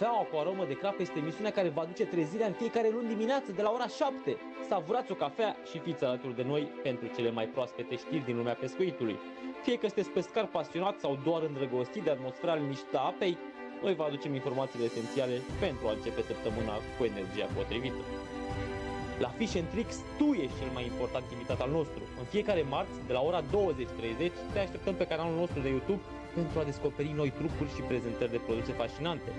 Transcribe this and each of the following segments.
Cafeaua cu aromă de crapă este emisiunea care va aduce trezirea în fiecare luni dimineață de la ora 7. Savurați o cafea și fiți alături de noi pentru cele mai proaspete știri din lumea pescuitului. Fie că sunteți pescar pasionat sau doar îndrăgostit de atmosfera liniștită a apei, noi vă aducem informațiile esențiale pentru a începe săptămâna cu energia potrivită. La Fish and Tricks, tu ești cel mai important invitat al nostru. În fiecare marți, de la ora 20.30, te așteptăm pe canalul nostru de YouTube pentru a descoperi noi trucuri și prezentări de produse fascinante.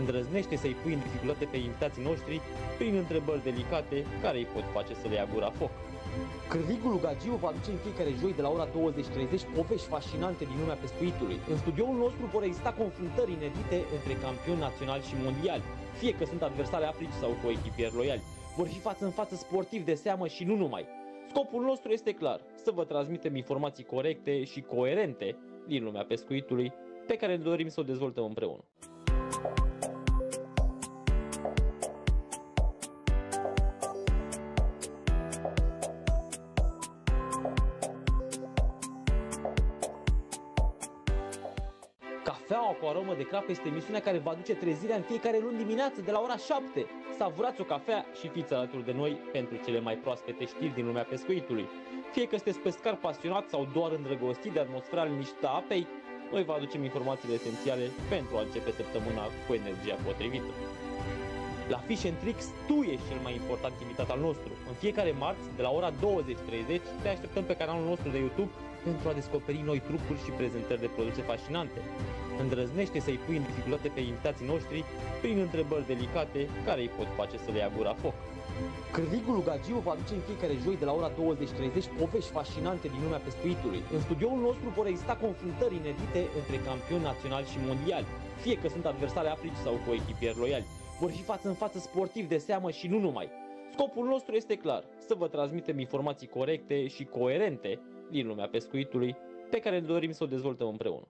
Îndrăznește să-i pui în dificultate pe invitații noștri prin întrebări delicate care îi pot face să le ia gura foc. Cârligul Lugagiu va aduce în fiecare joi de la ora 20.30 povești fascinante din lumea pescuitului. În studioul nostru vor exista confruntări inedite între campioni naționali și mondiali, fie că sunt adversari africi sau cu echipieri loiali. Vor fi față în față sportivi de seamă și nu numai. Scopul nostru este clar, să vă transmitem informații corecte și coerente din lumea pescuitului pe care ne dorim să o dezvoltăm împreună. Cafeaua cu aromă de crapă este emisiunea care va aduce trezirea în fiecare luni dimineață de la ora 7. Savurați o cafea și fiți alături de noi pentru cele mai proaspete știri din lumea pescuitului. Fie că sunteți pescar pasionat sau doar îndrăgostit de atmosfera liniștită a apei, noi vă aducem informațiile esențiale pentru a începe săptămâna cu energia potrivită. La Fish and Tricks, tu ești cel mai important invitat al nostru. În fiecare marți, de la ora 20.30, te așteptăm pe canalul nostru de YouTube pentru a descoperi noi trucuri și prezentări de produse fascinante. Îndrăznește să-i pui în dificultate pe invitații noștri prin întrebări delicate care îi pot face să le ia gura foc. Cârligul Lugagiu va aduce în fiecare joi de la ora 20.30 povești fascinante din lumea pescuitului. În studioul nostru vor exista confruntări inedite între campioni naționali și mondiali, fie că sunt adversari africi sau cu echipieri loiali. Vor fi față în față sportivi de seamă și nu numai. Scopul nostru este clar, să vă transmitem informații corecte și coerente din lumea pescuitului pe care ne dorim să o dezvoltăm împreună.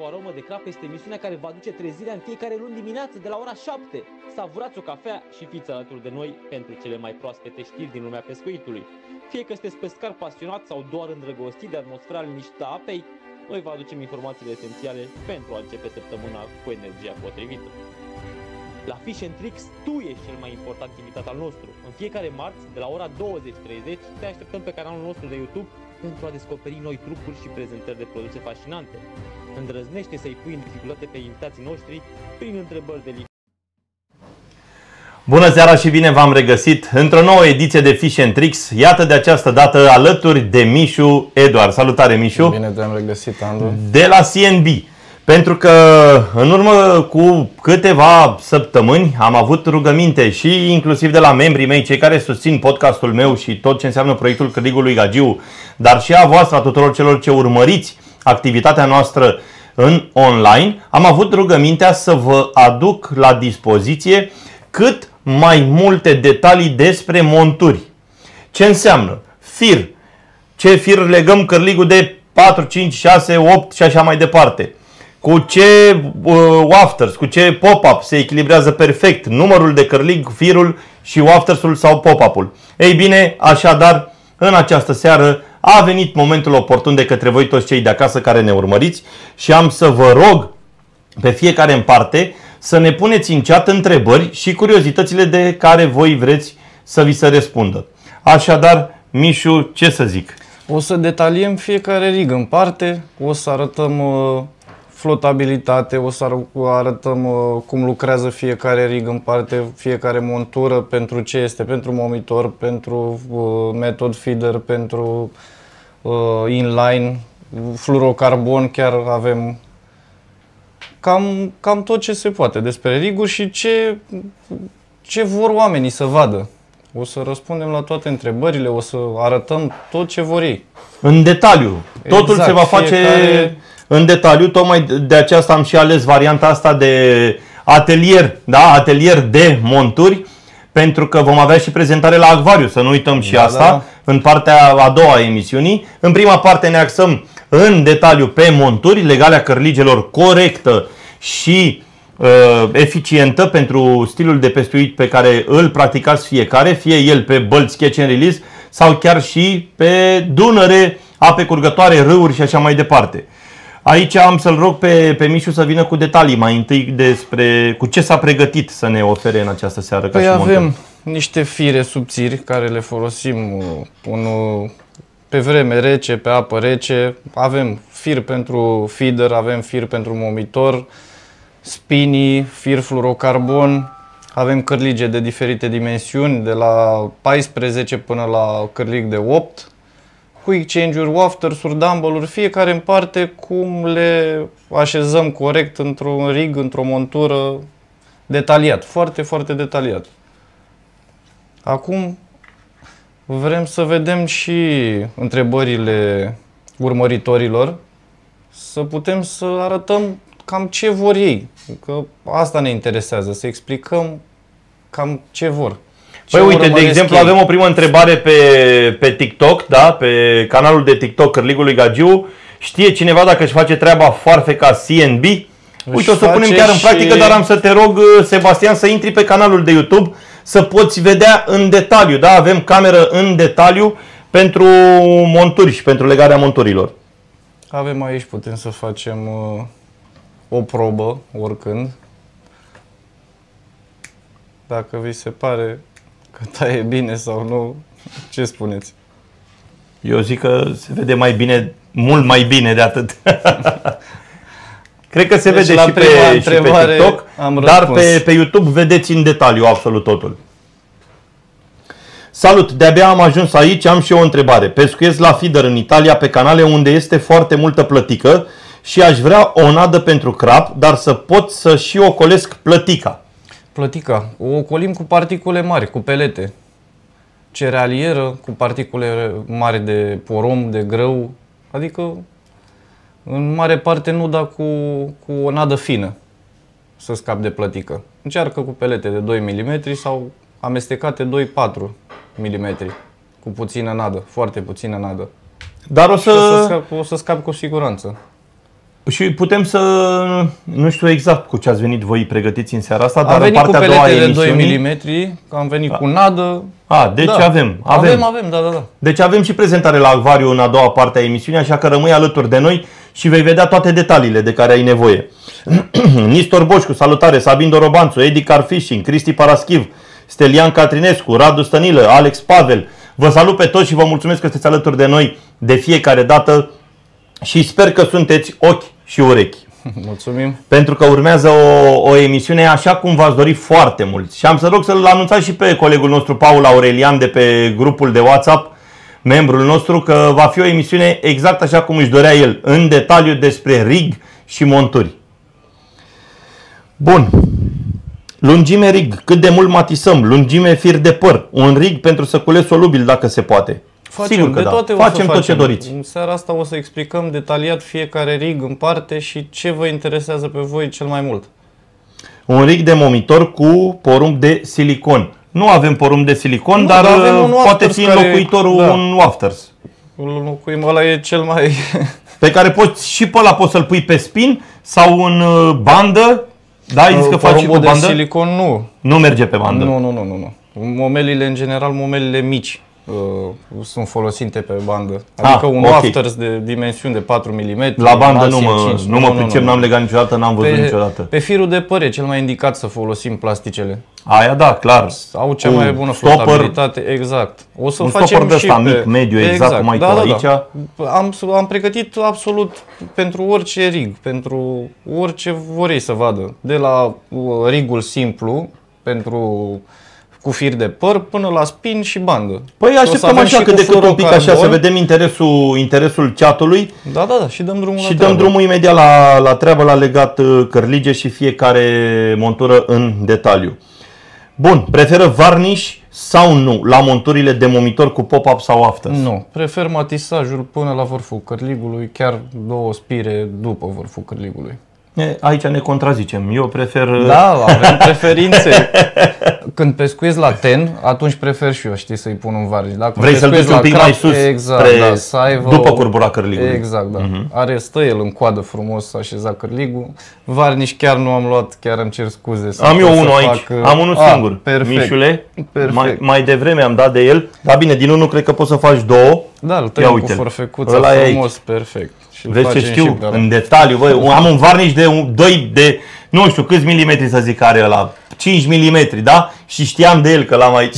Cu aromă de crapă este emisiunea care va aduce trezirea în fiecare luni dimineață de la ora 7. Savurați o cafea și fiți alături de noi pentru cele mai proaspete știri din lumea pescuitului. Fie că sunteți pescar pasionat sau doar îndrăgostit de atmosfera liniștită a apei, noi vă aducem informațiile esențiale pentru a începe săptămâna cu energia potrivită. La Fish and Tricks, tu ești cel mai important invitat al nostru. În fiecare marți, de la ora 20.30, te așteptăm pe canalul nostru de YouTube pentru a descoperi noi trucuri și prezentări de produse fascinante. Îndrăznește să-i pui în dificultate pe invitații noștri prin întrebări delicate. Bună seara și bine v-am regăsit într-o nouă ediție de Fish and Tricks. Iată de această dată alături de Mișu Eduard. Salutare Mișu! Bine te-am regăsit, Andu. De la CNB. Pentru că în urmă cu câteva săptămâni am avut rugăminte și inclusiv de la membrii mei, cei care susțin podcastul meu și tot ce înseamnă proiectul Cârligului Gagiu, dar și a voastră, a tuturor celor ce urmăriți activitatea noastră în online, am avut rugămintea să vă aduc la dispoziție cât mai multe detalii despre monturi. Ce înseamnă? Fir. Ce fir legăm cărligul de 4, 5, 6, 8 și așa mai departe. Cu ce uh, wafters, cu ce pop-up se echilibrează perfect numărul de cărlig, firul și waftersul sau pop-up-ul. Ei bine, așadar, în această seară a venit momentul oportun de către voi toți cei de acasă care ne urmăriți și am să vă rog pe fiecare în parte să ne puneți în chat întrebări și curiozitățile de care voi vreți să vi se răspundă. Așadar, Mișu, ce să zic? O să detaliem fiecare rig în parte, o să arătăm uh, flotabilitate, o să arătăm uh, cum lucrează fiecare rig în parte, fiecare montură, pentru ce este, pentru momitor, pentru uh, method feeder, pentru uh, inline, fluorocarbon, chiar avem cam, cam tot ce se poate despre riguri și ce, ce vor oamenii să vadă. O să răspundem la toate întrebările, o să arătăm tot ce vor ei. În detaliu. Totul exact, se va face fiecare... în detaliu, tocmai de aceasta am și ales varianta asta de atelier, da? atelier de monturi, pentru că vom avea și prezentare la Acvariu, să nu uităm și da, asta, da. în partea a doua a emisiunii. În prima parte ne axăm în detaliu pe monturi, legalea cărligelor corectă și uh, eficientă pentru stilul de pescuit pe care îl practicați fiecare, fie el pe bălți, catch and release sau chiar și pe dunăre, ape curgătoare, râuri și așa mai departe. Aici am să-l rog pe, pe Mișu să vină cu detalii mai întâi despre cu ce s-a pregătit să ne ofere în această seară. Păi ca și avem montă. niște fire subțiri care le folosim uh, unul pe vreme rece, pe apă rece. Avem fir pentru feeder, avem fir pentru momitor, spini, fir fluorocarbon, avem cârlige de diferite dimensiuni, de la 14 până la cârlig de 8, quick change-uri, wafters-uri, dumble-uri, fiecare în parte cum le așezăm corect într-un rig, într-o montură, detaliat, foarte, foarte detaliat. Acum vrem să vedem și întrebările urmăritorilor, să putem să arătăm cam ce vor ei. Că asta ne interesează, să explicăm cam ce vor. Ce Păi uite, de urmăresc exemplu, ei. avem o primă întrebare pe, pe TikTok, da? pe canalul de TikTok Cârligului Gagiu. Știe cineva dacă își face treaba foarfe ca CNB? Uite, o să face punem chiar în și- practică, dar am să te rog, uh, Sebastian, să intri pe canalul de YouTube să poți vedea în detaliu. Da? Avem cameră în detaliu pentru monturi și pentru legarea monturilor. Avem aici, putem să facem uh, o probă oricând. Dacă vi se pare că taie bine sau nu, ce spuneți? Eu zic că se vede mai bine, mult mai bine de atât. Cred că se Deci, vede la și pe, prima și pe întrebare TikTok, am dar răspuns. pe, pe YouTube vedeți în detaliu absolut totul. Salut, de-abia am ajuns aici, am și eu o întrebare. Pescuiesc la feeder în Italia pe canale unde este foarte multă plătică și aș vrea o nadă pentru crap, dar să pot să și ocolesc plătica. Plătica. O ocolim cu particule mari, cu pelete. Cerealieră, cu particule mari de porom, de grâu. Adică, în mare parte, nu da cu, cu o nadă fină să scap de plătică. Încearcă cu pelete de 2 mm sau amestecate 2-4 mm cu puțină nadă, foarte puțină nadă. Dar o Și o să să... scap, o să scap cu siguranță. Și putem să... Nu știu exact cu ce ați venit voi pregătiți în seara asta, dar Am în venit cu partea a doua a pelete de 2 emisiunii... mm, am venit cu nadă. A, deci Da. avem, avem. Avem, avem, da, da, da. Deci avem și prezentare la Acvariu în a doua parte a emisiunii, așa că rămâi alături de noi și vei vedea toate detaliile de care ai nevoie. Nistor Boșcu, salutare, Sabin Dorobanțu, Edi Carfishing, Cristi Paraschiv, Stelian Catrinescu, Radu Stănilă, Alex Pavel. Vă salut pe toți și vă mulțumesc că sunteți alături de noi de fiecare dată și sper că sunteți ochi și urechi. Mulțumim. Pentru că urmează o, o emisiune așa cum v-ați dori foarte mult. Și am să rog să-l anunțați și pe colegul nostru Paul Aurelian de pe grupul de WhatsApp, membrul nostru, că va fi o emisiune exact așa cum își dorea el, în detaliu despre rig și monturi. Bun. Lungime rig, cât de mult matisăm, lungime fir de păr, un rig pentru să cules solubil dacă se poate. Facem Sigur că de da. toate o facem să tot facem. ce doriți. În seara asta o să explicăm detaliat fiecare rig în parte și ce vă interesează pe voi cel mai mult. Un rig de momitor cu porumb de silicon. Nu avem porumb de silicon, Nu, dar, dar avem uh, un poate Wafters fi care- înlocuitorul da. un Wafters. Îl înlocuim, ăla e cel mai... Pe care poți și pe ăla poți să-l pui pe spin sau în uh, bandă. Da, ai zis că faci și cu Porumbul de bandă? silicon nu. Nu merge pe bandă. Nu, nu, nu, nu, nu. Momelile, în general, momelile mici uh, sunt folosite pe bandă. Adică Ah, un ok. wafters de dimensiuni de 4 mm. La bandă nu mă, nu mă pricep, n-am legat niciodată, n-am văzut pe, niciodată. Pe firul de păr e cel mai indicat să folosim plasticele. Aia da, clar. Au cea Cu mai bună stopper, flotabilitate, exact. O să un facem stopper de și ăsta pe... mic, mediu, exact cum ai tu aici. Am, am pregătit absolut pentru orice rig, pentru orice vor ei să vadă. De la uh, rigul simplu, pentru cu fir de păr, până la spin și bandă. Păi O să așteptăm avem așa și cât cu de cât un pic așa să fluorocarbon. vedem interesul, interesul chatului Da, da, da, și dăm drumul și la dăm treabă. drumul imediat la, la treabă, la legat uh, cărlige și fiecare montură în detaliu. Bun, preferă varnish sau nu la monturile de momitor cu pop-up sau afters? Nu, prefer matisajul până la vârful cărligului, chiar două spire după vârful cărligului. E, Aici ne contrazicem. Eu prefer... Da, avem preferințe. Când pescuiesc la ten, atunci prefer și eu, știi, să-i pun un varnici. Dacă Vrei să-l pescuiesc duci un la pic mai crap, sus, exact, spre- da, să aibă după o- curbura cârligului. Exact, da. Are, stă el în coadă frumos, așezat cârligul. Varnici chiar nu am luat, chiar îmi cer scuze. să Am pot eu să unul aici, fac, uh, am unul a, singur. Perfect. Mișule, Perfect. mai, mai devreme am dat de el. Dar bine, din unul cred că poți să faci două. Da, îl Ia tăiem cu uite-l. forfecuța Ăla e frumos, perfect. Și îl Vezi ce facem știu? și pe ăla. În detaliu, băi, am un varnici de un- 2 de, nu știu câți milimetri să zic are ăla, 5 milimetri, da? Și știam de el că l-am aici.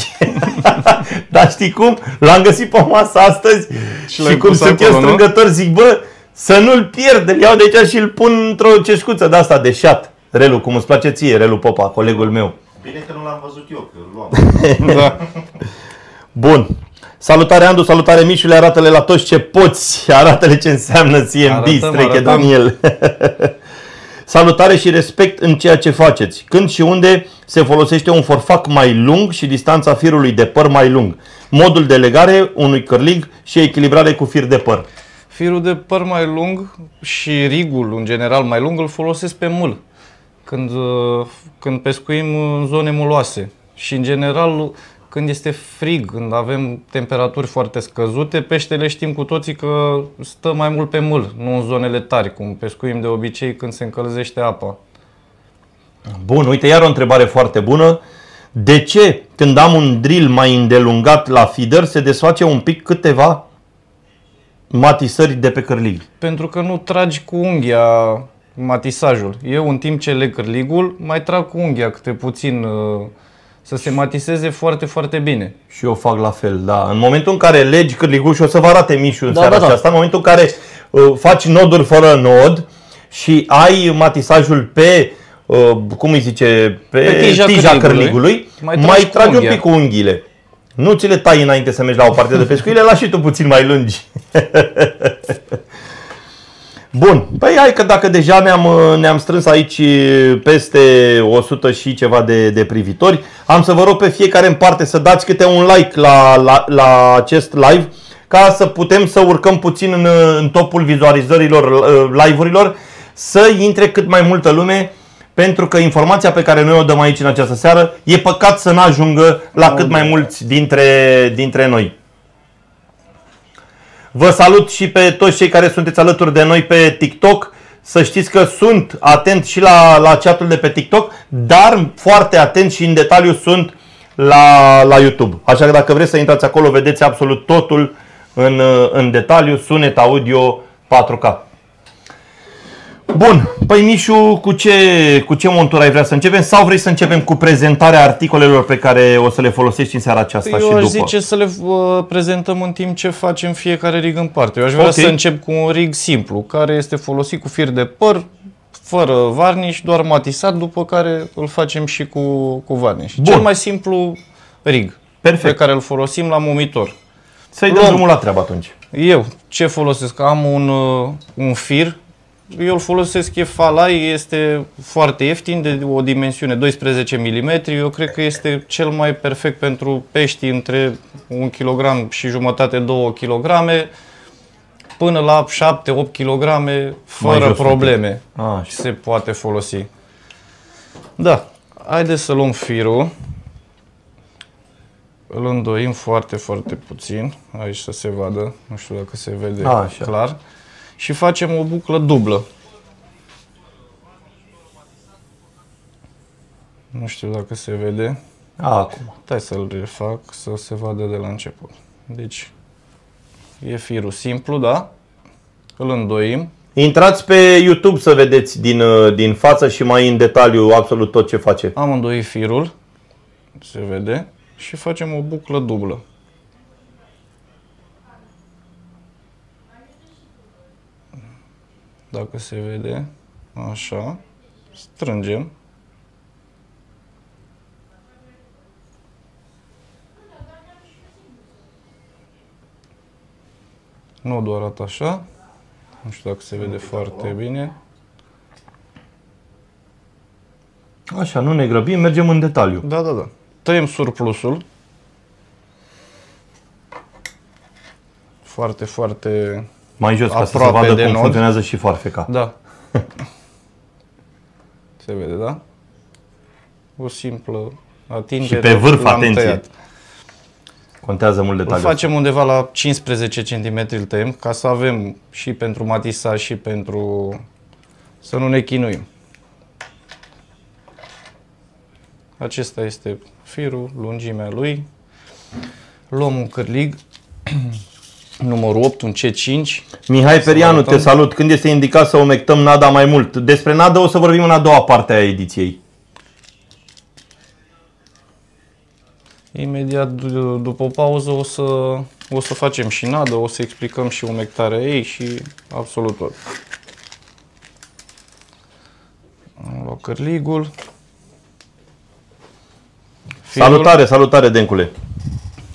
Dar știi cum? L-am găsit pe masă astăzi și, l-ai cum pus sunt eu acolo, nu? strângător, zic, bă, să nu-l pierd, îl iau de aici și îl pun într-o ceșcuță de asta, de șat. Relu, cum îți place ție, Relu Popa, colegul meu. Bine că nu l-am văzut eu, că îl luam. Da. Bun. Salutare Andu, salutare Mișule, arată-le la toți ce poți, arată-le ce înseamnă CMB, Arătăm, streche arătăm. Daniel. salutare și respect în ceea ce faceți. Când și unde se folosește un forfac mai lung și distanța firului de păr mai lung. Modul de legare unui cărlig și echilibrare cu fir de păr. Firul de păr mai lung și rigul, în general, mai lung, îl folosesc pe mâl. Când, uh, când pescuim în zone muloase. Și, în general, când este frig, când avem temperaturi foarte scăzute, peștele știm cu toții că stă mai mult pe mâl, nu în zonele tari, cum pescuim de obicei când se încălzește apa. Bun, uite, iar o întrebare foarte bună. De ce când am un drill mai îndelungat la feeder se desface un pic câteva matisări de pe cărlig? Pentru că nu tragi cu unghia matisajul. Eu, în timp ce leg cârligul, mai trag cu unghia câte puțin uh, să se matiseze foarte, foarte bine. Și eu fac la fel, da. În momentul în care legi cârligul și o să vă arate Mișu în Da, seara da, da. aceasta, în momentul în care uh, faci noduri fără nod și ai matisajul pe, uh, cum îi zice, pe, Pe tija tija cârligului, cârligului, mai mai, tragi mai cu tragi un unghia. pic cu unghiile. Nu ți le tai înainte să mergi la o parte de pescuit, le lași și tu puțin mai lungi. Bun, păi hai că dacă deja ne-am, uh, ne-am strâns aici peste 100 și ceva de, de privitori, am să vă rog pe fiecare în parte să dați câte un like la, la, la acest live ca să putem să urcăm puțin în, în topul vizualizărilor uh, live-urilor, să intre cât mai multă lume pentru că informația pe care noi o dăm aici în această seară e păcat să nu ajungă la cât mai mulți dintre, dintre noi. Vă salut și pe toți cei care sunteți alături de noi pe TikTok. Să știți că sunt atent și la, la chatul de pe TikTok, dar foarte atent și în detaliu sunt la, la YouTube. Așa că dacă vreți să intrați acolo, vedeți absolut totul în, în detaliu, sunet, audio, 4K. Bun, păi Mișu, cu ce, cu ce montură ai vrea să începem? Sau vrei să începem cu prezentarea articolelor pe care o să le folosești în seara aceasta și Eu aș după? zice să le uh, prezentăm în timp ce facem fiecare rig în parte. Eu aș vrea Ok. să încep cu un rig simplu, care este folosit cu fir de păr, fără varniș, doar matisat, după care îl facem și cu, cu varniș. Bun. Cel mai simplu rig Perfect. pe care îl folosim la momitor. Să-i dăm Luăm. drumul la treabă atunci. Eu ce folosesc? Am un, uh, un fir, eu îl folosesc, e falai, este foarte ieftin, de o dimensiune 12 mm. Eu cred că este cel mai perfect pentru pești între 1 kg și jumătate 2 kg până la 7-8 kg fără jos un probleme Așa. se poate folosi. Da, haideți să luăm firul. Îl îndoim foarte, foarte puțin. Aici să se vadă. Nu știu dacă se vede Așa. clar. Și facem o buclă dublă. Nu știu dacă se vede. Acum. Stai să-l refac să se vadă de la început. Deci, e firul simplu, da? Îl îndoim. Intrați pe YouTube să vedeți din, uh, din față și mai în detaliu absolut tot ce face. Am îndoit firul, se vede, și facem o buclă dublă. Dacă se vede, așa, strângem. Nodul arată așa, nu știu dacă se vede foarte bine. Așa, nu ne grăbim, mergem în detaliu. Da, da, da. Tăiem surplusul. Foarte, foarte... Mai jos, ca să se Aproape vadă de cum nod. funcționează și farfeca. Da. Se vede, da? O simplă atingere. Și pe vârf, l-am atenție. tăiat. Contează mult Îl detaliul. facem undeva la 15 cm îl tăiem ca să avem și pentru matisa și pentru să nu ne chinuim. Acesta este firul, lungimea lui. Luăm un cârlig, numărul 8, un C5. Mihai Perianu, arătăm. te salut. Când este indicat să umectăm nada mai mult? Despre nada o să vorbim în a doua parte a ediției. Imediat d- după o pauză o să, o să facem și nadă, o să explicăm și umectarea ei și absolut tot. Am luat cârligul. Firul, Salutare, salutare, Dencule.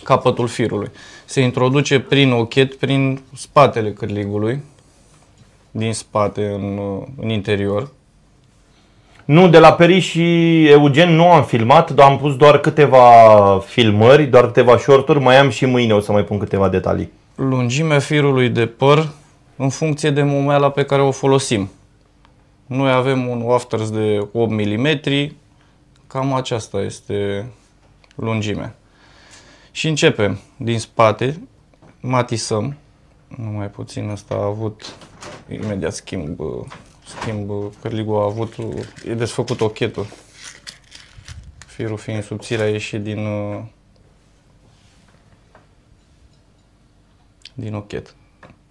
Capătul firului. Se introduce prin ochet, prin spatele cârligului, din spate în, în interior. Nu, de la Peri și Eugen nu am filmat, dar am pus doar câteva filmări, doar câteva shorturi, mai am și mâine o să mai pun câteva detalii. lungimea firului de păr în funcție de momeala pe care o folosim. Noi avem un wafters de 8 mm, cam aceasta este lungimea. Și începem din spate, matisăm, numai puțin ăsta a avut, imediat schimb, schimb cărligul a avut, e desfăcut ochetul. Firul fiind subțire a ieșit din, uh, din ochet.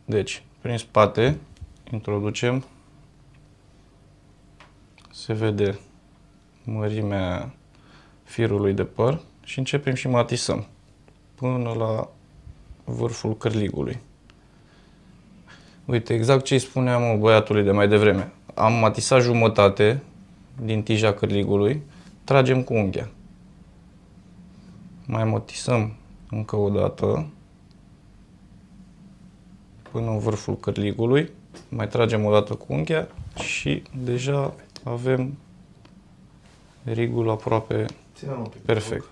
Deci, prin spate, introducem, se vede mărimea firului de păr și începem și matisăm până la vârful cărligului. Uite, exact ce îi spuneam băiatului de mai devreme. Am matisat jumătate din tija cărligului, tragem cu unghia. Mai matisăm încă o dată până în vârful cărligului, mai tragem o dată cu unghia și deja avem rigul aproape Ține-l un pic. perfect.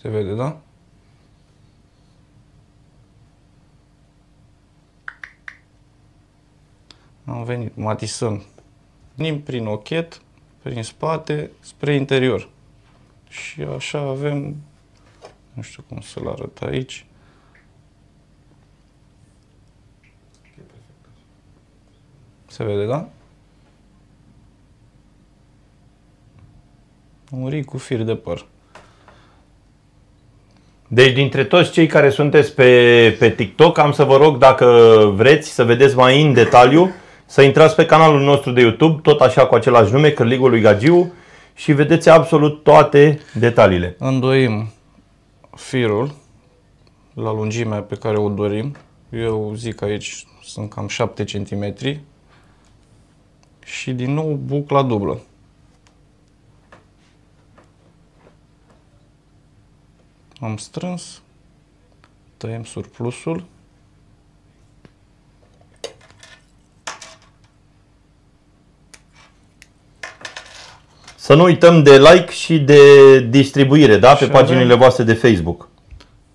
Se vede, da? Am venit, matisăm. Venim prin ochet, prin spate, spre interior. Și așa avem, nu știu cum să-l arăt aici, Se vede, da? Un rig cu fir de păr. Deci dintre toți cei care sunteți pe, pe TikTok, am să vă rog dacă vreți să vedeți mai în detaliu, să intrați pe canalul nostru de YouTube, tot așa cu același nume, Cărligul lui Gagiu, și vedeți absolut toate detaliile. Îndoim firul la lungimea pe care o dorim. Eu zic aici sunt cam 7 cm. Și din nou bucla dublă. Am strâns, tăiem surplusul. Să nu uităm de like și de distribuire, da? Pe Și paginile avem- voastre de Facebook.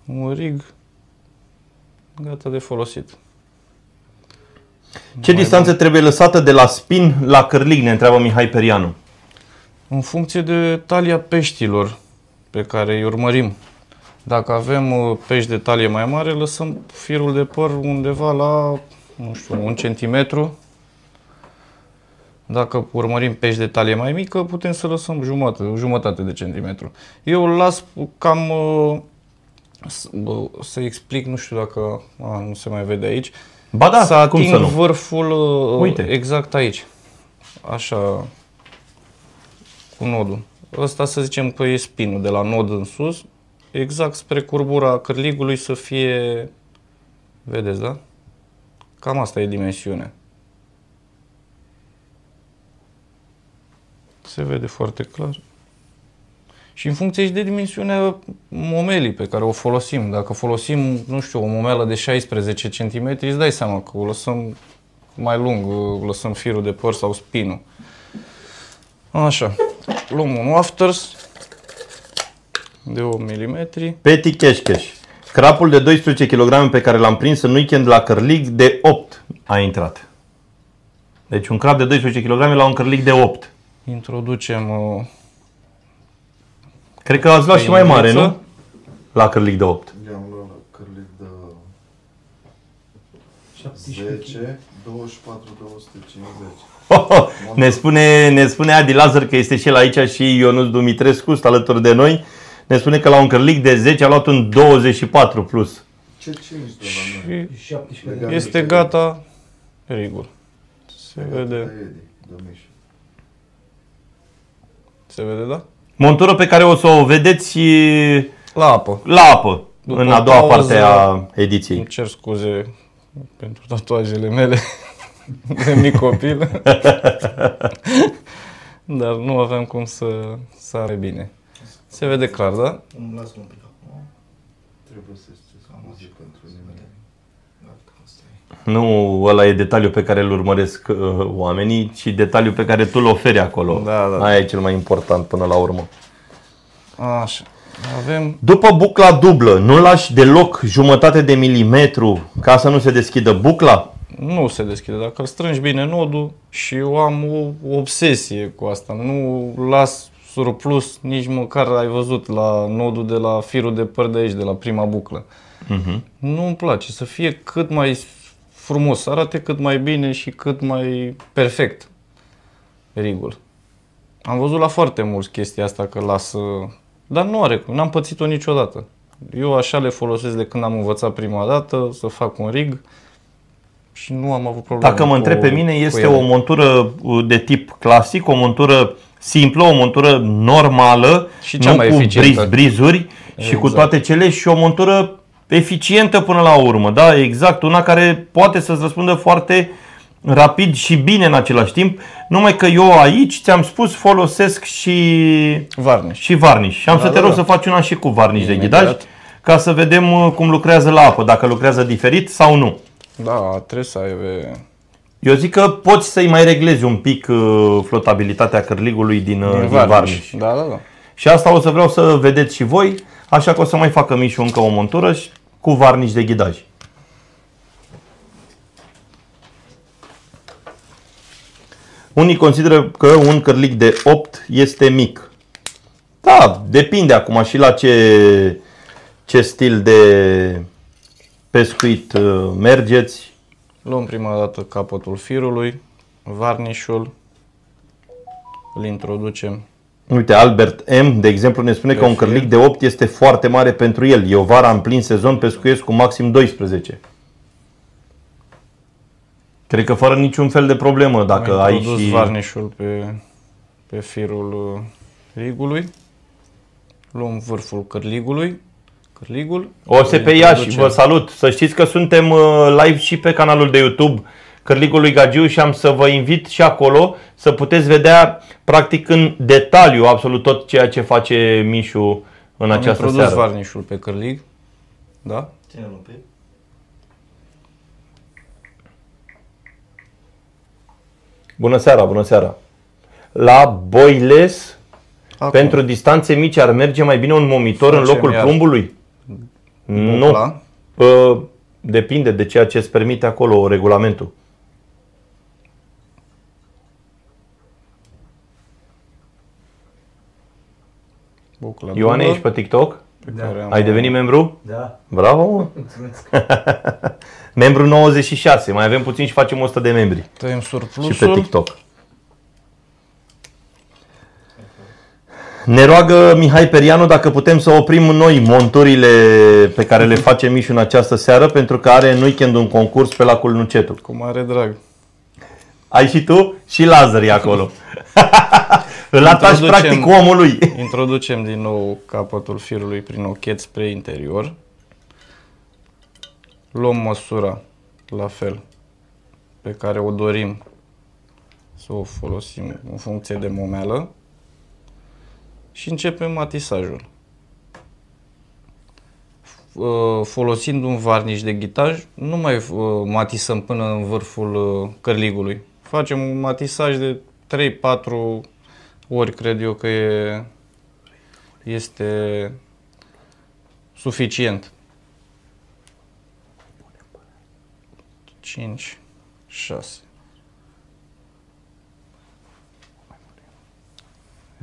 Un rig gata de folosit. Ce distanță trebuie lăsată de la spin la cârlig, ne întreabă Mihai Perianu. În funcție de talia peștilor pe care îi urmărim. Dacă avem uh, pești de talie mai mare, lăsăm firul de păr undeva la, nu știu, un centimetru. Dacă urmărim pești de talie mai mică, putem să lăsăm jumătate, jumătate de centimetru. Eu îl las cam, uh, s- bă, să explic, nu știu dacă, a, nu se mai vede aici, Ba da, să cum ating să nu? vârful uh, Uite. exact aici. Așa, cu nodul. Ăsta să zicem că e spinul de la nod în sus, exact spre curbura cârligului să fie, vedeți, da? Cam asta e dimensiunea. Se vede foarte clar. Și în funcție și de dimensiunea momelii pe care o folosim. Dacă folosim, nu știu, o momelă de 16 cm, îți dai seama că o lăsăm mai lung, o lăsăm firul de păr sau spinul. Așa. Luăm un wafters de 8 mm. Peti Keșkeș. Crapul de 12 kg pe care l-am prins în weekend la Cărlig de 8 a intrat. Deci un crab de 12 kg la un cărlic de 8. Introducem uh, Cred că ați luat și mai mare, Păinuță. nu? La cărlic de 8. I-am luat la cărlic de 10, 24, 250. ne, spune, ne spune Adi Lazar că este și el aici și Ionuț Dumitrescu stă alături de noi. Ne spune că la un cărlic de 10 a luat un 24 plus. Ce 5 de la noi? și 17 Legat este de- gata rigul. Se De vede, Edi, de Mișu. se vede, da? Montură pe care o să o vedeți e, La apă. la apă După în a doua pauză- parte a ediției. Îmi cer scuze pentru tatuajele mele de mic copil. Dar nu aveam cum să sare bine. Se vede clar, da? Îmi las un pic acum. Trebuie să știți muzică pentru nimeni. Gata, asta e. Nu ăla e detaliul pe care îl urmăresc uh, oamenii, ci detaliul pe care tu îl oferi acolo. Da, da. Aia e cel mai important până la urmă. Așa. Avem După bucla dublă, nu lași deloc jumătate de milimetru ca să nu se deschidă bucla? Nu se deschide. Dacă îl strângi bine nodul și eu am o obsesie cu asta. Nu las surplus nici măcar ai văzut la nodul de la firul de păr de aici, de la prima buclă. Uh-huh. Nu îmi place să fie cât mai frumos, să arate cât mai bine și cât mai perfect rigul. Am văzut la foarte mulți chestia asta că lasă, dar nu are, n-am pățit-o niciodată. Eu așa le folosesc de când am învățat prima dată să fac un rig și nu am avut probleme. Dacă mă cu- întreb pe mine, cu este ele. o montură uh, de tip clasic, o montură simplă, o montură normală, Și cea nu mai cu eficientă. briz, brizuri și cu Exact. toate cele și o montură eficientă până la urmă, da? Exact, una care poate să-ți răspundă foarte rapid și bine în același timp, numai că eu aici ți-am spus folosesc și Varnish. și varnish. Și am Da, să te da, rog da. să faci una și cu varnish de Imediat. ghidaj ca să vedem uh, cum lucrează la apă, dacă lucrează diferit sau nu. Da, trebuie să ai... e, Eu zic că poți să-i mai reglezi un pic uh, flotabilitatea cărligului din, uh, din din varnish. varnish. Da, da, da. Și asta o să vreau să vedeți și voi, așa că o să mai facă Mișu încă o montură și cu varnish de ghidaj. Unii consideră că un cărlic de 8 este mic. Da, depinde acum și la ce, ce stil de pescuit uh, mergeți. Luăm prima dată capătul firului, varnișul, îl introducem Uite, Albert M, de exemplu, ne spune că un Pe fir. cărlic de 8 este foarte mare pentru el. Eu vara în plin sezon pescuiesc cu maxim 12. Cred că fără niciun fel de problemă dacă Am ai introdus și... varnișul pe, pe firul uh, rigului. Luăm vârful cărligului. Cărligul. O să îl pe Iași, introducem. vă salut! Să știți că suntem uh, live și pe canalul de YouTube Cărligul lui Gagiu și am să vă invit și acolo să puteți vedea practic în detaliu absolut tot ceea ce face Mișu în Am această introdus seară. varnișul pe cărlig. Da? Ține-l un pic. Bună seara, bună seara! La Boiles, Acum, pentru distanțe mici, ar merge mai bine un momitor în Facem locul iar plumbului? Nu. bucla. Uh, Depinde de ceea ce îți permite acolo regulamentul. Bucla Ioane, dublă, ești pe TikTok? pe care am- Ai devenit membru? Da, Bravo, mă! mulțumesc. membru 96. Mai avem puțin și facem 100 de membri. Tăiem Și pe surplusul. TikTok. Ne roagă Mihai Perianu dacă putem să oprim noi monturile pe care le face Mișu în această seară, pentru că are în weekend un concurs pe lacul Nucetu. Cu mare drag. Ai și tu? Și Lazar e acolo. Îl atași Introducem- practic omului. Introducem din nou capătul firului prin ochet spre interior. Luăm măsura la fel pe care o dorim să o folosim în funcție de momeală și începem matisajul. Uh, Folosind un varniș de ghitaj, nu mai uh, matisăm până în vârful uh, cărligului. Facem un matisaj de 3-4 ori cred eu că e, este suficient. 5, 6,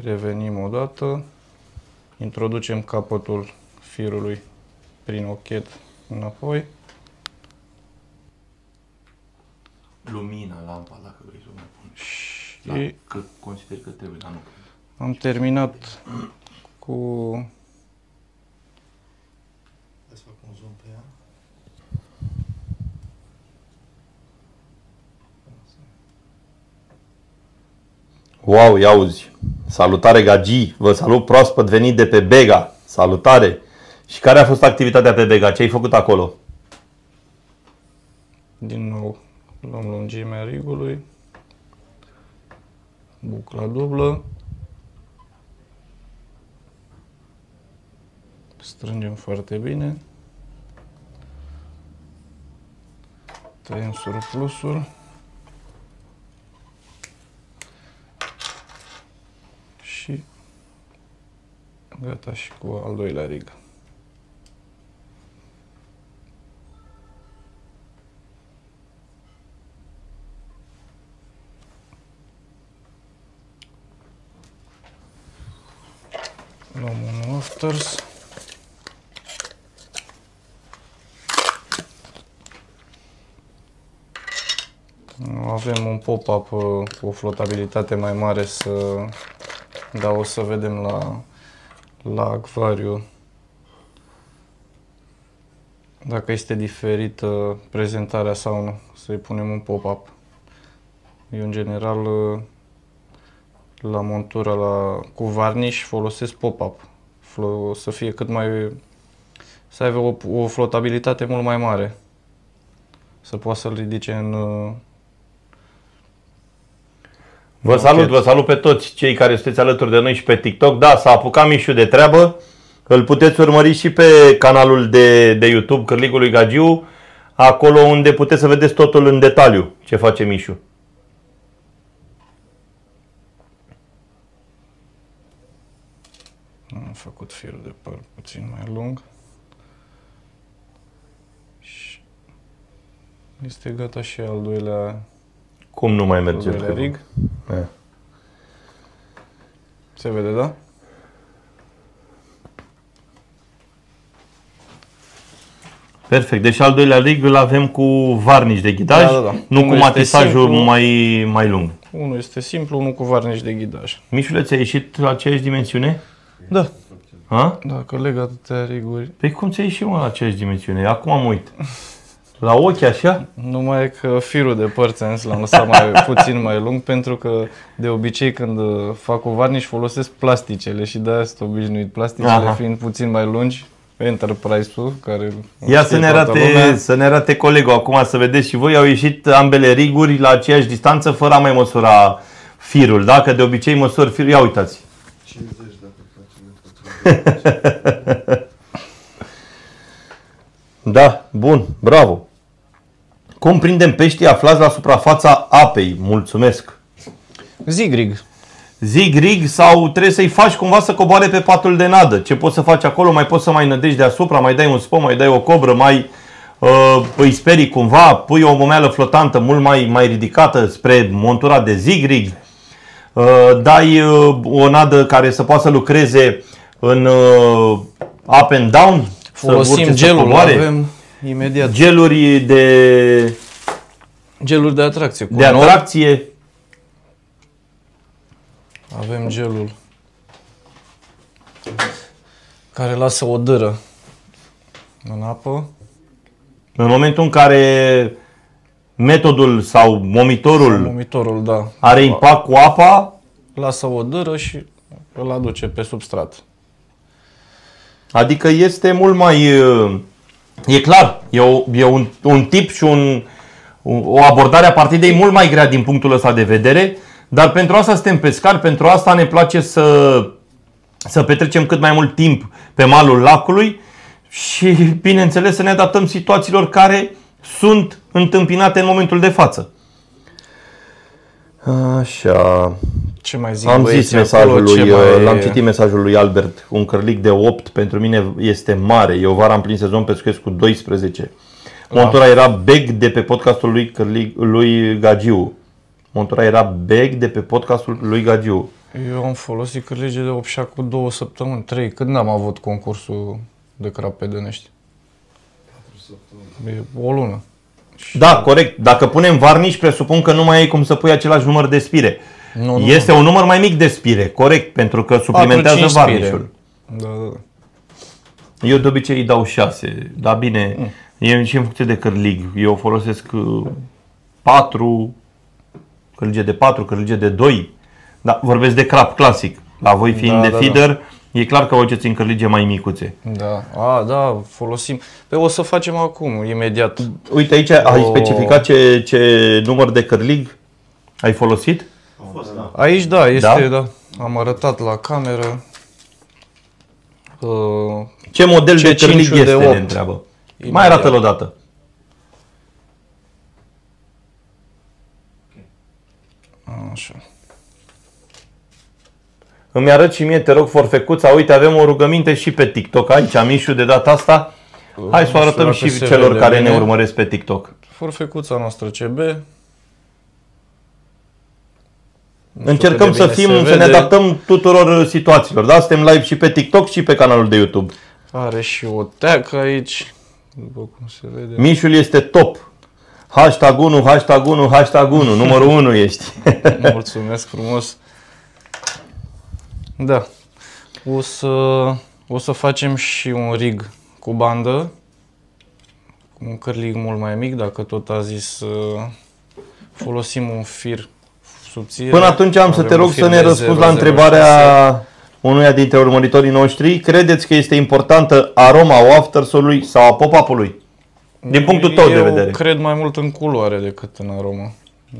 Revenim o dată. Introducem capătul firului prin ochet înapoi. Lumina, lampa, dacă vrei să o mai pun. Și Da, că consider că trebuie, dar nu. am terminat cu Hai să fac un zoom pe ea. Wow, ia auzi. Salutare Gagi, vă salut proaspăt venit de pe Bega. Salutare. Și care a fost activitatea pe Bega? Ce ai făcut acolo? din nou luăm lungimea rigului. Bucla dublă. Strângem foarte bine. Tăiem surplusul. Și gata și cu al doilea rig. Luăm un afters. Avem un pop-up uh, cu o flotabilitate mai mare să... Da, o să vedem la, la acvariu dacă este diferită prezentarea sau nu, să-i punem un pop-up. Eu, în general, uh, la montura la, cu varniș folosesc pop-up. Flo, să fie cât mai... să aibă o, o flotabilitate mult mai mare. Să poată să-l ridice în... uh, Vă Ok. salut, vă salut pe toți cei care sunteți alături de noi și pe TikTok. Da, s-a apucat Mișu de treabă. Îl puteți urmări și pe canalul de, de YouTube Cârligul lui Gagiu, acolo unde puteți să vedeți totul în detaliu ce face Mișu. Am făcut firul de păr puțin mai lung. Și este gata și al doilea, Cum nu mai al merge? doilea rig. Eh. Se vede, da? Perfect. Deci al doilea rig îl avem cu varnici de ghidaj, Da, da, da. nu Unul cu este matisajul simplu. mai, mai lung. Unul este simplu, unul cu varniș de ghidaj. Mișuleț, ți-a ieșit la aceeași dimensiune? Da. Ha? Dacă leg atâtea riguri, Păi cum ți-a ieșit mă la aceeași dimensiune? Acum am uit. La ochi așa? Numai că firul de păr ți-am zis, l-am lăsat mai puțin mai lung pentru că de obicei când uh, fac o varniș folosesc plasticele și de-aia sunt obișnuit. Plasticele Aha. fiind puțin mai lungi, Enterprise-ul, care Ia știe să ne, toată arate, lumea. să ne arate colegul acum să vedeți și voi. Au ieșit ambele riguri la aceeași distanță fără a mai măsura firul. Dacă de obicei măsori firul, ia uitați. 50 dacă face Da, bun, bravo. Cum prindem peștii aflați la suprafața apei? Mulțumesc. Zigrig. Zig rig sau trebuie să-i faci cumva să coboare pe patul de nadă. Ce poți să faci acolo? Mai poți să mai nădești deasupra, mai dai un spom, mai dai o cobră, mai uh, îi sperii cumva, pui o momeală flotantă mult mai, mai ridicată spre montura de zig rig. Uh, dai uh, o nadă care să poată să lucreze în uh, up and down. să Folosim urce, să gelul, coboare. avem imediat Geluri de, geluri de atracție. Cu de nor, atracție. Avem gelul care lasă o dâră în apă. În momentul în care metodul sau momitorul Momitorul, da, are impact cu apa, lasă o dâră și îl aduce pe substrat. adică este mult mai... uh, E clar, e, o, e un, un tip și un, o abordare a partidei mult mai grea din punctul ăsta de vedere, dar pentru asta suntem pescari, pentru asta ne place să, să petrecem cât mai mult timp pe malul lacului și, bineînțeles, să ne adaptăm situațiilor care sunt întâmpinate în momentul de față. Așa. Ce mai zic Am băieții zis mesajul acolo, lui, ce mai... l-am citit mesajul lui Albert, un cărlic de 8 pentru mine este mare. Eu vara am plin sezon pescuiesc cu 12. Montura era beg de pe podcastul lui, Cărlic, lui Gagiu. Montura era beg de pe podcastul lui Gagiu. Eu am folosit cârlige de 8 cu două săptămâni, trei, când n-am avut concursul de crap pe Dănești. E o lună. Da, corect. Dacă punem varniș, presupun că nu mai ai cum să pui același număr de spire. Nu, nu, Este un număr mai mic de spire, corect, pentru că suplimentează 4-5 spire. varnișul. Da, da, da. Eu de obicei îi dau 6, dar bine, Mm. e și în funcție de cârlig. Eu folosesc 4, cârlige de 4, cârlige de 2. Da, vorbesc de crap clasic. La voi fiind Da, de da, feeder, e clar că faceți în cârlige mai micuțe. Da, a, da, folosim. Pe o să facem acum, imediat. Uite aici ai O- specificat ce, ce număr de cârlig ai folosit? A fost, da. Aici, da, este, Da? da. da. Am arătat la cameră. Uh, Ce model Ce de cârlig cinciul este, de ne opt? întreabă. Mai Imediat. arată-l odată. așa. Îmi arăt și mie, te rog, forfecuța. Uite, avem o rugăminte și pe TikTok aici, Mișu, de data asta. Hai să o Nu știu arătăm dacă și se celor vede care bine. ne urmăresc pe TikTok. Forfecuța noastră CB. Nu știu Încercăm cât de să bine fim, se să ne vede. adaptăm tuturor situațiilor. Da? Suntem live și pe TikTok și pe canalul de YouTube. Are și o tag aici. După cum se vede. Mișul este top. Hashtag 1, hashtag 1, hashtag 1. Numărul 1 ești. Mulțumesc frumos. Da. O să, o să facem și un rig cu bandă. Cu un cârlig mult mai mic, dacă tot a zis să folosim un fir subțire. Până atunci am să Avem te un rog fir să ne de răspunzi la 006. întrebarea unuia dintre urmăritorii noștri. Credeți că este importantă aroma waftersului sau a pop-up-ului? Din punctul tău de Eu vedere. cred mai mult în culoare decât în aromă.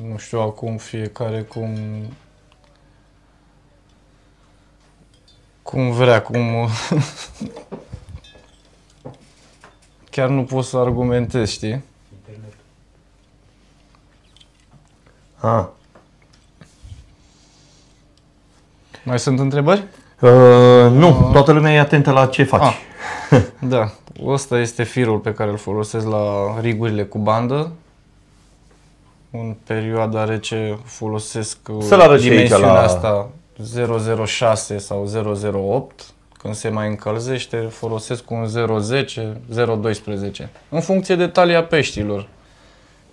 Nu știu acum fiecare cum... Cum vrea, cum... Chiar nu pot să argumentez, știi? Ah. Mai sunt întrebări? Uh, nu, toată lumea e atentă la ce faci. Ah. Da. Ăsta este firul pe care îl folosesc la rigurile cu bandă. În perioada rece folosesc uh, Să-l arăt și aici dimensiunea la- asta 006 sau 008. Când se mai încălzește, folosesc un 010, 012. În funcție de talia peștilor.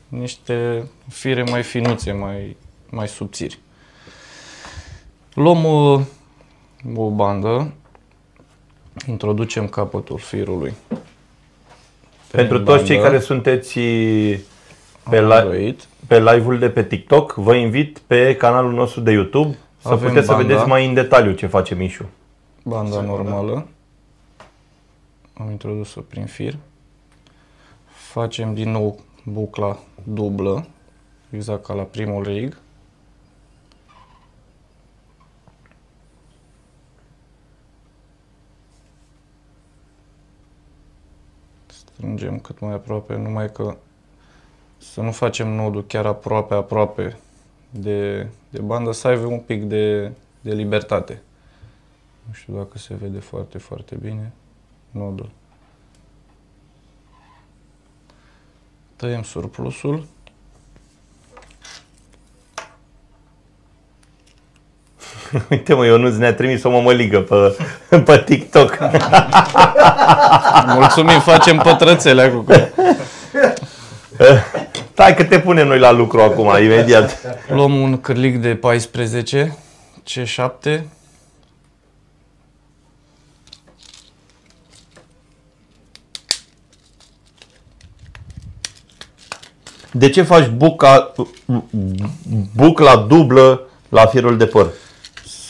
Niște fire mai finuțe, mai, mai subțiri. Luăm uh, o bandă, introducem capătul firului. pe Pentru toți cei bandă, care sunteți pe, am li- înroit. pe live-ul de pe TikTok, vă invit pe canalul nostru de YouTube să Avem puteți să banda. vedeți mai în detaliu ce face Mișu. banda normală. Am introdus-o prin fir. Facem din nou bucla dublă, exact ca la primul rig. Strângem cât mai aproape, numai că să nu facem nodul chiar aproape, aproape de, de bandă, să aibă un pic de, de libertate. Nu știu dacă se vede foarte, foarte bine nodul. Tăiem surplusul. Uite mă, Ionuț ne-a trimis o mămăligă pe, pe TikTok. Mulțumim, facem pătrățele acum. Stai că te punem noi la lucru acum, imediat. Luăm un cârlig de 14, C7. De ce faci buca, bucla dublă la firul de păr?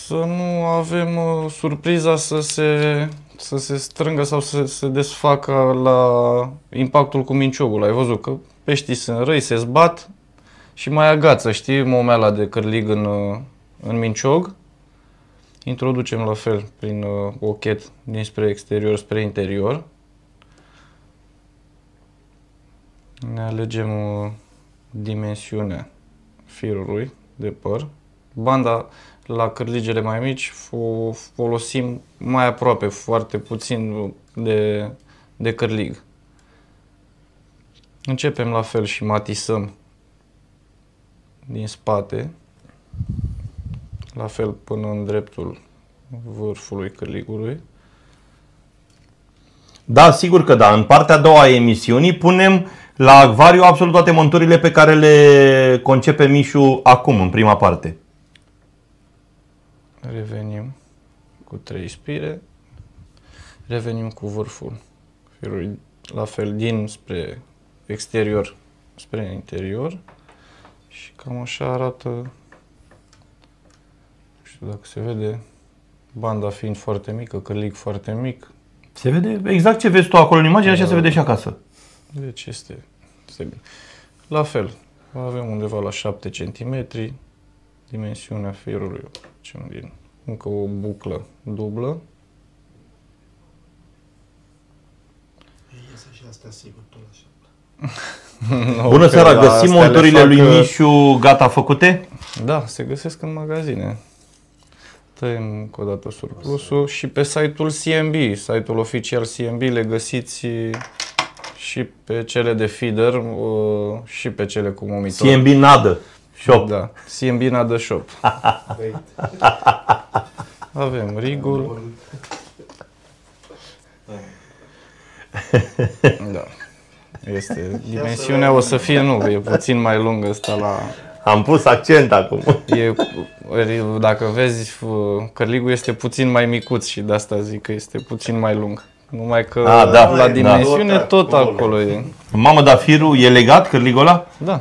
Să nu avem uh, surpriza să se, să se strângă sau să se desfacă la impactul cu minciogul. Ai văzut că peștii sunt răi, se zbat și mai agață, știi, momeala de cârlig în, uh, în minciog. Introducem la fel prin uh, ochet dinspre exterior spre interior. Ne alegem uh, dimensiunea firului de păr. Banda la cârligele mai mici o folosim mai aproape, foarte puțin de, de cârlig. Începem la fel și matisăm din spate la fel până în dreptul vârfului cârligului. Da, sigur că da. În partea a doua a emisiunii punem la acvariu absolut toate monturile pe care le concepe Mișu acum, în prima parte. Revenim cu trei spire. Revenim cu vârful firului, la fel din spre exterior spre interior. Și cam așa arată, nu știu dacă se vede, banda fiind foarte mică, cârlig foarte mic. Se vede exact ce vezi tu acolo în imagine, așa se vede și acasă. Deci este, este bine. La fel, avem undeva la 7 cm dimensiunea firului, facem din încă o buclă dublă. Iese și astea sigur tot așa. Bună că seara, la găsim astea le monturile fac, lui uh, Mișu gata făcute? Da, se găsesc în magazine. Tăiem încă o dată surplusul și pe site-ul CMB, site-ul oficial CMB, le găsiți și pe cele de feeder uh, și pe cele cu momitor. CMB Nadă Shop. Da, CMB Nada Shop. Avem rigul. Da. Este dimensiunea o să fie nu, e puțin mai lungă asta la Am pus accent acum. E, dacă vezi, cărligul este puțin mai micuț și de asta zic că este puțin mai lung. Numai că A, da, la da. dimensiune Tot tot acolo. acolo e. Mamă, dar firul e legat, cârligul ăla? Da.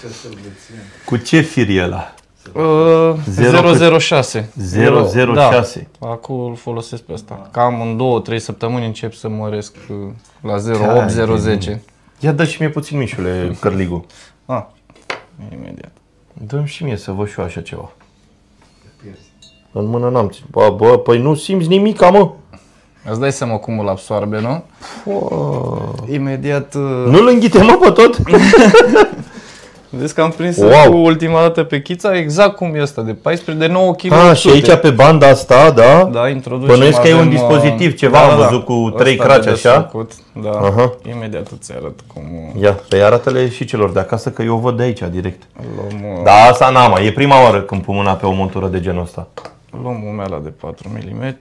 Ce să-l dețin? Cu ce fir e ăla? Uh, Zero 006. 006. Da, acum îl folosesc pe asta. Cam în 2-3 săptămâni încep să măresc uh, la Hai, 0,8, 0,10. Ia dă și mie puțin, Mișule, cărligul. Ah, imediat. Dă-mi și mie să văd și eu așa ceva. Pierzi. În mână n-am ținut. Bă, bă, păi nu simți nimic, mă. Îți dai seama cum îl absorbe, nu? Imediat... uh, Nu-l înghite, mă, pe tot? Vezi că am prins Wow. cu ultima dată pe chița exact cum e asta, de 14, de 9 kg. A, și aici pe banda asta, da? Da, introducem. Bănuiesc că e un avem, dispozitiv, uh, ceva, am văzut cu trei ăsta craci de așa. desfăcut, Da, Aha. imediat îți arăt cum uh, Ia, pe arată-le și celor de acasă, că eu o văd de aici, direct. luăm, uh, Da, asta n-am, mă. e prima oară când pun mâna pe o montură de genul ăsta. Luăm umeala de 4 mm,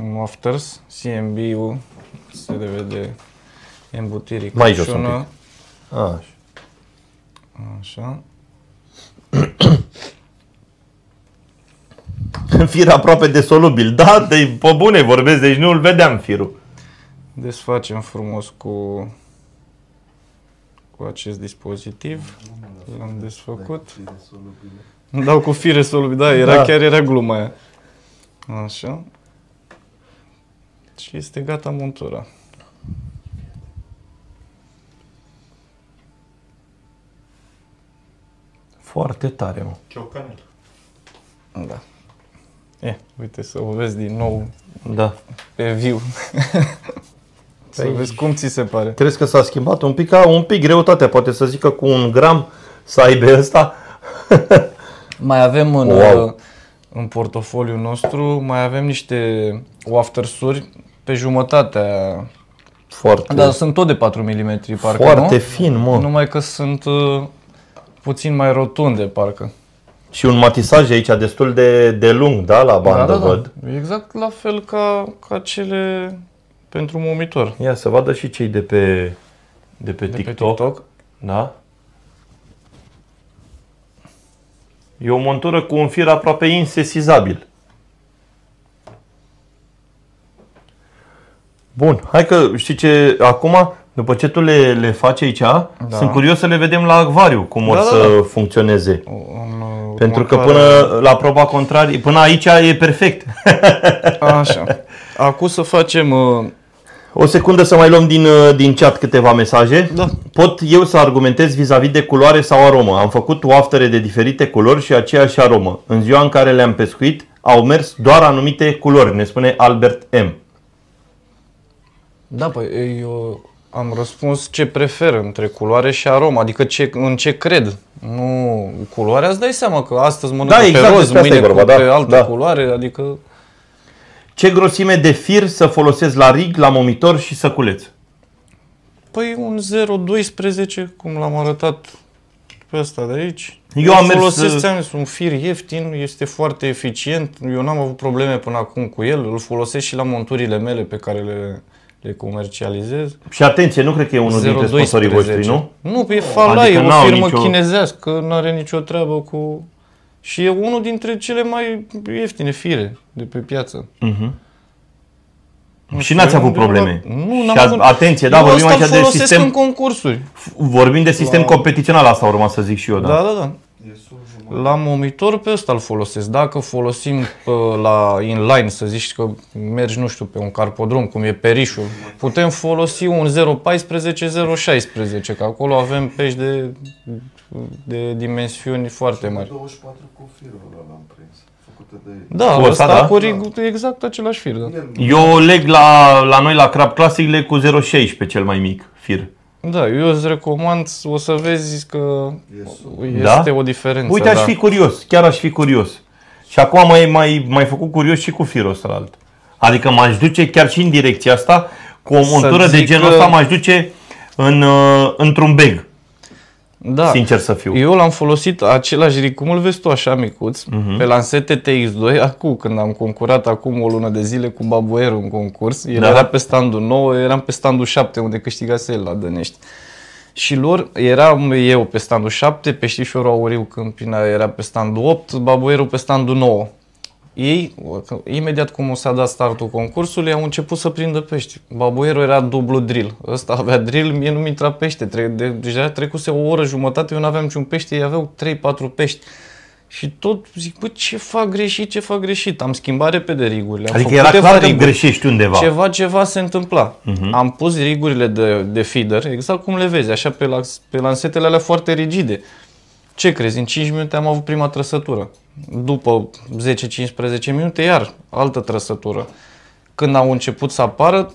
un afters, CMB-ul, se vede embutirii Mai jos un căpșună. Așa. Așa. Fir aproape de solubil. Da, de, pe bune vorbesc, deci nu-l vedeam firul. Desfacem frumos cu, cu acest dispozitiv. L-am desfăcut. Fire solubile. Îmi dau cu fire solubile, da, era, Da. chiar era gluma aia. Așa. Și este gata montura. Foarte tare, mă. Ciocanel. Da. E, uite să o vezi din nou Da. pe viu. să Păi- vezi cum ți se pare. Crezi că s-a schimbat un pic? A, un pic greutatea, poate să zică cu un gram să aibă ăsta. Mai avem în, Wow. uh, în portofoliul nostru, mai avem niște waftersuri pe jumătatea. Foarte, Dar sunt tot de 4 mm, parcă, foarte nu? fin, mă. Numai că sunt uh, puțin mai rotunde, parcă. Și un matisaj aici destul de, de lung, da, la bandă, văd. Exact la fel ca, ca cele pentru momitor. Ia să vadă și cei de pe, de pe, De pe TikTok. TikTok. Da? E o montură cu un fir aproape insesizabil. Bun, hai că știi ce, acum, după ce tu le, le faci aici, da. sunt curios să le vedem la acvariu, cum Da, or da, să funcționeze. Un, uh, Pentru că următoarea- până la proba contrarie, până aici e perfect. Așa. Acum să facem... Uh, O secundă să mai luăm din, uh, din chat câteva mesaje. Da. Pot eu să argumentez vis-a-vis de culoare sau aromă. Am făcut waftere de diferite culori și aceeași aromă. În ziua în care le-am pescuit, au mers doar anumite culori, ne spune Albert M. da, păi eu am răspuns ce prefer între culoare și aromă, adică ce, în ce cred. Nu, culoarea îți dai seama că astăzi mănânc Da, pe exact, roz, despre asta mâine e vorba, cu- da, pe altă da. culoare, adică Ce grosime de fir să folosesc la rig, la momitor și săculeț? Păi un 0,12, cum l-am arătat pe ăsta de aici. Eu am mers... folosesc, uh, ți-am zis, un fir ieftin, este foarte eficient. Eu n-am avut probleme până acum cu el. Îl folosesc și la monturile mele pe care le, le comercializez. Și atenție, nu cred că e unul dintre sponsorii voștri, nu? Nu, e Falai, Adică e o n-au firmă nicio- chinezească, nu are nicio treabă cu... Și e unul dintre cele mai ieftine fire de pe piață. Mhm. Nu Și știu, n-ați eu avut nu- probleme. Nu, n-am și a- avut. atenție, da, Eu vorbim asta aici îl de folosesc sistem, în concursuri. vorbim de sistem La- competițional, asta urma să zic și eu, da. Da, da, da. E sub jumătate. La monitor pe ăsta îl folosesc. Dacă folosim pe, la inline, să zici că mergi, nu știu, pe un carpodrom, cum e perișul, putem folosi un 0.14-0.16, că acolo avem pești de, de dimensiuni foarte mari. 24 cu firul ăla l-am prins. Făcută de Da, Cu ăsta, ăsta da? cu rig, exact același fir, da. El Eu leg la, la noi la Crab Classic leg cu 0,16 cel mai mic fir. Da, eu îți recomand, o să vezi că e sub. este Da? o diferență. Uite, aș da. fi curios, chiar aș fi curios. Și acum mai, mai, mai făcut curios și cu firul ăsta alt. Adică m-aș duce chiar și în direcția asta, cu o Să montură de zic genul că- ăsta m-aș duce în, uh, într-un bag, da. sincer să fiu. Eu l-am folosit același rig, cum îl vezi tu așa micuț, Mhm. pe Lansete TX2, acum când am concurat acum o lună de zile cu Babueru în concurs, el Da. era pe standul 9, eram pe standul 7 unde câștigase el la Dănești. Și lor, eram eu pe standul 7, Peștișorul Auriu Câmpina era pe standul 8, Babueru pe standul 9. Ei, imediat cum s-a dat startul concursului, au început să prindă pești. Babuierul era dublu drill. Ăsta avea drill, mie nu-mi intra pește. Tre- de- deja trecuse o oră jumătate, eu nu aveam niciun pește, ei aveau 3-4 pești. Și tot zic, bă, ce fac greșit, ce fac greșit? Am schimbat repede rigurile. Am Adică făcut era câteva clar că riguri. greșești undeva. Ceva, ceva se întâmpla. Mhm. Am pus rigurile de, de feeder, exact cum le vezi, așa pe, la, pe lansetele alea foarte rigide. Ce crezi? În 5 minute am avut prima trăsătură. După 10-15 minute, iar altă trăsătură. Când au început să apară,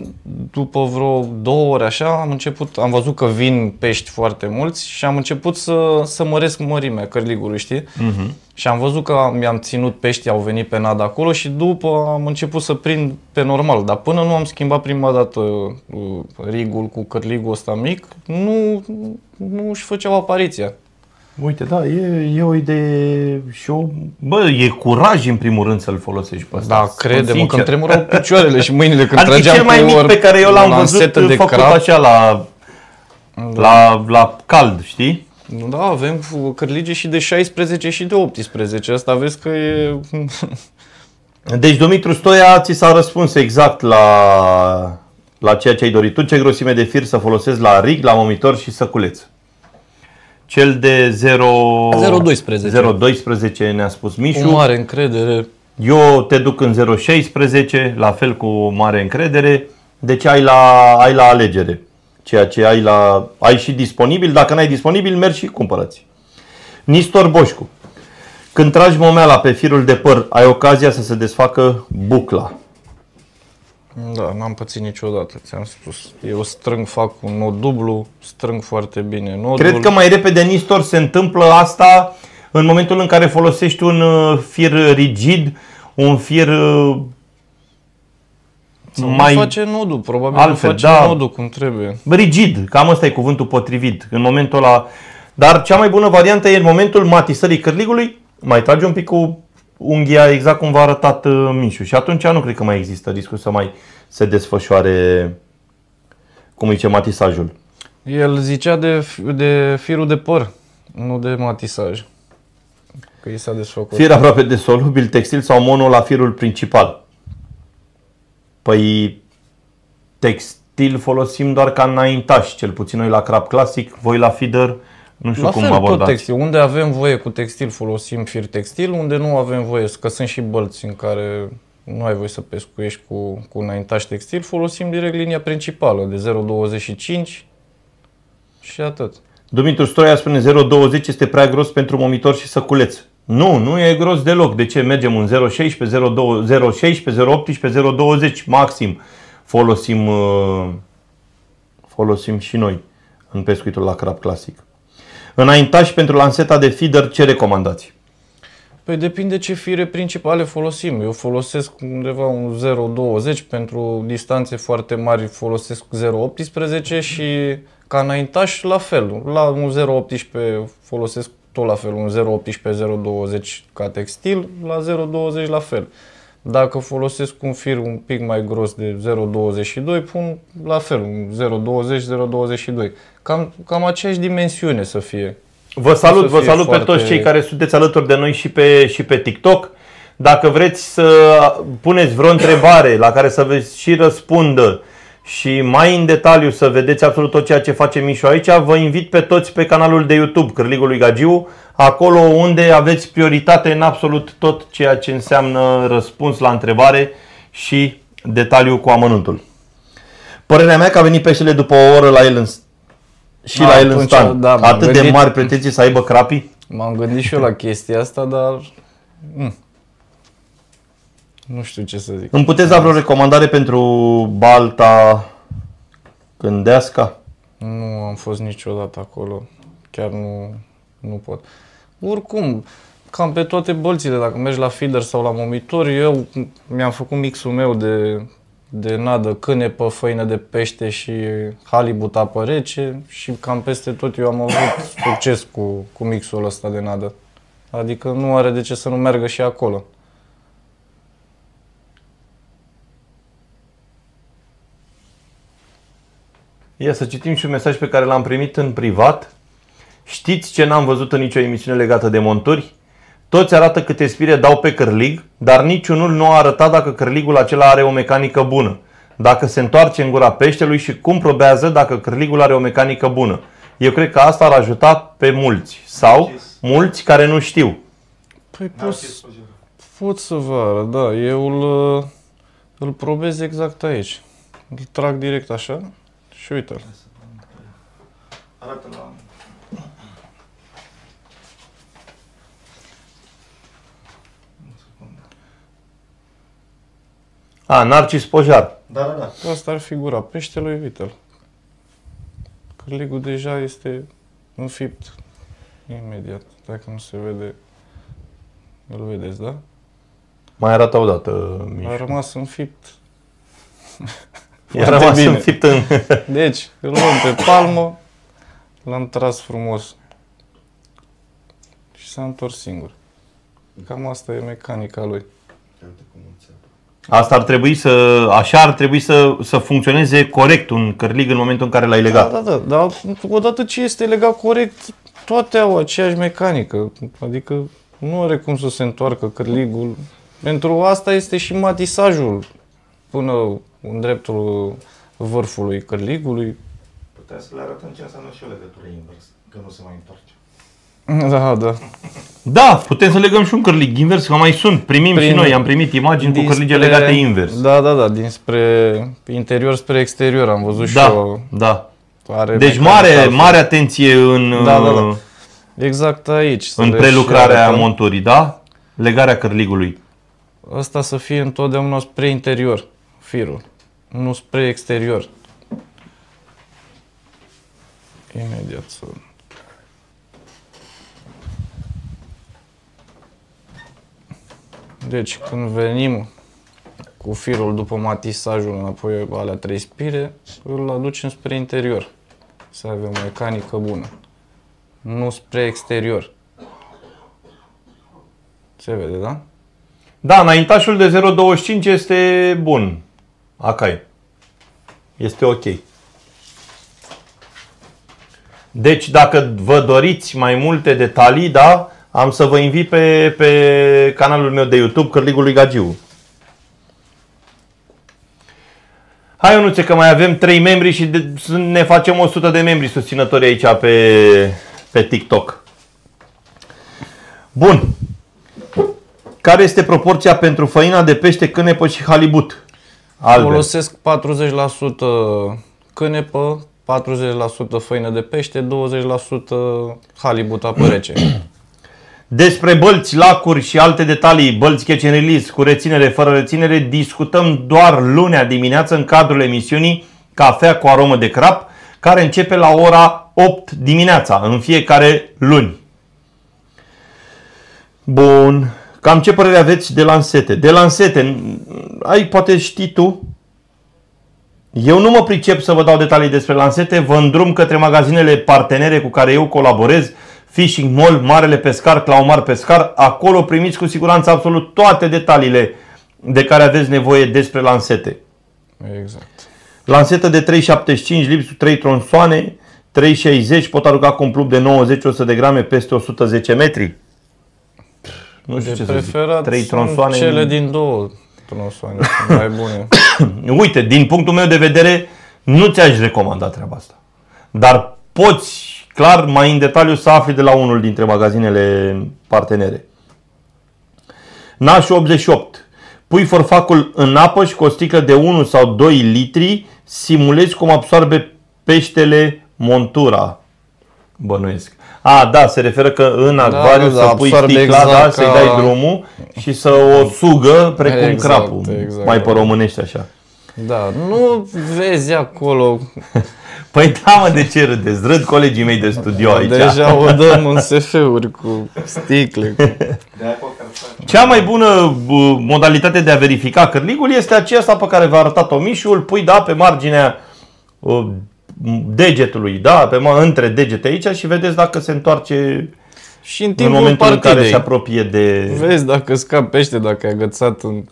după vreo două ore așa, am început, am văzut că vin pești foarte mulți și am început să, să măresc mărimea cărligului, știi? Mhm. Și am văzut că mi-am ținut pești, au venit pe nad acolo și după am început să prind pe normal. Dar până nu am schimbat prima dată uh, rigul cu cărligul ăsta mic, nu, nu își făceau apariția. Uite, da, e, e o idee și o... Bă, e curaj în primul rând să-l folosești pe ăsta. Da, sunt crede-mă că sincer. îmi tremurau picioarele și mâinile când Adică trăgeam cel mai cu mic or- pe care eu l-am o văzut lansetă de făcut crap. așa la, la, la cald, știi? Da, avem cărlige și de 16 și de 18. Asta vezi că e... Deci Dumitru Stoia ți s-a răspuns exact la, la ceea ce ai dorit tu. Ce grosime de fir să folosesc la rig, la momitor și săculeț? Cel de 0... 0,12. 0,12 ne-a spus Cu Mișu. mare încredere. Eu te duc în 0,16, la fel cu mare încredere. Deci ai la, ai la alegere. Ceea ce ai, la, ai și disponibil. Dacă n-ai disponibil, mergi și cumpărați. Nistor Boșcu. Când tragi momeala pe firul de păr, ai ocazia să se desfacă bucla. Da, n-am pățit niciodată, ți-am spus. Eu strâng, fac un nod dublu, strâng foarte bine nodul. Cred că mai repede, Nistor, se întâmplă asta în momentul în care folosești un uh, fir rigid, un fir uh, Sau mai nu face nodul, probabil altfel, nu face da. nodul cum trebuie. rigid, cam ăsta e cuvântul potrivit în momentul ăla. Dar cea mai bună variantă e în momentul matisării cârligului, mai tragi un pic cu unghia exact cum v-a arătat uh, Mișu și atunci nu cred că mai există riscul să mai se desfășoare, cum zice, matisajul. El zicea de, f- de firul de păr, nu de matisaj. Că i s-a desfăcut. Fir aproape de solubil, textil sau mono la firul principal. Păi textil folosim doar ca înaintaș, cel puțin noi la Crab Classic, voi la feeder, nu știu La cum fel, tot abordați. textil. Unde avem voie cu textil folosim fir textil, unde nu avem voie, că sunt și bălți în care nu ai voie să pescuiești cu, cu înaintaș textil, folosim direct linia principală de 0,25 și atât. Dumitru Stroia spune 0,20 este prea gros pentru momitor și săculeț. Nu, nu e gros deloc. De ce? Mergem un 0,16, 0,16, 0,18, 0,20 maxim folosim, uh, folosim și noi în pescuitul la Crab Classic. Înaintaș pentru lanseta de feeder, ce recomandați? Păi depinde ce fire principale folosim. Eu folosesc undeva un 0,20 pentru distanțe foarte mari folosesc 0,18 și ca înaintaș la fel. La un 0,18 folosesc tot la fel, un 0,18-0,20 ca textil, la 0,20 la fel. Dacă folosesc un fir un pic mai gros de 0,22, pun la fel, un 0,20-0,22. Cam, cam aceeași dimensiune să fie. Vă salut, să vă fie salut pe foarte- toți cei care sunteți alături de noi și pe, și pe TikTok. Dacă vreți să puneți vreo întrebare la care să vă și răspundă și mai în detaliu să vedeți absolut tot ceea ce face Mișu aici, vă invit pe toți pe canalul de YouTube Cârligul lui Gagiu, acolo unde aveți prioritate în absolut tot ceea ce înseamnă răspuns la întrebare și detaliu cu amănuntul. Părerea mea că a venit peștele după o oră la el în, și A, la el în atunci, stan. da, m-am Atât de gândit- mari pretenții să aibă crapii? M-am gândit și eu la chestia asta, dar... mm, Nu știu ce să zic. Îmi puteți da vreo recomandare pentru Balta Gândeasca? Nu am fost niciodată acolo. Chiar nu, nu pot. Oricum, cam pe toate bălțile, dacă mergi la feeder sau la momitor, eu mi-am făcut mixul meu de, de nadă, cânepă, făină de pește și halibut apă rece și cam peste tot eu am avut succes cu, cu mixul ăsta de nadă. Adică nu are de ce să nu meargă și acolo. Ia să citim și un mesaj pe care l-am primit în privat. Știți ce n-am văzut în nicio emisiune legată de monturi? Toți arată câte spire dau pe cârlig, dar niciunul nu a arătat dacă cârligul acela are o mecanică bună. Dacă se întoarce în gura peștelui și cum probează dacă cârligul are o mecanică bună. Eu cred că asta ar ajuta pe mulți. Sau mulți care nu știu. Păi pot, pot să vă arăt, da. Eu îl, îl probez exact aici. Îl trag direct așa și uite-l. Arată la... A, Narcis Pojar. Da, da, da. Asta ar fi gura peștelui, uite-l. Cârligul deja este înfipt imediat. Dacă nu se vede, îl vedeți, da? Mai arată odată, A Mișu. rămas înfipt. I-a foarte rămas bine. înfipt în... Deci, îl luăm pe palmă, l-am tras frumos și s-a întors singur. Cam asta e mecanica lui. Ia uite cum înțeleg. Asta ar trebui să, așa ar trebui să, să funcționeze corect un cărlig în momentul în care l-ai legat. Da, da, da, dar odată ce este legat corect, toate au aceeași mecanică. Adică nu are cum să se întoarcă cârligul. Pentru asta este și matisajul până în dreptul vârfului cârligului. Putea să le arătăm ce înseamnă și o legătură invers, că nu se mai întoarce. Da, da. Da, putem să legăm și un cârlig invers, că mai sunt. Primim Prin- și noi, am primit imagini cu cârlige Dinspre- legate invers. Da, da, da, dinspre interior spre exterior am văzut și Da, eu. da. Are Deci mecanica mare, altfel. mare atenție în, Da, da, da. uh, Exact aici. să în le prelucrarea și arătăm. monturii, da? Legarea cârligului. Ăsta să fie întotdeauna spre interior, firul, nu spre exterior. Imediat să... Deci când venim cu firul după matisajul înapoi alea trei spire, îl aducem spre interior. Să avem o mecanică bună. Nu spre exterior. Se vede, da? Da, înaintașul de 0,25 este bun. Acai. Este ok. Deci, dacă vă doriți mai multe detalii, da, am să vă invit pe, pe canalul meu de YouTube, Cârligul lui Gagiu. Hai, Ionuțe, că mai avem 3 membri și de, să ne facem 100 de membri susținători aici pe, pe TikTok. Bun. Care este proporția pentru făina de pește, cânepă și halibut? Albert. Folosesc 40% cânepă, 40% făină de pește, 20% halibut apă rece. Despre bălți, lacuri și alte detalii, bălți catch and release, cu reținere, fără reținere, discutăm doar lunea dimineață în cadrul emisiunii Cafea cu aromă de crap, care începe la ora 8 dimineața, în fiecare luni. Bun. Cam ce părere aveți de lansete? De lansete, ai poate știi tu? Eu nu mă pricep să vă dau detalii despre lansete, vă îndrum către magazinele partenere cu care eu colaborez, Fishing Mall, Marele Pescar, Claumar Pescar. Acolo primiți cu siguranță absolut toate detaliile de care aveți nevoie despre lansete. Exact. Lansetă de 3,75, lipsul 3 tronsoane, 3,60, pot arunca cu un plumb de 90-100 de grame peste 110 metri. Nu știu De ce să zic. preferat 3 sunt tronsoane. cele din două tronsoane, sunt mai bune. Uite, din punctul meu de vedere, nu ți-aș recomanda treaba asta. Dar poți, clar, mai în detaliu să afli de la unul dintre magazinele partenere. Nașul 88. Pui forfacul în apă și cu o sticlă de 1 sau 2 litri simulezi cum absorbe peștele montura. Bănuiesc. A, da, se referă că în acvariu da, să da, pui absorbe sticla, exact da, să-i ca- dai drumul și să o sugă precum Exact, crapul. exact. Mai pe românești așa. Da, nu vezi acolo. Păi da, mă, de ce râdeți? Râd colegii mei de studio aici. Deja o dăm în SF-uri cu sticle. Cu... De apă care face. Cea mai bună bă, modalitate de a verifica cârligul este aceasta pe care v-a arătat-o Mișu, îl pui da, pe marginea uh, degetului, da, pe, ma- între degete aici și vedeți dacă se întoarce Și în în timpul momentul în care se partidei. apropie de... Vezi dacă scap pește, dacă ai agățat în,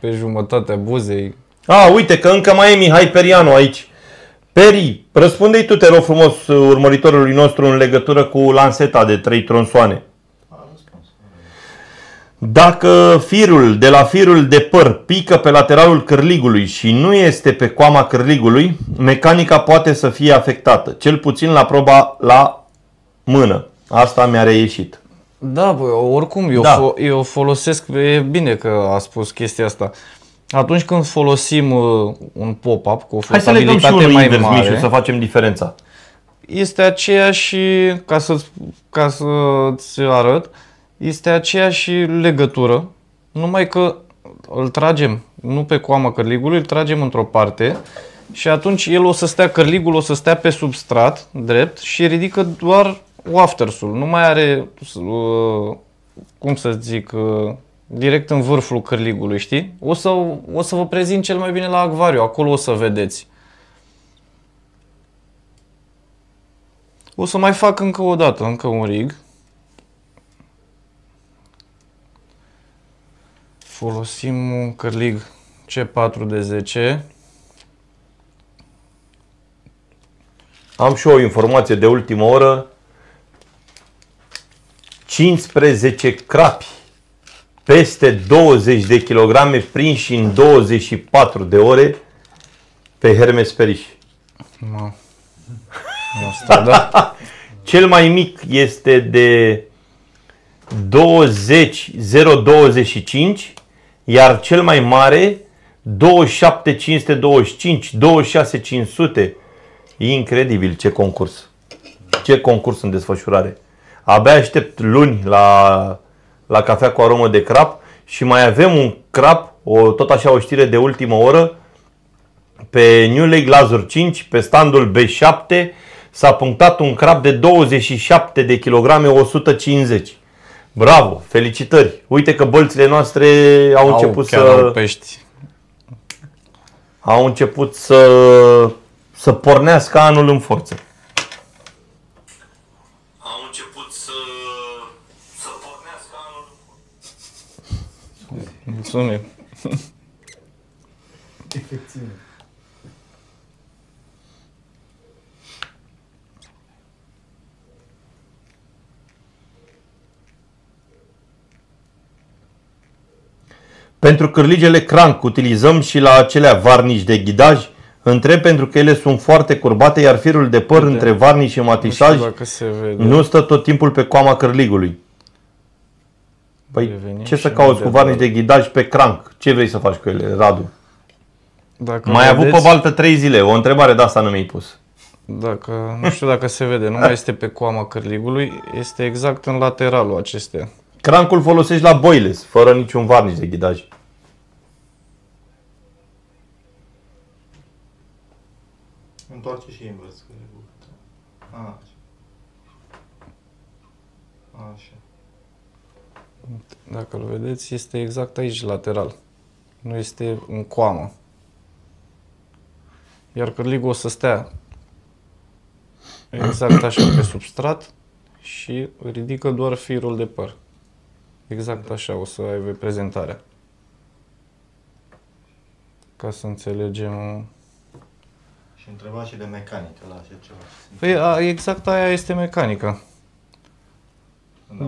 pe jumătatea buzei. A, uite că încă mai e Mihai Perianu aici. Peri, răspunde-i tu, te rog frumos, urmăritorului nostru în legătură cu lanseta de trei tronsoane. Dacă firul de la firul de păr pică pe lateralul cârligului și nu este pe coama cârligului, mecanica poate să fie afectată, cel puțin la proba la mână. Asta mi-a reieșit. Da, bă, oricum, eu, Da. fo- eu folosesc, e bine că a spus chestia asta. Atunci când folosim uh, un pop-up cu o Hai să legăm și flotabilitate unul mai invers, mare, Mișu, să facem diferența. este aceeași, ca să ca să-ți arăt, este aceeași legătură, numai că îl tragem nu pe coama cărligului, îl tragem într-o parte și atunci el o să stea, cărligul o să stea pe substrat, drept, și ridică doar waftersul, nu mai are, uh, cum să zic, uh, direct în vârful cărligului, știi? O să, o să vă prezint cel mai bine la acvariu, acolo o să vedeți. O să mai fac încă o dată, încă un rig. Folosim un cărlig C4 de 10. Am și o informație de ultimă oră. 15 crapi peste 20 de kilograme prinși în 24 de ore pe Hermes Periș. Ma. Asta, da. Cel mai mic este de 20,025, iar cel mai mare 27,525, 26,500. Incredibil ce concurs. Ce concurs în desfășurare. Abia aștept luni la, la cafea cu aromă de crap și mai avem un crap, o, tot așa o știre de ultimă oră, pe New Lake Lazur 5, pe standul B7, s-a punctat un crab de 27 de kilograme 150. Bravo, felicitări! Uite că bălțile noastre au, început chiar să au pești. au început să să pornească anul în forță. Au început să să pornească anul Mulțumim. Efecțiune. Pentru cârligele crank utilizăm și la acelea varnici de ghidaj. Întreb pentru că ele sunt foarte curbate, iar firul de păr între varnici și Nu matișaj știu dacă se vede. nu stă tot timpul pe coama cârligului. Păi Revenim ce și să cauți de cu varnici de ghidaj pe crank? Ce vrei să faci cu ele, Radu? Dacă Mai ai avut pe vedeți- baltă 3 zile. O întrebare de asta nu mi-ai pus. Dacă, nu știu dacă se vede, nu mai este pe coama cărligului, este exact în lateralul acestea. Crancul folosești la boiles, fără niciun varnici de ghidaj. Întoarce și invers. Că e bun. A, așa. Așa. Dacă îl vedeți, este exact aici lateral. Nu este în coamă. Iar cărligul o să stea exact așa pe substrat și ridică doar firul de păr. Exact așa o să ai prezentarea. Ca să înțelegem... Și întreba și de mecanică la așa ceva. Păi a, exact aia este mecanica.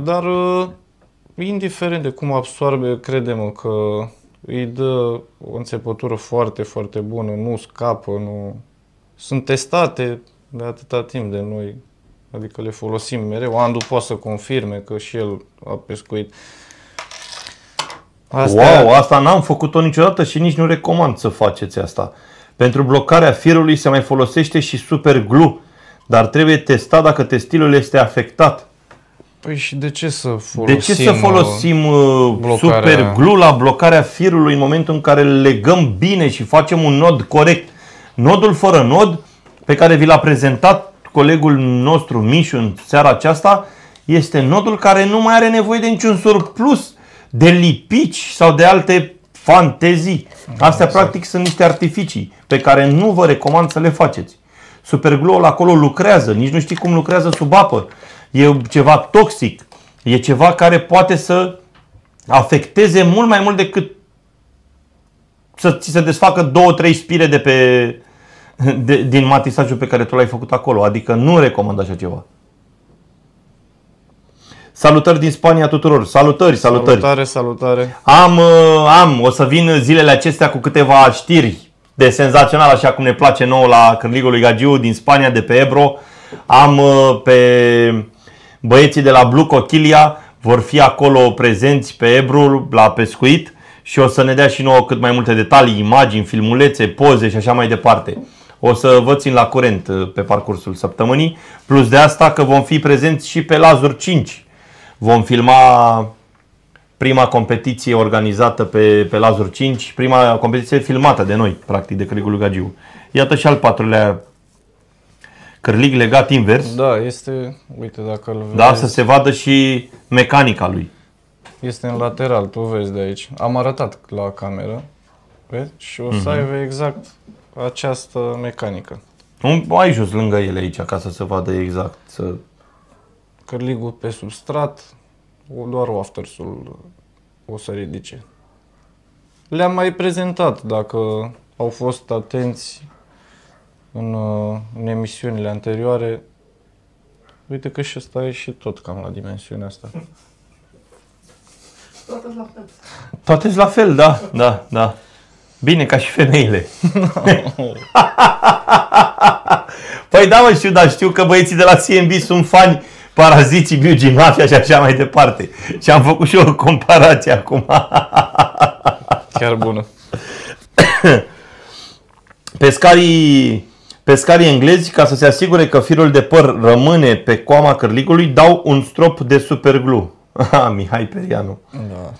Dar uh, indiferent de cum absorbe, credem că îi dă o înțepătură foarte, foarte bună, nu scapă, nu... Sunt testate de atâta timp de noi, adică le folosim mereu. Andu poate să confirme că și el a pescuit. Asta... Wow, asta n-am făcut-o niciodată și nici nu recomand să faceți asta. Pentru blocarea firului se mai folosește și super glue, dar trebuie testat dacă textilul este afectat. Păi și de ce să folosim De ce să folosim uh, blocarea- super glue la blocarea firului în momentul în care îl legăm bine și facem un nod corect? Nodul fără nod, pe care vi l-a prezentat colegul nostru Mișu în seara aceasta, este nodul care nu mai are nevoie de niciun surplus de lipici sau de alte fantezii. Astea practic sunt niște artificii pe care nu vă recomand să le faceți. Superglue-ul acolo lucrează, nici nu știi cum lucrează sub apă. E ceva toxic, e ceva care poate să afecteze mult mai mult decât să ți se desfacă două, trei spire de pe, de, din matisajul pe care tu l-ai făcut acolo. Adică nu recomand așa ceva. Salutări din Spania tuturor. Salutări, salutări. Salutare, salutare. Am, uh, am, o să vin zilele acestea cu câteva știri de senzațional, așa cum ne place nouă la Cârligul lui Gagiu din Spania, de pe Ebro. Am uh, pe băieții de la Blue Cochilia, vor fi acolo prezenți pe Ebru la pescuit și o să ne dea și nouă cât mai multe detalii, imagini, filmulețe, poze și așa mai departe. O să vă țin la curent uh, pe parcursul săptămânii. Plus de asta că vom fi prezenți și pe Lazur 5. Vom filma prima competiție organizată pe, pe Lazur 5, prima competiție filmată de noi, practic, de Cârligul lui Gagiu. Iată și al patrulea cârlig legat invers, Da, este, uite dacă îl vezi, da, să se vadă și mecanica lui. este în lateral, tu vezi de aici. Am arătat la cameră, vezi? Și o să aibă exact această mecanică. Un, mai jos lângă ele aici, ca să se vadă exact. Să... Cărligul pe substrat, o- doar waftersul o să ridice. Le-am mai prezentat, dacă au fost atenți în, uh, în emisiunile anterioare. Uite că și ăsta e și tot cam la dimensiunea asta. Toate la fel, da, da, da. Bine, ca și femeile. păi da, mă, știu, dar știu că băieții de la CNB sunt fani paraziții, Biugi, Mafia și așa mai departe. Și am făcut și eu o comparație acum. Chiar bună. Pescarii, pescarii englezi, ca să se asigure că firul de păr rămâne pe coama cârligului, dau un strop de superglue. Ah, Mihai Perianu. Da.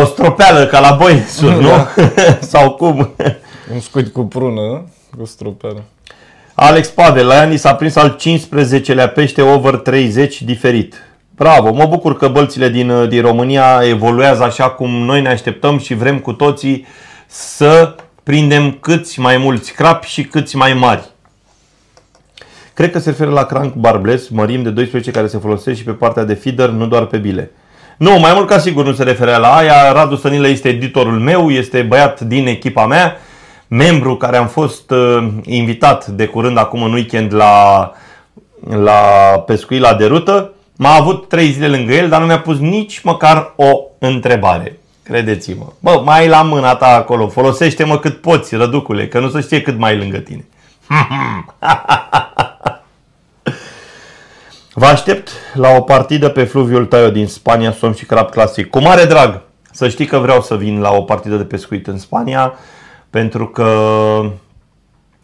O stropeală ca la boiesuri, nu? Sau cum? Un scuit cu prună, cu strupeală. Alex Pavel, la Iani s-a prins al 15-lea pește over 30 diferit. Bravo, mă bucur că bălțile din, din România evoluează așa cum noi ne așteptăm și vrem cu toții să prindem câți mai mulți crapi și câți mai mari. Cred că se referă la crank barbless, mărim de 12 care se folosește și pe partea de feeder, nu doar pe bile. Nu, mai mult ca sigur nu se referea la aia. Radu Stănilă este editorul meu, este băiat din echipa mea, membru care am fost uh, invitat de curând acum în weekend la, la pescuit la derută. M-a avut trei zile lângă el, dar nu mi-a pus nici măcar o întrebare. Credeți-mă. Bă, mai ai la mâna ta acolo, folosește-mă cât poți, răducule, că nu se știe cât mai e lângă tine. Vă aștept la o partidă pe fluviul Taio din Spania, Somn și Crab Clasic. Cu mare drag! Să știi că vreau să vin la o partidă de pescuit în Spania, pentru că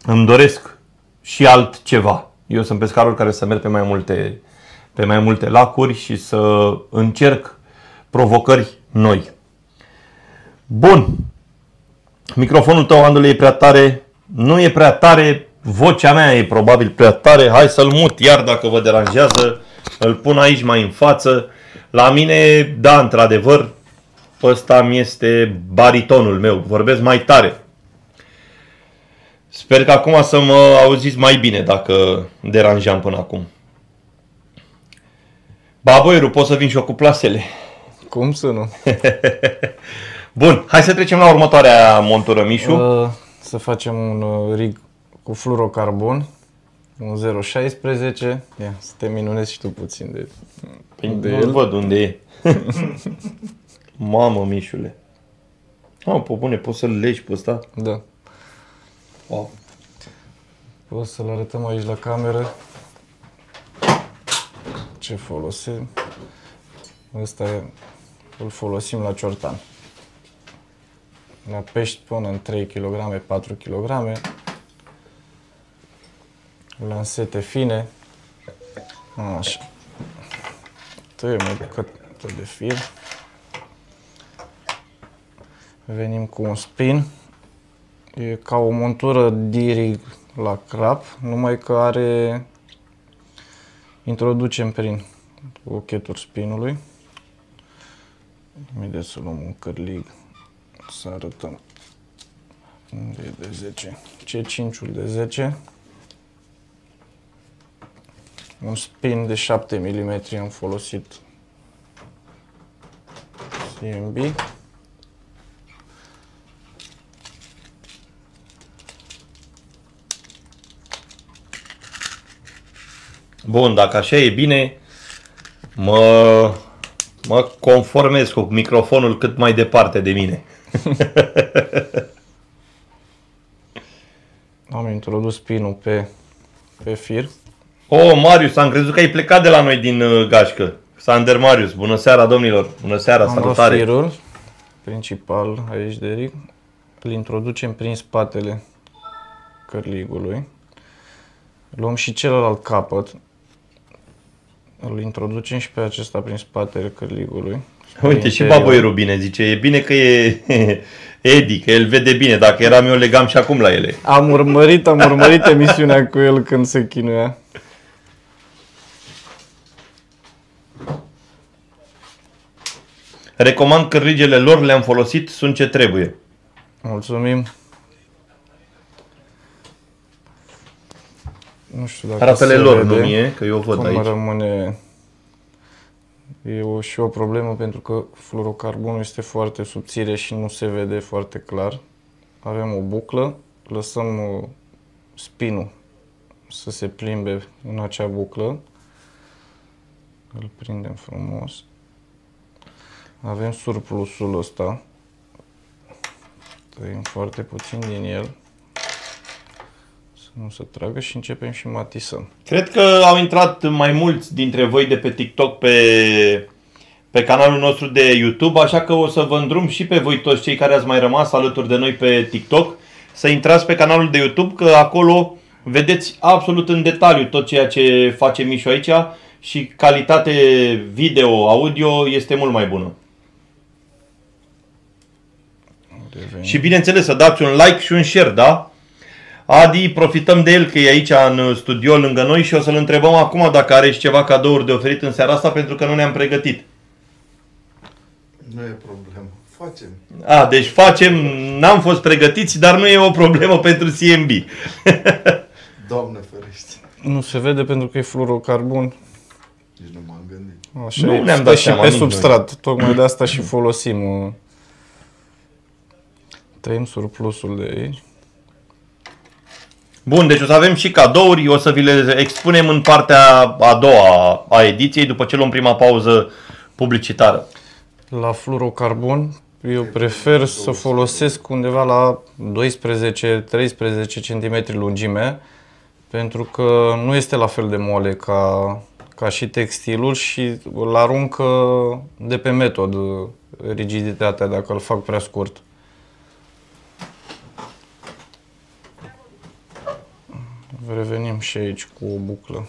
îmi doresc și altceva. Eu sunt pescarul care să merg pe mai multe, pe mai multe lacuri și să încerc provocări noi. Bun. Microfonul tău, Andule, e prea tare. Nu e prea tare. Vocea mea e probabil prea tare. Hai să-l mut iar dacă vă deranjează. Îl pun aici mai în față. La mine, da, într-adevăr, ăsta mi este baritonul meu. Vorbesc mai tare. Sper că acum să mă auziți mai bine dacă deranjam până acum. Baboieru, pot să vin și eu cu plasele. Cum să nu? Bun, hai să trecem la următoarea montură, Mișu. Uh, să facem un uh, rig cu fluorocarbon, un 0,16. Ia, să te minunezi și tu puțin de... Păi de nu el. văd unde e. Mamă, Mișule. Ah, pe bune, poți să-l legi pe ăsta? Da. Wow. O să-l arătăm aici la cameră. Ce folosim? Ăsta e, îl folosim la ciortan. La pești până în 3 kg, 4 kg. Lansete fine. Așa. Tăiem o bucată de fir. Venim cu un spin. E ca o montură dirig la crap, numai că are... Introducem prin ochetul spinului. Imediat să luăm un cârlig, să arătăm unde e de 10. C5-ul de 10. Un spin de 7 mm am folosit CMB. Bun, dacă așa e bine, mă, mă conformez cu microfonul cât mai departe de mine. Am introdus spinul pe, pe fir. O, Marius, am crezut că ai plecat de la noi din uh, gașcă. Sander Marius, bună seara domnilor, bună seara, Am luat salutare. firul principal aici de rig. Îl introducem prin spatele cărligului. Luăm și celălalt capăt. Îl introducem și pe acesta prin spatele cărligului. Uite, și interior. baboierul bine zice, e bine că e Edi, că el vede bine, dacă eram eu legam și acum la ele. Am urmărit, am urmărit emisiunea cu el când se chinuia. Recomand cărligele lor, le-am folosit, sunt ce trebuie. Mulțumim. Nu știu dacă Arată-le se lor, vede. nu mie, că eu văd cum aici. rămâne e o, și o problemă pentru că fluorocarbonul este foarte subțire și nu se vede foarte clar. Avem o buclă, lăsăm uh, spinul să se plimbe în acea buclă. Îl prindem frumos. Avem surplusul ăsta. Tăiem foarte puțin din el. Să nu se tragă și începem și matisăm. Cred că au intrat mai mulți dintre voi de pe TikTok pe, pe canalul nostru de YouTube, așa că o să vă îndrum și pe voi toți cei care ați mai rămas alături de noi pe TikTok să intrați pe canalul de YouTube, că acolo vedeți absolut în detaliu tot ceea ce face Mișu aici și calitate video, audio este mult mai bună. Revenim. Și bineînțeles să dați un like și un share, da? Adi, profităm de el că e aici în studio lângă noi și o să-l întrebăm acum dacă are și ceva cadouri de oferit în seara asta pentru că nu ne-am pregătit. Nu e problemă. Facem. A, deci facem, n-am fost pregătiți, dar nu e o problemă pentru CMB. Doamne ferește. Nu se vede pentru că e fluorocarbon. Nici nu m-am gândit. Așa Nu e, ne-am stă dat și seama pe nici substrat. Tocmai de asta și folosim. Uh, Tăiem surplusul de aici. Bun, deci o să avem și cadouri, o să vi le expunem în partea a doua a ediției, după ce luăm prima pauză publicitară. La fluorocarbon eu prefer să folosesc undeva la 12-13 cm lungime pentru că nu este la fel de moale ca, ca și textilul și îl aruncă de pe metod rigiditatea dacă îl fac prea scurt. Revenim și aici cu o buclă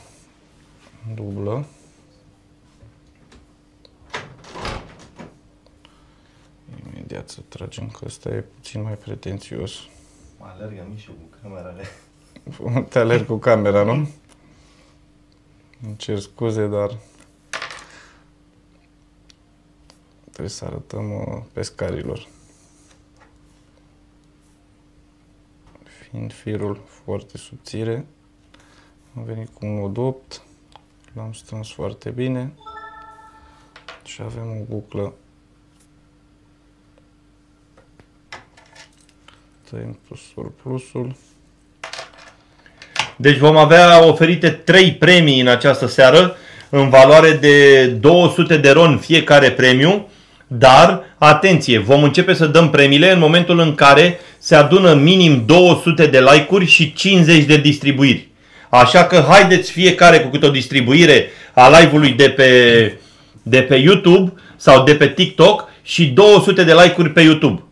dublă. Imediat să tragem, că ăsta e puțin mai pretențios. Alergă Mișu cu camerele. Te alerg cu camera, nu? Îmi cer scuze, dar trebuie să arătăm uh, pescarilor. Fiind firul foarte subțire, am venit cu un nod 8, l-am strâns foarte bine Și avem o buclă. Tăiem plus surplusul. Deci vom avea oferite 3 premii în această seară în valoare de 200 de ron fiecare premiu, dar, atenție, vom începe să dăm premiile în momentul în care se adună minim 200 de like-uri și 50 de distribuiri. Așa că haideți fiecare cu câte o distribuire a live-ului de pe, de pe YouTube sau de pe TikTok și 200 de like-uri pe YouTube.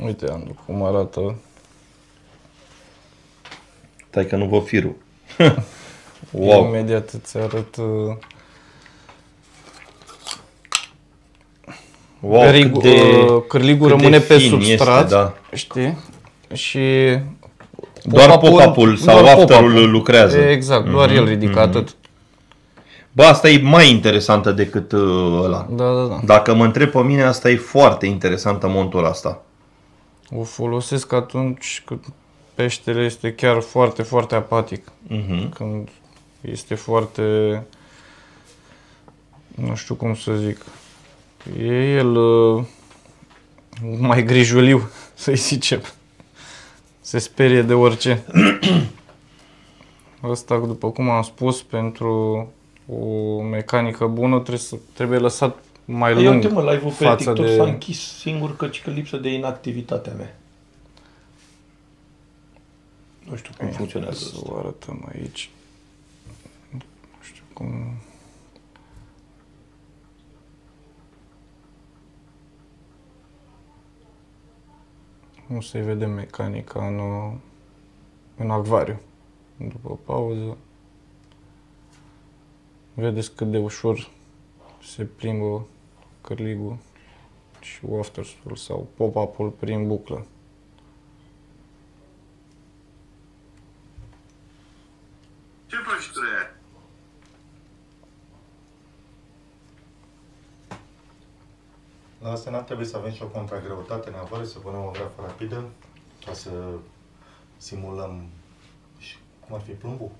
Uite, Andu, cum arată. Stai că nu vă firul. Wow. Imediat îți arăt wow Perigu, cât de, uh, cârligul cât de rămâne pe fin substrat, Este, da. știi? Și Doar pop-up-ul- pop-up-ul sau doar afterul pop-up-ul. lucrează. Exact, doar el ridică atât. Bă, asta e mai interesantă decât uh, ăla. Da, da, da. Dacă mă întreb pe mine, asta e foarte interesantă montura asta. O folosesc atunci când peștele este chiar foarte, foarte apatic. Mhm. Când este foarte... Nu știu cum să zic. E el uh, mai grijuliu, să-i zicem. Se sperie de orice. Asta, după cum am spus, pentru o mecanică bună trebuie, să, trebuie lăsat mai Păi lung uite mă, live-ul pe față TikTok de... s-a închis singur căci că lipsă de inactivitatea mea. Nu știu cum funcționează Să asta. o arătăm aici. Nu știu cum... Nu să-i vedem mecanica în, uh, în acvariu. După pauză. Vedeți cât de ușor se plimbă cărligul și waftersul sau pop-up-ul prin buclă. Ce faci tu de La asta n-ar trebui să avem și o contragreutate în afară, să punem o grafă rapidă ca să simulăm și cum ar fi plumbul.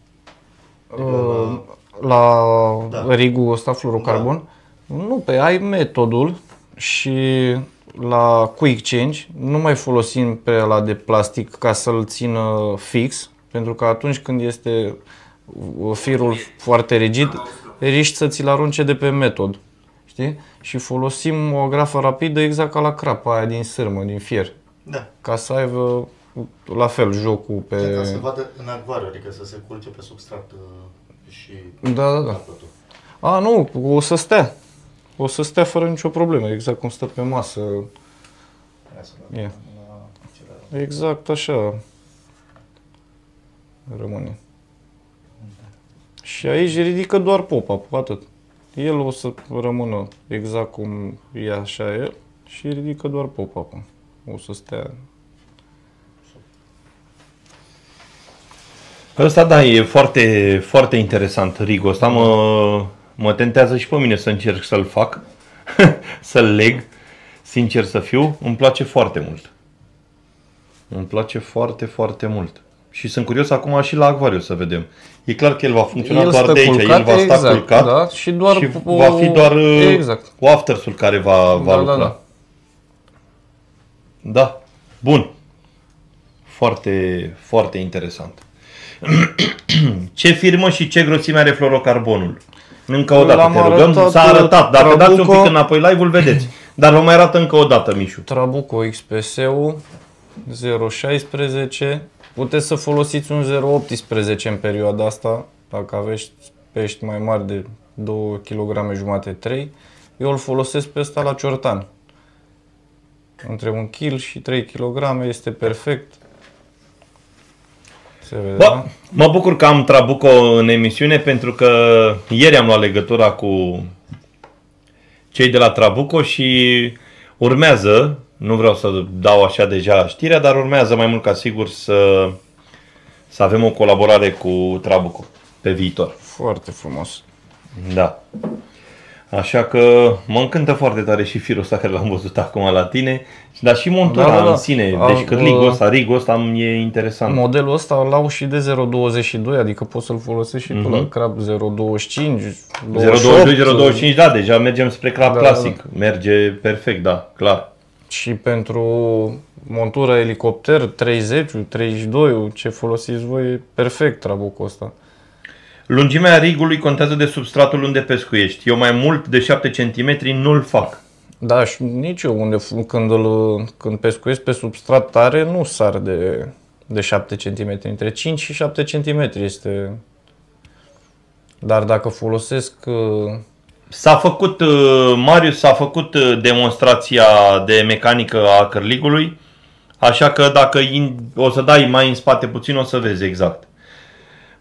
Uh, la Da. rigul ăsta fluorocarbon? Nu, pe ai metodul și la quick change nu mai folosim pe la de plastic ca să-l țină fix, pentru că atunci când este uh, firul foarte rigid, riști să ți-l arunce de pe metod. Știi? Și folosim o grafă rapidă exact ca la crapa aia din sârmă, din fier. Da. Ca să aibă la fel jocul pe... Ca să vadă în acvariu, adică să se culce pe substrat uh, și Da, da, da. capătul. A, nu, o să stea. O să stea fără nicio problemă, exact cum stă pe masă. Hai să vedem E. la celălalt. Exact așa rămâne. Și aici ridică doar popa, atât. El o să rămână exact cum e așa el și ridică doar popa. O să stea. Ăsta da, e foarte, foarte interesant rigul ăsta. Mă, mă tentează și pe mine să încerc să-l fac, să-l leg. Sincer să fiu, îmi place foarte mult. Îmi place foarte, foarte mult. Și sunt curios acum și la acvariu să vedem. E clar că el va funcționa El doar stă de aici, culcat, el va sta exact, culcat da, și doar și o- va fi doar uh, Exact. waftersul care va, va Da, da, lucra. da. Da, bun. Foarte, foarte interesant. ce firmă și ce grosime are fluorocarbonul? Încă o dată L-am te rugăm, arătat, s-a arătat. Dacă dați un Trabuco. pic înapoi live-ul, vedeți. Dar vă mai arată încă o dată, Mișu. Trabuco XPS-ul 0.16 Puteți să folosiți un 0.18 în perioada asta Dacă aveți pești mai mari de 2 kg jumate 3 Eu îl folosesc pe ăsta la ciortan Între 1 kg și 3 kg este perfect Se vede, Bă, da? mă bucur că am Trabuco în emisiune pentru că ieri am luat legătura cu cei de la Trabuco și urmează, nu vreau să dau așa deja știrea, dar urmează mai mult ca sigur să, să avem o colaborare cu Trabuco pe viitor. Foarte frumos Da. Așa că mă încântă foarte tare și firul ăsta care l-am văzut acum la tine, dar și montura Da, da, da. în sine. Am, Deci cârligul uh, ăsta, rigul ăsta îmi e interesant. Modelul ăsta îl au și de 0.22, adică poți să-l folosești și tu Mhm. la crab 0.25, 022, 025, da, deja mergem spre crab Da, clasic. Merge perfect, da, clar. Și pentru montura elicopter 30, 32, ce folosiți voi, e perfect trabucul ăsta. Lungimea rigului contează de substratul unde pescuiești. Eu mai mult de 7 cm nu-l fac. Da, și nici eu unde, f- când, îl, când pescuiesc pe substrat tare, nu sar de, de 7 cm. Între 5 și 7 cm este... Dar dacă folosesc... uh, S-a făcut, uh, Marius s-a făcut uh, demonstrația de mecanică a cărligului, așa că dacă in- o să dai mai în spate puțin o să vezi exact.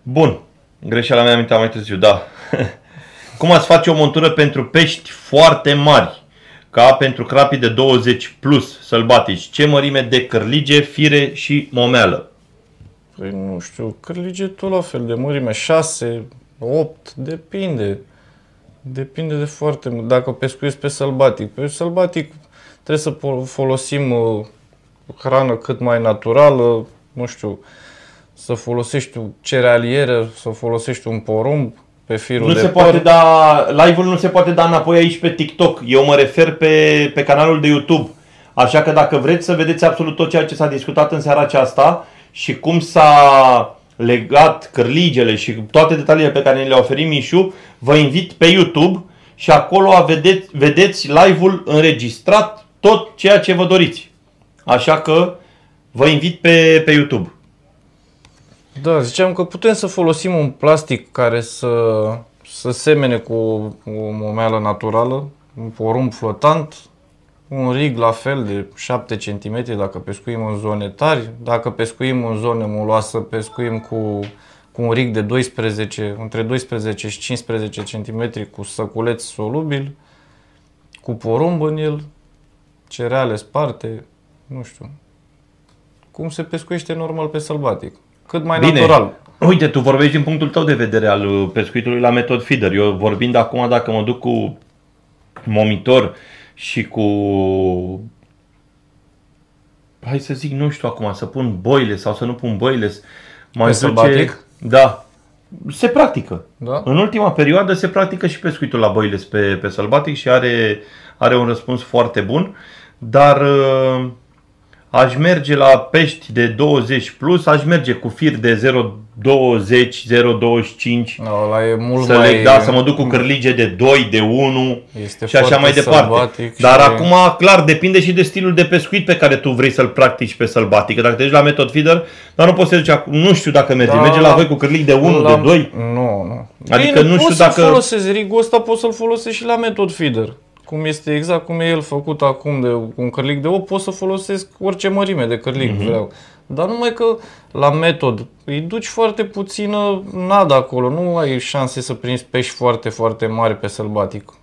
Bun, greșeala mea am mai târziu, da. Cum ați face o montură pentru pești foarte mari, ca pentru crapii de 20 plus sălbatici? Ce mărime de cărlige, fire și momeală? Păi nu știu, cârlige tot la fel de mărime, 6, 8, depinde. Depinde de foarte mult. Dacă pescuiesc pe sălbatic. Pe sălbatic trebuie să po- folosim uh, hrană cât mai naturală, nu știu, să folosești o cerealieră, să folosești un porumb pe firul Nu de se păr. poate da, live-ul nu se poate da înapoi aici pe TikTok. Eu mă refer pe, pe canalul de YouTube. Așa că dacă vreți să vedeți absolut tot ceea ce s-a discutat în seara aceasta și cum s-a legat cărligele și toate detaliile pe care ne le-a oferit Mișu, vă invit pe YouTube și acolo vedeți, vedeți live-ul înregistrat, tot ceea ce vă doriți. Așa că vă invit pe, pe YouTube. Da, ziceam că putem să folosim un plastic care să, să semene cu o, o momeală naturală, un porumb flotant, un rig la fel de 7 cm dacă pescuim în zone tari, dacă pescuim în zone muloasă, pescuim cu, cu un rig de 12, între 12 și 15 cm cu săculeț solubil, cu porumb în el, cereale sparte, nu știu. Cum se pescuiește normal pe sălbatic. Cât mai Bine. natural. Uite, tu vorbești din punctul tău de vedere al uh, pescuitului la metod feeder. Eu vorbind acum dacă mă duc cu momitor și cu hai să zic, nu știu acum, să pun boile sau să nu pun boile, mai Pe duce... sălbatic? Da. Se practică. Da? În ultima perioadă se practică și pescuitul la boiles pe, pe sălbatic și are, are un răspuns foarte bun, dar uh, aș merge la pești de 20 plus, aș merge cu fir de 0,20, 0,25, No, ăla e mult să, mai... leg, da, să mă duc cu cârlige de 2, de 1 Este și așa foarte mai departe. sălbatic Dar și- acum, clar, depinde și de stilul de pescuit pe care tu vrei să-l practici pe sălbatic. Că Dacă te duci la metod feeder, dar nu poți să duci acum, nu știu dacă merge. Da, merge la la- voi cu cârlig de 1, la- de 2? Nu, nu. Adică nu știu poți dacă- să folosezi rigul ăsta, poți să-l folosești și la metod feeder. Cum este exact cum e el făcut acum de un cărlic de 8, pot să folosesc orice mărime de cărlic Mhm. vreau. Dar numai că la metod îi duci foarte puțină nada acolo, nu ai șanse să prinzi pești foarte, foarte mari pe sălbatic.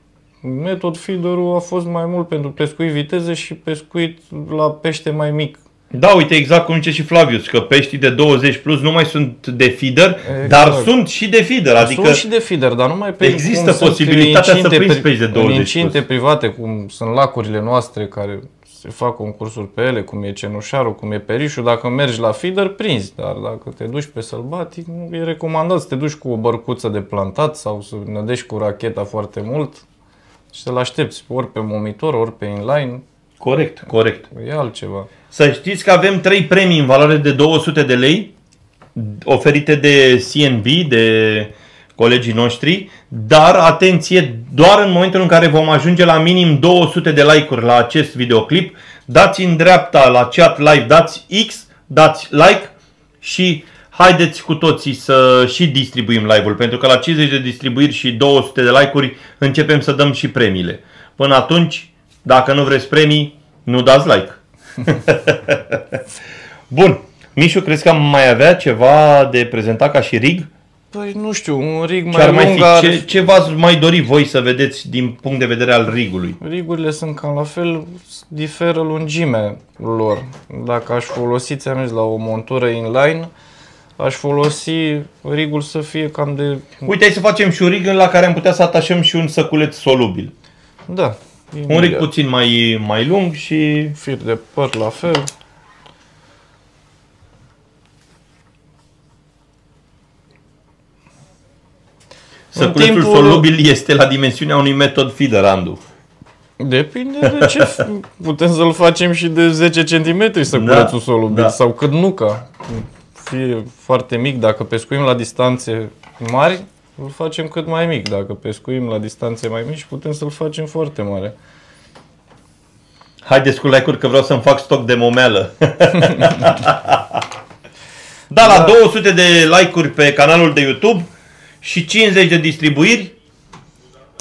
Metod feeder-ul a fost mai mult pentru pescuit viteză și pescuit la pește mai mic. Da, uite, exact cum zice și Flavius, că peștii de 20 plus nu mai sunt de feeder, Exact. dar sunt și de feeder. Adică Sunt și de feeder, dar numai pe Există cum sunt posibilitatea în să incinte prinzi pri- pești de 20 În incinte plus. private, cum sunt lacurile noastre care se fac concursuri pe ele, cum e cenușarul, cum e perișul, dacă mergi la feeder, prinzi. Dar dacă te duci pe sălbatic, nu e recomandat să te duci cu o bărcuță de plantat sau să nădești cu racheta foarte mult și să-l aștepți ori pe momitor, ori pe inline, corect, corect. e altceva. Să știți că avem trei premii în valoare de 200 de lei oferite de CNB, de colegii noștri, dar atenție, doar în momentul în care vom ajunge la minim 200 de like-uri la acest videoclip, dați în dreapta la chat live, dați X, dați like și haideți cu toții să și distribuim live-ul, pentru că la 50 de distribuiri și 200 de like-uri începem să dăm și premiile. Până atunci, dacă nu vreți premii, nu dați like. Bun. Mișu, crezi că am mai avea ceva de prezentat ca și rig? Păi nu știu, un rig Ce mai ar mai lung fi? ar Ce, ce v-ați mai dori voi să vedeți din punct de vedere al rigului? Rigurile sunt cam la fel, diferă lungimea lor. Dacă aș folosi, ți-am zis, la o montură inline, aș folosi rigul să fie cam de... Uite, hai să facem și un rig la care am putea să atașăm și un săculeț solubil. Da. Un rig imediat. puțin mai, mai lung și Fir de păr la fel. săculețul timpul- solubil este la dimensiunea unui metod feeder, Andu. Depinde de ce. Putem să-l facem și de 10 cm să Da, curățul solubil da. sau cât nuca. Fie foarte mic, dacă pescuim la distanțe mari, îl facem cât mai mic. Dacă pescuim la distanțe mai mici, putem să-l facem foarte mare. Haideți cu like-uri că vreau să-mi fac stoc de momeală. da, la 200 de like-uri pe canalul de YouTube și 50 de distribuiri,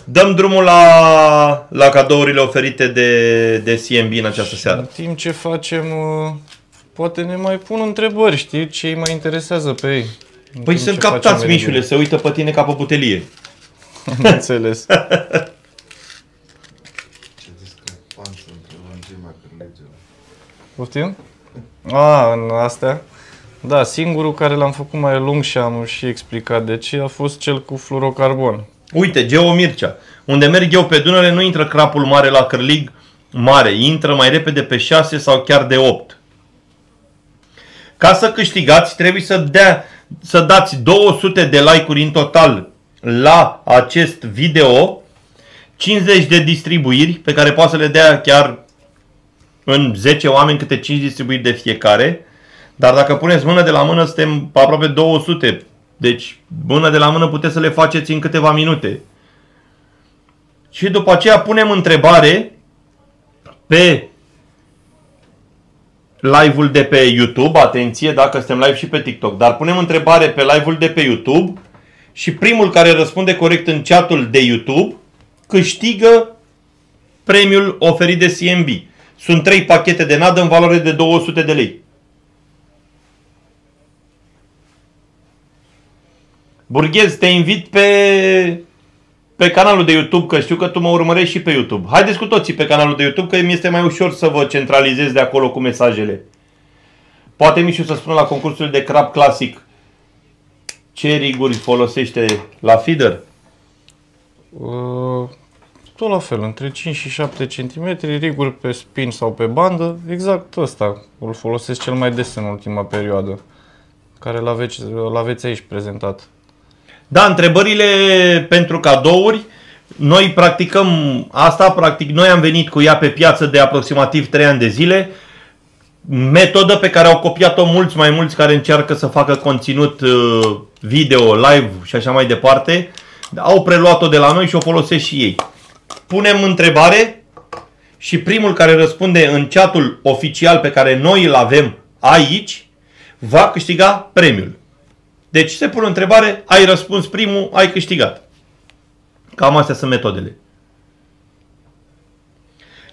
dăm drumul la, la cadourile oferite de, de CMB în această În seară. timp ce facem, uh, poate ne mai pun întrebări, știi, ce îi mai interesează pe ei. În Păi timp sunt ce facem captați, rigul. Mișule, se uită pe tine ca pe butelie. Am înțeles. Ce discrepanță între lungimea cârligelor. Poftim? A, în astea? Da, singurul care l-am făcut mai lung și am și explicat de ce a fost cel cu fluorocarbon. Uite, Geo Mircea. Unde merg eu pe Dunăre nu intră crapul mare la cârlig mare, intră mai repede pe 6 sau chiar de 8. Ca să câștigați, trebuie să, dea, să dați 200 de like-uri în total la acest video, 50 de distribuiri pe care poate să le dea chiar în 10 oameni câte 5 distribuiri de fiecare. Dar dacă puneți mână de la mână, suntem aproape 200. Deci, mână de la mână puteți să le faceți în câteva minute. Și după aceea punem întrebare pe live-ul de pe YouTube, atenție dacă suntem live și pe TikTok, dar punem întrebare pe live-ul de pe YouTube și primul care răspunde corect în chatul de YouTube câștigă premiul oferit de CMB. Sunt trei pachete de nadă în valoare de 200 de lei. Burghez, te invit pe, pe canalul de YouTube, că știu că tu mă urmărești și pe YouTube. Haideți cu toții pe canalul de YouTube, că mi este mai ușor să vă centralizez de acolo cu mesajele. Poate Mișu să spună la concursul de crab clasic ce riguri folosește la feeder? Uh, tot la fel, între 5 și 7 cm, riguri pe spin sau pe bandă, exact ăsta îl folosesc cel mai des în ultima perioadă, care îl aveți, îl aveți aici prezentat. Da, întrebările pentru cadouri. Noi practicăm asta, practic noi am venit cu ea pe piață de aproximativ 3 ani de zile. Metodă pe care au copiat-o mulți mai mulți care încearcă să facă conținut uh, video, live și așa mai departe. Au preluat-o de la noi și o folosesc și ei. Punem întrebare și primul care răspunde în chatul oficial pe care noi îl avem aici va câștiga premiul. Deci se pune o întrebare, ai răspuns primul, ai câștigat. Cam astea sunt metodele.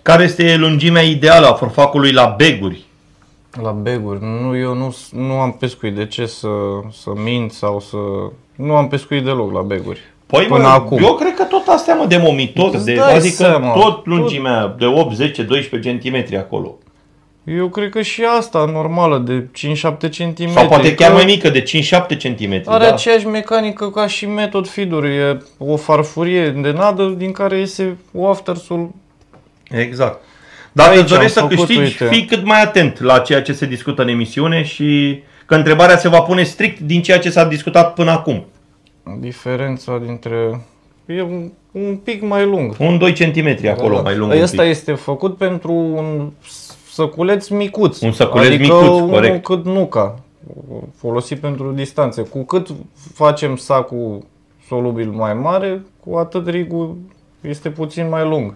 Care este lungimea ideală a forfacului la beguri? La beguri, nu, eu nu, nu am pescuit. De ce să, să mint sau să... Nu am pescuit deloc la beguri. Păi Până mă, acum. eu cred că tot astea mă de momitor, Îți de, dai adică seama, tot tot- lungimea de 8, 10, 12 cm acolo. Eu cred că și asta normală, de 5-7 cm. Sau poate chiar mai mică, de 5-7 cm. Are da. aceeași mecanică ca și metod feeder. E o farfurie de nadă din care iese waftersul. Exact. Dacă Aici îți dorești am să făcut, câștigi, uite. fii cât mai atent la ceea ce se discută în emisiune și că întrebarea se va pune strict din ceea ce s-a discutat până acum. Diferența dintre... E un, un pic mai lung. Un 2 cm acolo, Da. mai lung un Ăsta pic. este făcut pentru un săculeț micuț. Un săculeț adică micuț, unul corect. cât nuca. Folosit pentru distanțe. Cu cât facem sacul solubil mai mare, cu atât rigul este puțin mai lung.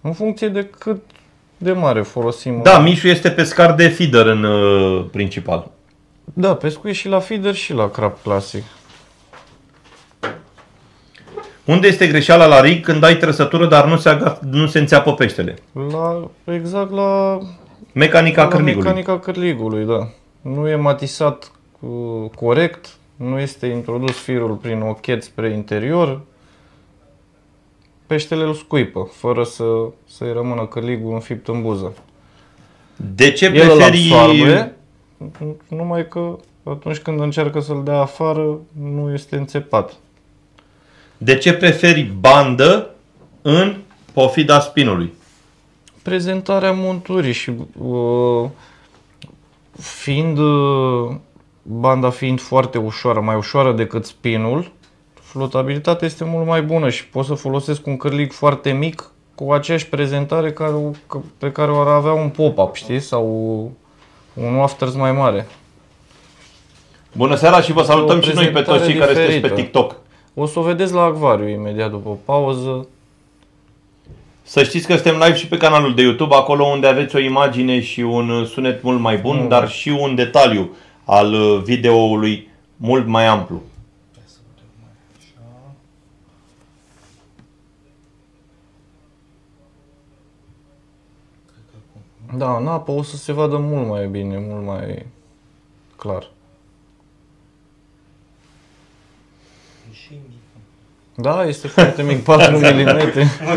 În funcție de cât de mare folosim. Da, Mișu este pescar de feeder în uh, principal. Da, pescuit și la feeder și la crab clasic. Unde este greșeala la rig când ai trăsătură, dar nu se, aga- nu se înțeapă peștele? La, exact la Mecanica La cârligului. Mecanica cârligului, da. Nu e matisat uh, corect, nu este introdus firul prin ochet spre interior. Peștele îl scuipă, fără să, să-i rămână cârligul înfipt în buză. De ce El îl preferi... absorbe, numai că atunci când încearcă să-l dea afară, nu este înțepat. De ce preferi bandă în pofida spinului? prezentarea monturii și uh, fiind uh, banda fiind foarte ușoară, mai ușoară decât spinul, flotabilitatea este mult mai bună și pot să folosesc un cârlig foarte mic cu aceeași prezentare care, o- pe care o ar avea un pop-up, știi? Sau un wafters mai mare. Bună seara și vă salutăm O și noi pe toți cei care sunteți pe prezentare TikTok. O să o vedeți la acvariu imediat după o pauză. Să știți că suntem live și pe canalul de YouTube, acolo unde aveți o imagine și un uh, sunet mult mai bun, Mm. dar și un detaliu al uh, videoului mult mai amplu. Da, în apă o să se vadă mult mai bine, mult mai clar. Și mic. Da, este foarte mic, 4 mm.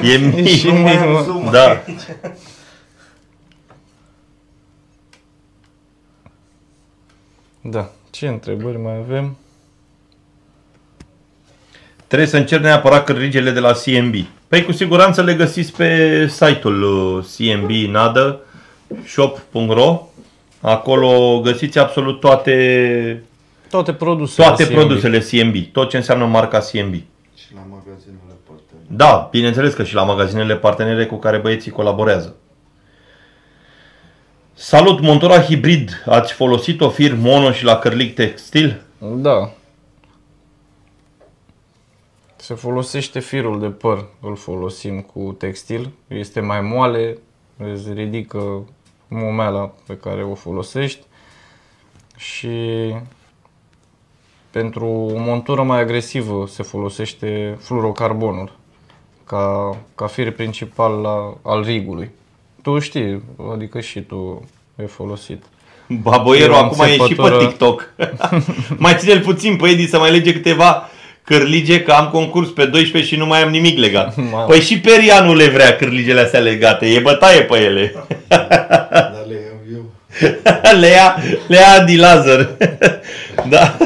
E mic. și mic, Mai am mă. zoom Da. aici. Da. Ce întrebări mai avem? Trebuie să încerc neapărat cârligele de la CMB. Păi cu siguranță le găsiți pe site-ul uh, CMB Nadă shop.ro Acolo găsiți absolut toate, Toate produsele. toate CMB. produsele CMB, tot ce înseamnă marca CMB. Și la magazinele partenere. Da, bineînțeles că și la magazinele partenere cu care băieții colaborează. Salut, montura hibrid. Ați folosit o fir mono și la cărlic textil? Da. Se folosește firul de păr, îl folosim cu textil. Este mai moale, îți ridică momeala pe care o folosești și pentru o montură mai agresivă se folosește fluorocarbonul ca, ca fir principal la, al rigului. Tu știi, adică și tu ai folosit. Baboierul Eu am acum e și pe țepătură. TikTok. mai ține-l puțin pe Edi să mai lege câteva cârlige, că am concurs pe 12 și nu mai am nimic legat. Mamă. Păi și Peria nu le vrea cârligele astea legate, e bătaie pe ele. Dar le iau eu. le ia, le ia Adi Lazar. da.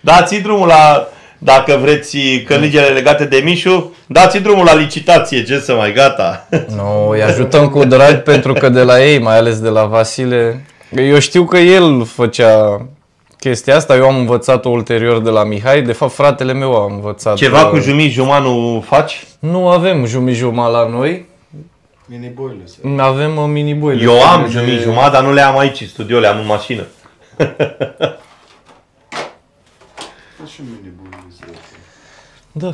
Dați drumul la, dacă vreți cărligele legate de Mișu, dați drumul la licitație, ce să mai gata. Nu, îi ajutăm cu drag pentru că de la ei, mai ales de la Vasile, eu știu că el făcea chestia asta, eu am învățat-o ulterior de la Mihai, de fapt fratele meu a învățat. Ceva uh, cu jumii jumanu faci? Nu avem jumii-juma la noi, Mini boile se. avem uh, mini-boile. Eu am De- jumii jumătate, dar nu le am aici în studio, le am în mașină. Da, și mini boile se. Da.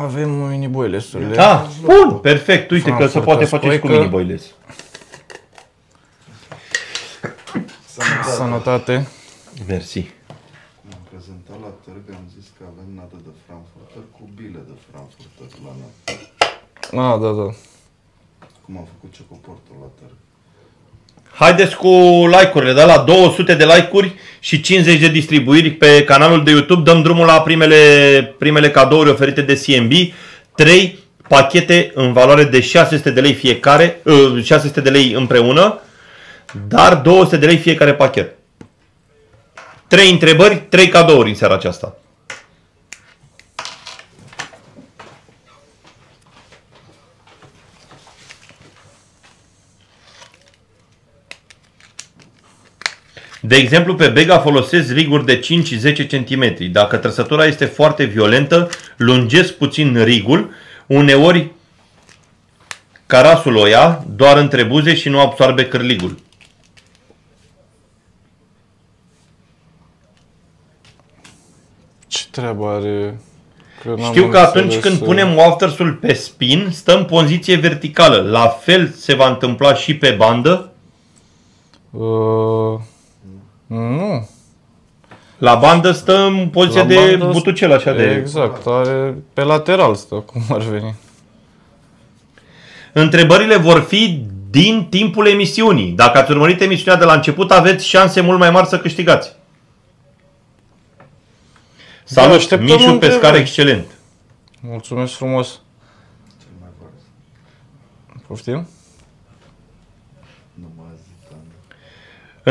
Avem mini-boile surile. Da, bun, perfect, uite că se Frankfurter poate face și cu Stoică. mini boiles. Sănătate. Sănătate. Mersi. Cum am prezentat la târg, am zis că avem nadă de Frankfurter cu bile de Frankfurter la noi. Ah, da, da. Cum am făcut cecoportul la târg. Haideți cu like-urile, da? La 200 de like-uri și 50 de distribuiri pe canalul de YouTube. Dăm drumul la primele, primele cadouri oferite de CMB. 3 pachete în valoare de 600 de lei fiecare, uh, 600 de lei împreună, dar 200 de lei fiecare pachet. 3 întrebări, 3 cadouri în seara aceasta. De exemplu, pe Bega folosesc riguri de 5-10 cm. Dacă trăsătura este foarte violentă, lungesc puțin rigul, uneori carasul o ia doar între buze și nu absorbe cârligul. Ce treabă are? Că n-am Știu că atunci înțeles, când uh, punem waftersul pe spin, stă în poziție verticală. La fel se va întâmpla și pe bandă. Uh, nu. La bandă stă în poziție La de bandă butucel, așa de... Exact, are pe lateral stă, cum ar veni. Întrebările vor fi din timpul emisiunii. Dacă ați urmărit emisiunea de la început, aveți șanse mult mai mari să câștigați. Da, Salut, așteptăm Mișu, întrebări. pescar excelent. Mulțumesc frumos. Cel mai varză. Poftim? Nu mă azi, Tanda.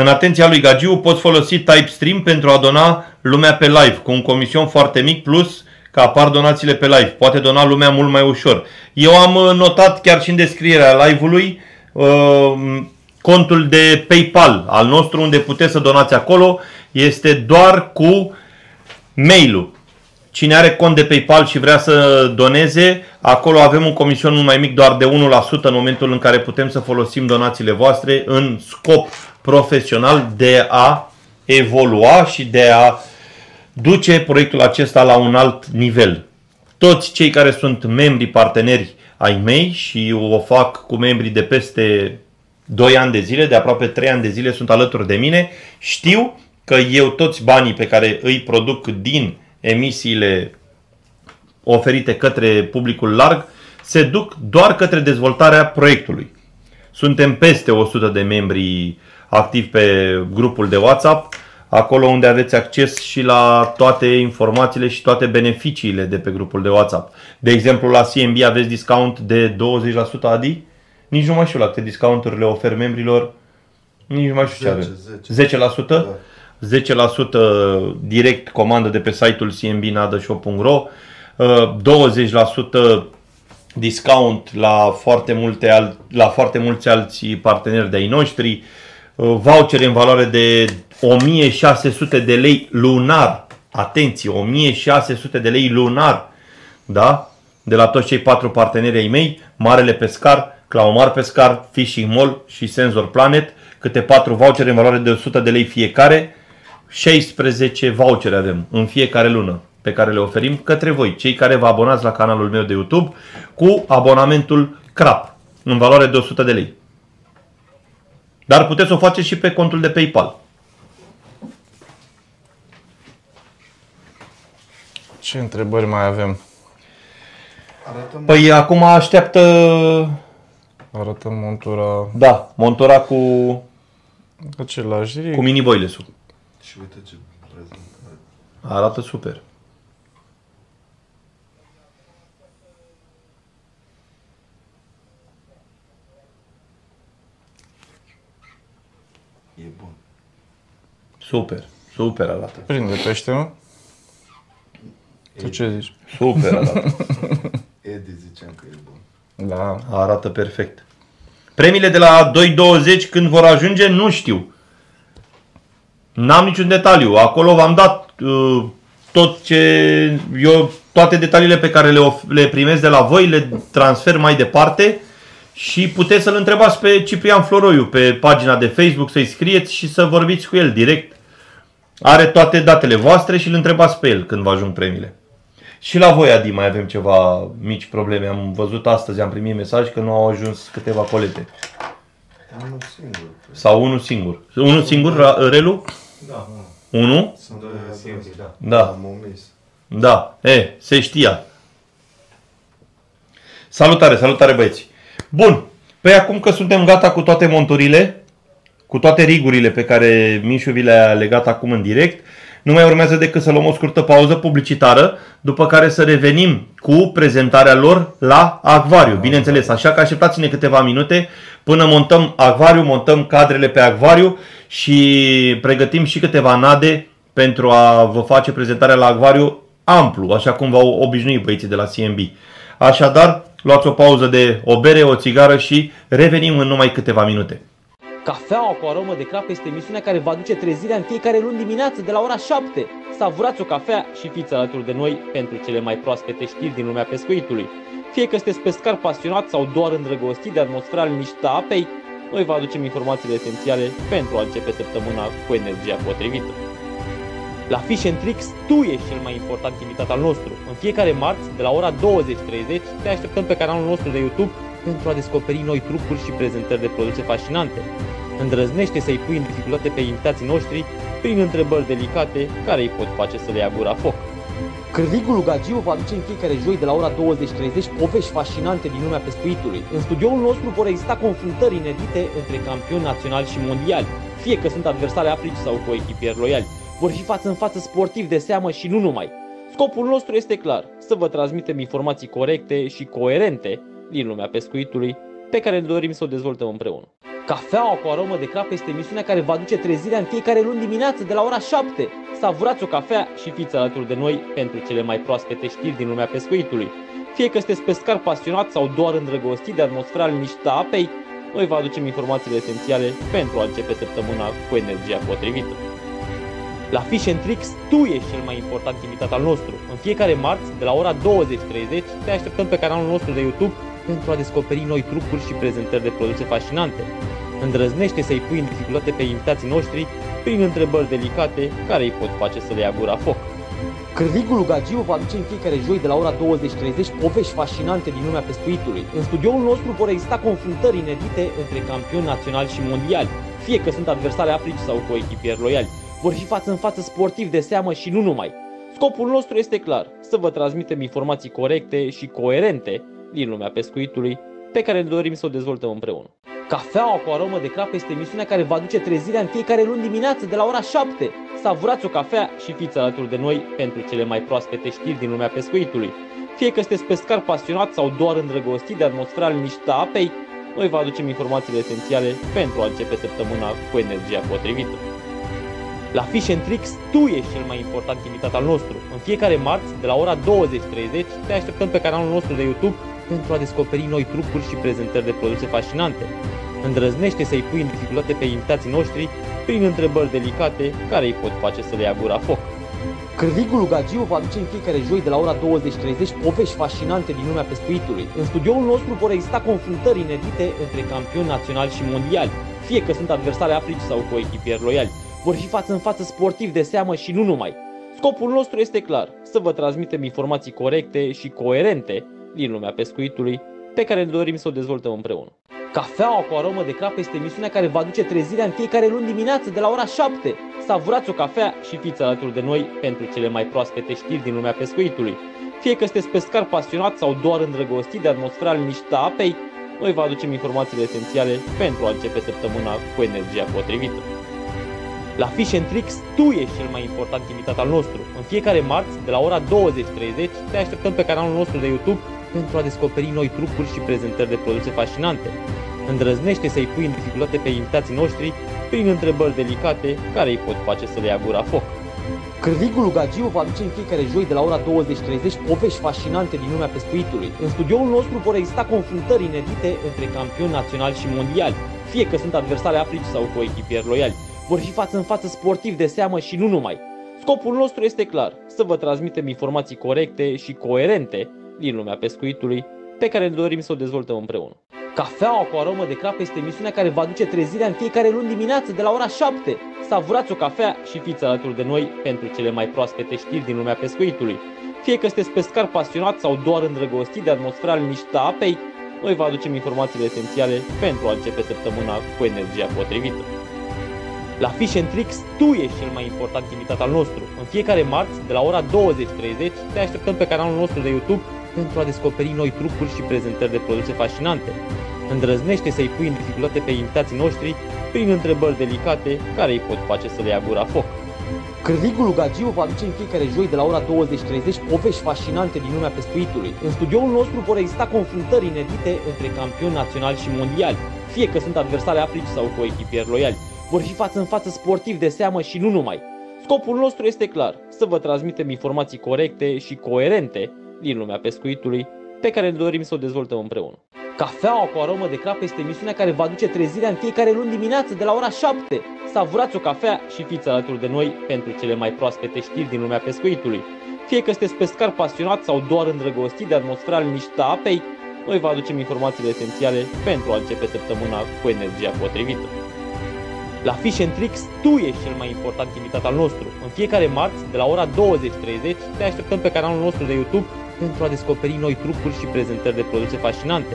În atenția lui Gagiu poți folosi Typestream pentru a dona lumea pe live cu un comision foarte mic plus că apar donațiile pe live. Poate dona lumea mult mai ușor. Eu am uh, notat chiar și în descrierea live-ului uh, contul de PayPal al nostru unde puteți să donați acolo. Este doar cu mail-ul. Cine are cont de PayPal și vrea să doneze, acolo avem un comision mult mai mic, doar de 1% în momentul în care putem să folosim donațiile voastre în scop profesional de a evolua și de a duce proiectul acesta la un alt nivel. Toți cei care sunt membri parteneri ai mei și o fac cu membrii de peste 2 ani de zile, de aproape 3 ani de zile sunt alături de mine, știu că eu toți banii pe care îi produc din emisiile oferite către publicul larg se duc doar către dezvoltarea proiectului. Suntem peste 100 de membri activi pe grupul de WhatsApp, acolo unde aveți acces și la toate informațiile și toate beneficiile de pe grupul de WhatsApp. De exemplu, la CMB aveți discount de 20% Adi? Nici nu mai știu la câte discounturi le ofer membrilor. Nici nu mai știu ce 10, avem. 10%? Da. 10% direct comandă de pe site-ul cmbnadashop.ro, 20% discount la foarte, multe al, la foarte mulți alți parteneri de-ai noștri, uh, vouchere în valoare de 1600 de lei lunar. Atenție, 1600 de lei lunar. Da? De la toți cei patru parteneri ai mei, Marele Pescar, Claumar Pescar, Fishing Mall și Sensor Planet, câte patru vouchere în valoare de 100 de lei fiecare, 16 vouchere avem în fiecare lună pe care le oferim către voi, cei care vă abonați la canalul meu de YouTube cu abonamentul CRAP în valoare de 100 de lei. Dar puteți să o faceți și pe contul de PayPal. Ce întrebări mai avem? Arătăm Păi acum așteaptă, Arătăm montura da, montora cu, același rig. cu mini boilesul. și uite ce prezentare. Arată super. E bun. Super, super arată. Prinde pește, nu? Tu ce zici? Super arată. Edi ziceam că e bun. Da. Arată perfect. Premiile de la 2.20 când vor ajunge, nu știu. N-am niciun detaliu. Acolo v-am dat uh, tot ce eu toate detaliile pe care le, of- le primesc de la voi, le transfer mai departe și puteți să-l întrebați pe Ciprian Floroiu pe pagina de Facebook, să-i scrieți și să vorbiți cu el direct. Are toate datele voastre și îl întrebați pe el când vă ajung premiile. Și la voi, Adi, mai avem ceva mici probleme. Am văzut astăzi, am primit mesaj că nu au ajuns câteva colete. Unul singur. Sau unul singur. Unul singur, Ra- Relu? Da, Unu? Sunt de CMB, da. Da. Am omis. Da. E, se știa. Salutare, salutare băieți. Bun. Păi acum că suntem gata cu toate monturile, cu toate rigurile pe care Mișu vi le-a legat acum în direct, nu mai urmează decât să luăm o scurtă pauză publicitară, după care să revenim cu prezentarea lor la acvariu. Bineînțeles, așa că așteptați-ne câteva minute până montăm acvariu, montăm cadrele pe acvariu și pregătim și câteva nade pentru a vă face prezentarea la acvariu amplu, așa cum v-au obișnuit băieții de la CMB. Așadar, luați o pauză de o bere, o țigară și revenim în numai câteva minute. Cafeaua cu aromă de crap este emisiunea care vă aduce trezirea în fiecare luni dimineață de la ora 7. Savurați o cafea și fiți alături de noi pentru cele mai proaspete știri din lumea pescuitului. Fie că sunteți pescar pasionat sau doar îndrăgostit de atmosfera liniștită a apei, noi vă aducem informațiile esențiale pentru a începe săptămâna cu energia potrivită. La Fish and Tricks, tu ești cel mai important invitat al nostru. În fiecare marți, de la ora 20.30, te așteptăm pe canalul nostru de YouTube pentru a descoperi noi trucuri și prezentări de produse fascinante. Îndrăznește să-i pui în dificultate pe invitații noștri prin întrebări delicate care îi pot face să le ia gura foc. Cârligul lui Gagiu va aduce în fiecare joi de la ora 20.30 povești fascinante din lumea pescuitului. În studioul nostru vor exista confruntări inedite între campioni naționali și mondiali, fie că sunt adversari aplici sau cu echipieri loiali. Vor fi față în față sportivi de seamă și nu numai. Scopul nostru este clar, să vă transmitem informații corecte și coerente din lumea pescuitului, pe care ne dorim să o dezvoltăm împreună. Cafeaua cu aromă de crap este emisiunea care va aduce trezirea în fiecare luni dimineață de la ora 7. Savurați o cafea și fiți alături de noi pentru cele mai proaspete știri din lumea pescuitului. Fie că sunteți pescar pasionat sau doar îndrăgostit de atmosfera liniștită a apei, noi vă aducem informațiile esențiale pentru a începe săptămâna cu energia potrivită. La Fish and Tricks, tu ești cel mai important invitat al nostru. În fiecare marți, de la ora 20.30, te așteptăm pe canalul nostru de YouTube pentru a descoperi noi trucuri și prezentări de produse fascinante. Îndrăznește să-i pui în dificultate pe invitații noștri prin întrebări delicate care îi pot face să le ia gura foc. Cârligul Gagiu va aduce în fiecare joi de la ora 20.30 povești fascinante din lumea pescuitului. În studioul nostru vor exista confruntări inedite între campioni naționali și mondiali, fie că sunt adversari africi sau cu echipieri loiali. Vor fi față în față sportivi de seamă și nu numai. Scopul nostru este clar, să vă transmitem informații corecte și coerente din lumea pescuitului, pe care ne dorim să o dezvoltăm împreună. Cafeaua cu aromă de crap este emisiunea care va aduce trezirea în fiecare luni dimineață de la ora 7. Savurați o cafea și fiți alături de noi pentru cele mai proaspete știri din lumea pescuitului. Fie că sunteți pescar pasionat sau doar îndrăgostit de atmosfera liniștită a apei, noi vă aducem informațiile esențiale pentru a începe săptămâna cu energia potrivită. La Fish and Tricks, tu ești cel mai important invitat al nostru. În fiecare marți, de la ora 20.30, te așteptăm pe canalul nostru de YouTube pentru a descoperi noi trucuri și prezentări de produse fascinante. Îndrăznește să-i pui în dificultate pe invitații noștri prin întrebări delicate care îi pot face să le ia gura foc. Cârligul Gagiu va aduce în fiecare joi de la ora 20.30 povești fascinante din lumea pescuitului. În studioul nostru vor exista confruntări inedite între campioni naționali și mondiali, fie că sunt adversari africi sau cu echipieri loiali. Vor fi față în față sportivi de seamă și nu numai. Scopul nostru este clar, să vă transmitem informații corecte și coerente din lumea pescuitului, pe care ne dorim să o dezvoltăm împreună. Cafeaua cu aromă de crap este emisiunea care va aduce trezirea în fiecare luni dimineață de la ora 7. Savurați o cafea și fiți alături de noi pentru cele mai proaspete știri din lumea pescuitului. Fie că sunteți pescar pasionat sau doar îndrăgostit de atmosfera liniștită a apei, noi vă aducem informațiile esențiale pentru a începe săptămâna cu energia potrivită. La Fish and Tricks, tu ești cel mai important invitat al nostru. În fiecare marți, de la ora 20.30, te așteptăm pe canalul nostru de YouTube pentru a descoperi noi trucuri și prezentări de produse fascinante. Îndrăznește să-i pui în dificultate pe invitații noștri prin întrebări delicate care îi pot face să le ia gura foc. Cârligul Gagiu va aduce în fiecare joi de la ora 20.30 povești fascinante din lumea pescuitului. În studioul nostru vor exista confruntări inedite între campioni naționali și mondiali, fie că sunt adversari africi sau cu echipieri loiali. Vor fi față în față sportivi de seamă și nu numai. Scopul nostru este clar, să vă transmitem informații corecte și coerente din lumea pescuitului, pe care ne dorim să o dezvoltăm împreună. Cafeaua cu aromă de crap este emisiunea care va aduce trezirea în fiecare luni dimineață de la ora 7. Savurați o cafea și fiți alături de noi pentru cele mai proaspete știri din lumea pescuitului. Fie că sunteți pescar pasionat sau doar îndrăgostit de atmosfera liniștită a apei, noi vă aducem informațiile esențiale pentru a începe săptămâna cu energia potrivită. La Fish and Tricks, tu ești cel mai important invitat al nostru. În fiecare marți, de la ora 20.30, te așteptăm pe canalul nostru de YouTube pentru a descoperi noi trucuri și prezentări de produse fascinante. Îndrăznește să-i pui în dificultate pe invitații noștri prin întrebări delicate care îi pot face să le ia gura foc. Cârligul Gagiu va aduce în fiecare joi de la ora 20.30 povești fascinante din lumea pescuitului. În studioul nostru vor exista confruntări inedite între campioni naționali și mondiali, fie că sunt adversari africi sau cu echipieri loiali. Vor fi față în față sportivi de seamă și nu numai. Scopul nostru este clar, să vă transmitem informații corecte și coerente din lumea pescuitului, pe care ne dorim să o dezvoltăm împreună. Cafeaua cu aromă de crap este emisiunea care va aduce trezirea în fiecare luni dimineață de la ora 7. Savurați o cafea și fiți alături de noi pentru cele mai proaspete știri din lumea pescuitului. Fie că sunteți pescar pasionat sau doar îndrăgostit de atmosfera liniștită a apei, noi vă aducem informațiile esențiale pentru a începe săptămâna cu energia potrivită. La Fish and Tricks, tu ești cel mai important invitat al nostru. În fiecare marți, de la ora 20.30, te așteptăm pe canalul nostru de YouTube pentru a descoperi noi trucuri și prezentări de produse fascinante.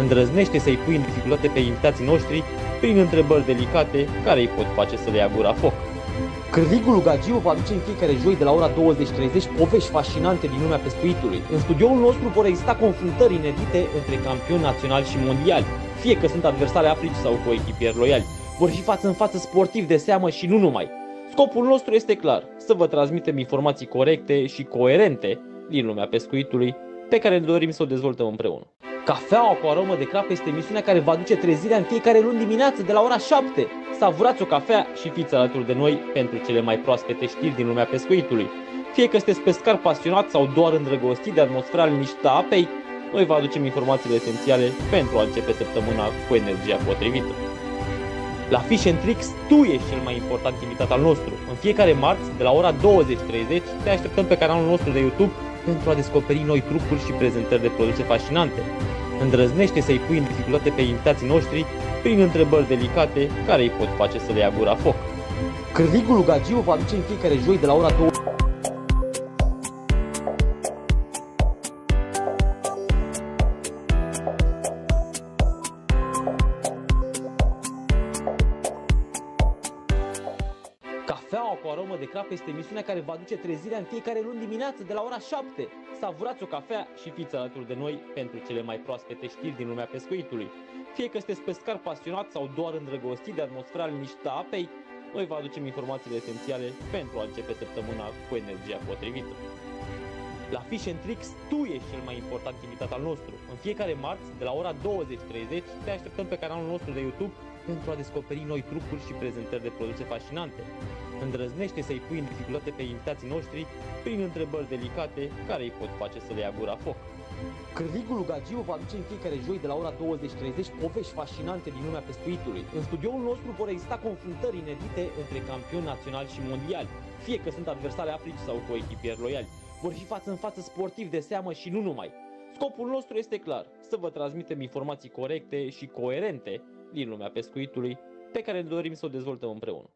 Îndrăznește să-i pui în dificultate pe invitații noștri prin întrebări delicate care îi pot face să le ia gura foc. Cârligul Gagiu va aduce în fiecare joi de la ora 20.30 povești fascinante din lumea pescuitului. În studioul nostru vor exista confruntări inedite între campioni naționali și mondiali, fie că sunt adversari africi sau cu echipieri loiali. Vor fi față în față sportivi de seamă și nu numai. Scopul nostru este clar, să vă transmitem informații corecte și coerente din lumea pescuitului, pe care ne dorim să o dezvoltăm împreună. Cafeaua cu aromă de crap este emisiunea care va aduce trezirea în fiecare luni dimineață de la ora 7. Savurați o cafea și fiți alături de noi pentru cele mai proaspete știri din lumea pescuitului. Fie că sunteți pescar pasionat sau doar îndrăgostit de atmosfera liniștită a apei, noi vă aducem informațiile esențiale pentru a începe săptămâna cu energia potrivită. La Fish and Tricks, tu ești cel mai important invitat al nostru. În fiecare marți, de la ora 20.30, te așteptăm pe canalul nostru de YouTube pentru a descoperi noi trucuri și prezentări de produse fascinante. Îndrăznește să-i pui în dificultate pe invitații noștri prin întrebări delicate care îi pot face să le ia gura foc. Cârligul lui Gagiu va aduce în fiecare joi de la ora 2. Cu aromă de crap este emisiunea care va aduce trezirea în fiecare luni dimineață de la ora 7. Savurați o cafea și fiți alături de noi pentru cele mai proaspete știri din lumea pescuitului. Fie că sunteți pescar pasionat sau doar îndrăgostit de atmosfera liniștită a apei, noi vă aducem informațiile esențiale pentru a începe săptămâna cu energia potrivită. La Fish and Tricks, tu ești cel mai important invitat al nostru. În fiecare marți, de la ora 20.30, te așteptăm pe canalul nostru de YouTube pentru a descoperi noi trucuri și prezentări de produse fascinante. Îndrăznește să-i pui în dificultate pe invitații noștri prin întrebări delicate care îi pot face să le ia gura foc. Cârligul lui Gagiu va aduce în fiecare joi de la ora 20.30 povești fascinante din lumea pescuitului. În studioul nostru vor exista confruntări inedite între campioni naționali și mondiali, fie că sunt adversari aplici sau coechipieri loiali. Vor fi față în față sportivi de seamă și nu numai. Scopul nostru este clar, să vă transmitem informații corecte și coerente din lumea pescuitului, pe care dorim să o dezvoltăm împreună.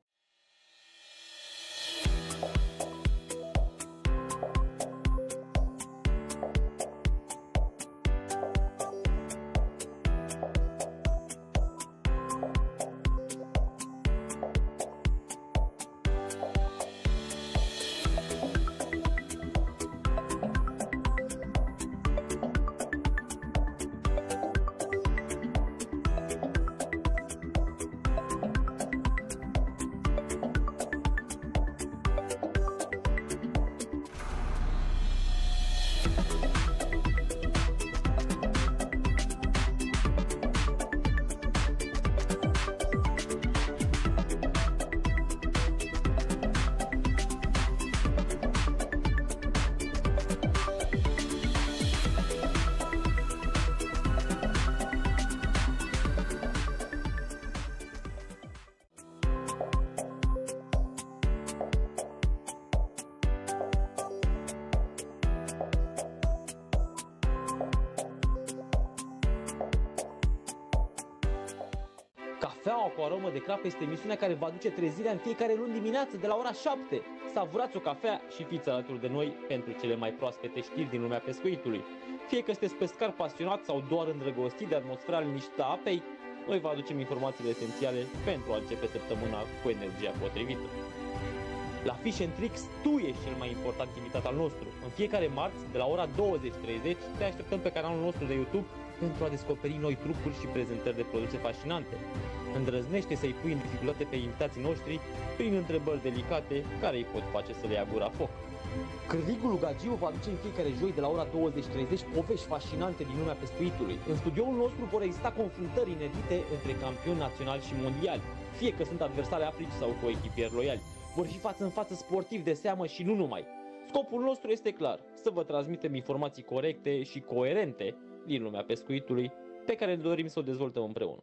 Este emisiunea care va aduce trezirea în fiecare luni dimineață de la ora 7. Savurați o cafea și fiți alături de noi pentru cele mai proaspete știri din lumea pescuitului. Fie că sunteți pescar pasionat sau doar îndrăgostit de atmosfera liniștită a apei, noi vă aducem informațiile esențiale pentru a începe săptămâna cu energia potrivită. La Fish and Tricks, tu ești cel mai important invitat al nostru. În fiecare marți, de la ora 20.30, te așteptăm pe canalul nostru de YouTube pentru a descoperi noi trucuri și prezentări de produse fascinante. Îndrăznește să-i pui în dificultate pe invitații noștri prin întrebări delicate care îi pot face să le ia gura foc. Cârligul lui Gagiu va aduce în fiecare joi de la ora 20.30 povești fascinante din lumea pescuitului. În studioul nostru vor exista confruntări inedite între campioni naționali și mondiali, fie că sunt adversari aplici sau coechipieri loiali. Vor fi față în față sportivi de seamă și nu numai. Scopul nostru este clar, să vă transmitem informații corecte și coerente din lumea pescuitului, pe care dorim să o dezvoltăm împreună.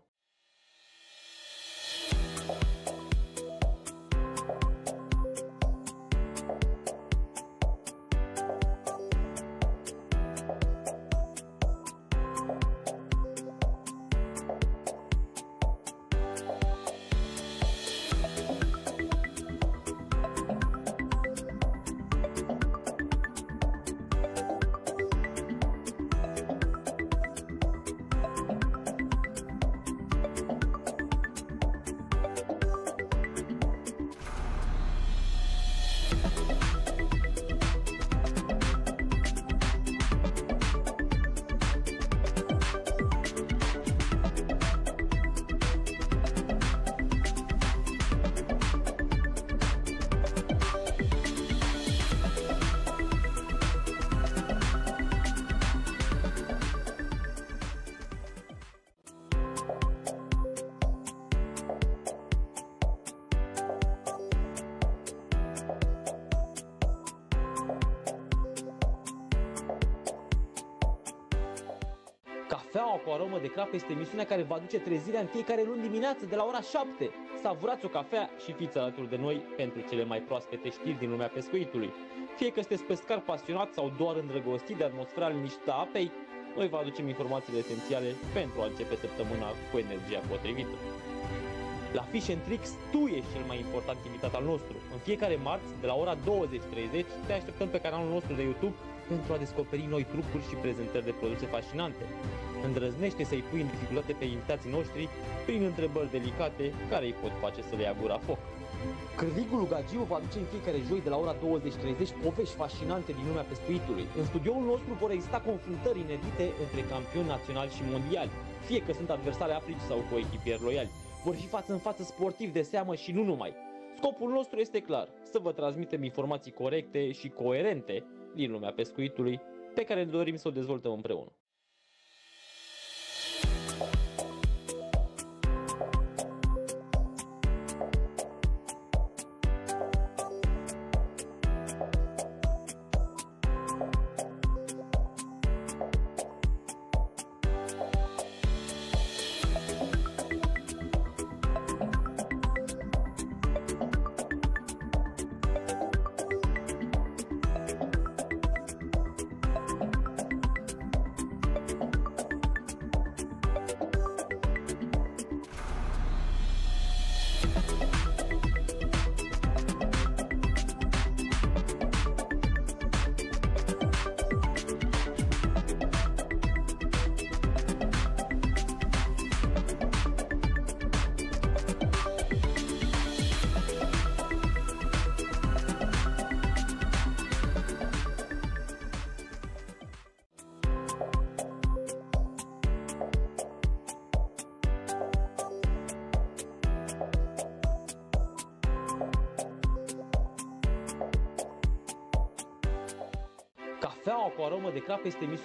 Cafeaua cu aromă de crap este emisiunea care vă aduce trezirea în fiecare luni dimineață de la ora 7. Savurați o cafea și fiți alături de noi pentru cele mai proaspete știri din lumea pescuitului. Fie că sunteți pescar pasionat sau doar îndrăgostit de atmosfera liniștită a apei, noi vă aducem informațiile esențiale pentru a începe săptămâna cu energia potrivită. La Fish and Tricks, tu ești cel mai important invitat al nostru. În fiecare marți, de la ora 20.30, te așteptăm pe canalul nostru de YouTube pentru a descoperi noi trucuri și prezentări de produse fascinante. Îndrăznește să-i pui în dificultate pe invitații noștri prin întrebări delicate care îi pot face să le ia gura foc. Cârligul Gagiu va aduce în fiecare joi de la ora 20.30 povești fascinante din lumea pescuitului. În studioul nostru vor exista confruntări inedite între campioni naționali și mondiali, fie că sunt adversari africi sau cu echipieri loiali. Vor fi față în față sportivi de seamă și nu numai. Scopul nostru este clar, să vă transmitem informații corecte și coerente din lumea pescuitului, pe care ne dorim să o dezvoltăm împreună.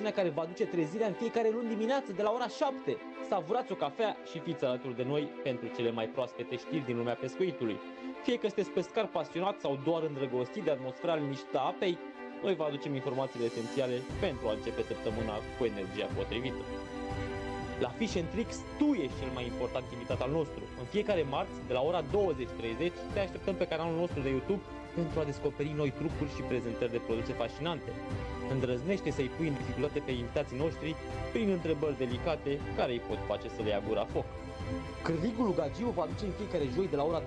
Emisiunea care va aduce trezirea în fiecare luni dimineață de la ora 7. Savurați o cafea și fiți alături de noi pentru cele mai proaspete știri din lumea pescuitului. Fie că sunteți pescar pasionat sau doar îndrăgostit de atmosfera liniștită a apei, noi vă aducem informațiile esențiale pentru a începe săptămâna cu energia potrivită. La Fish and Tricks, tu ești cel mai important invitat al nostru. În fiecare marți, de la ora 20.30, te așteptăm pe canalul nostru de YouTube pentru a descoperi noi trucuri și prezentări de produse fascinante. Îndrăznește să-i pui în dificultate pe invitații noștri prin întrebări delicate care îi pot face să le ia gura foc. Cârligul Gagiu va aduce în fiecare joi de la ora 20.30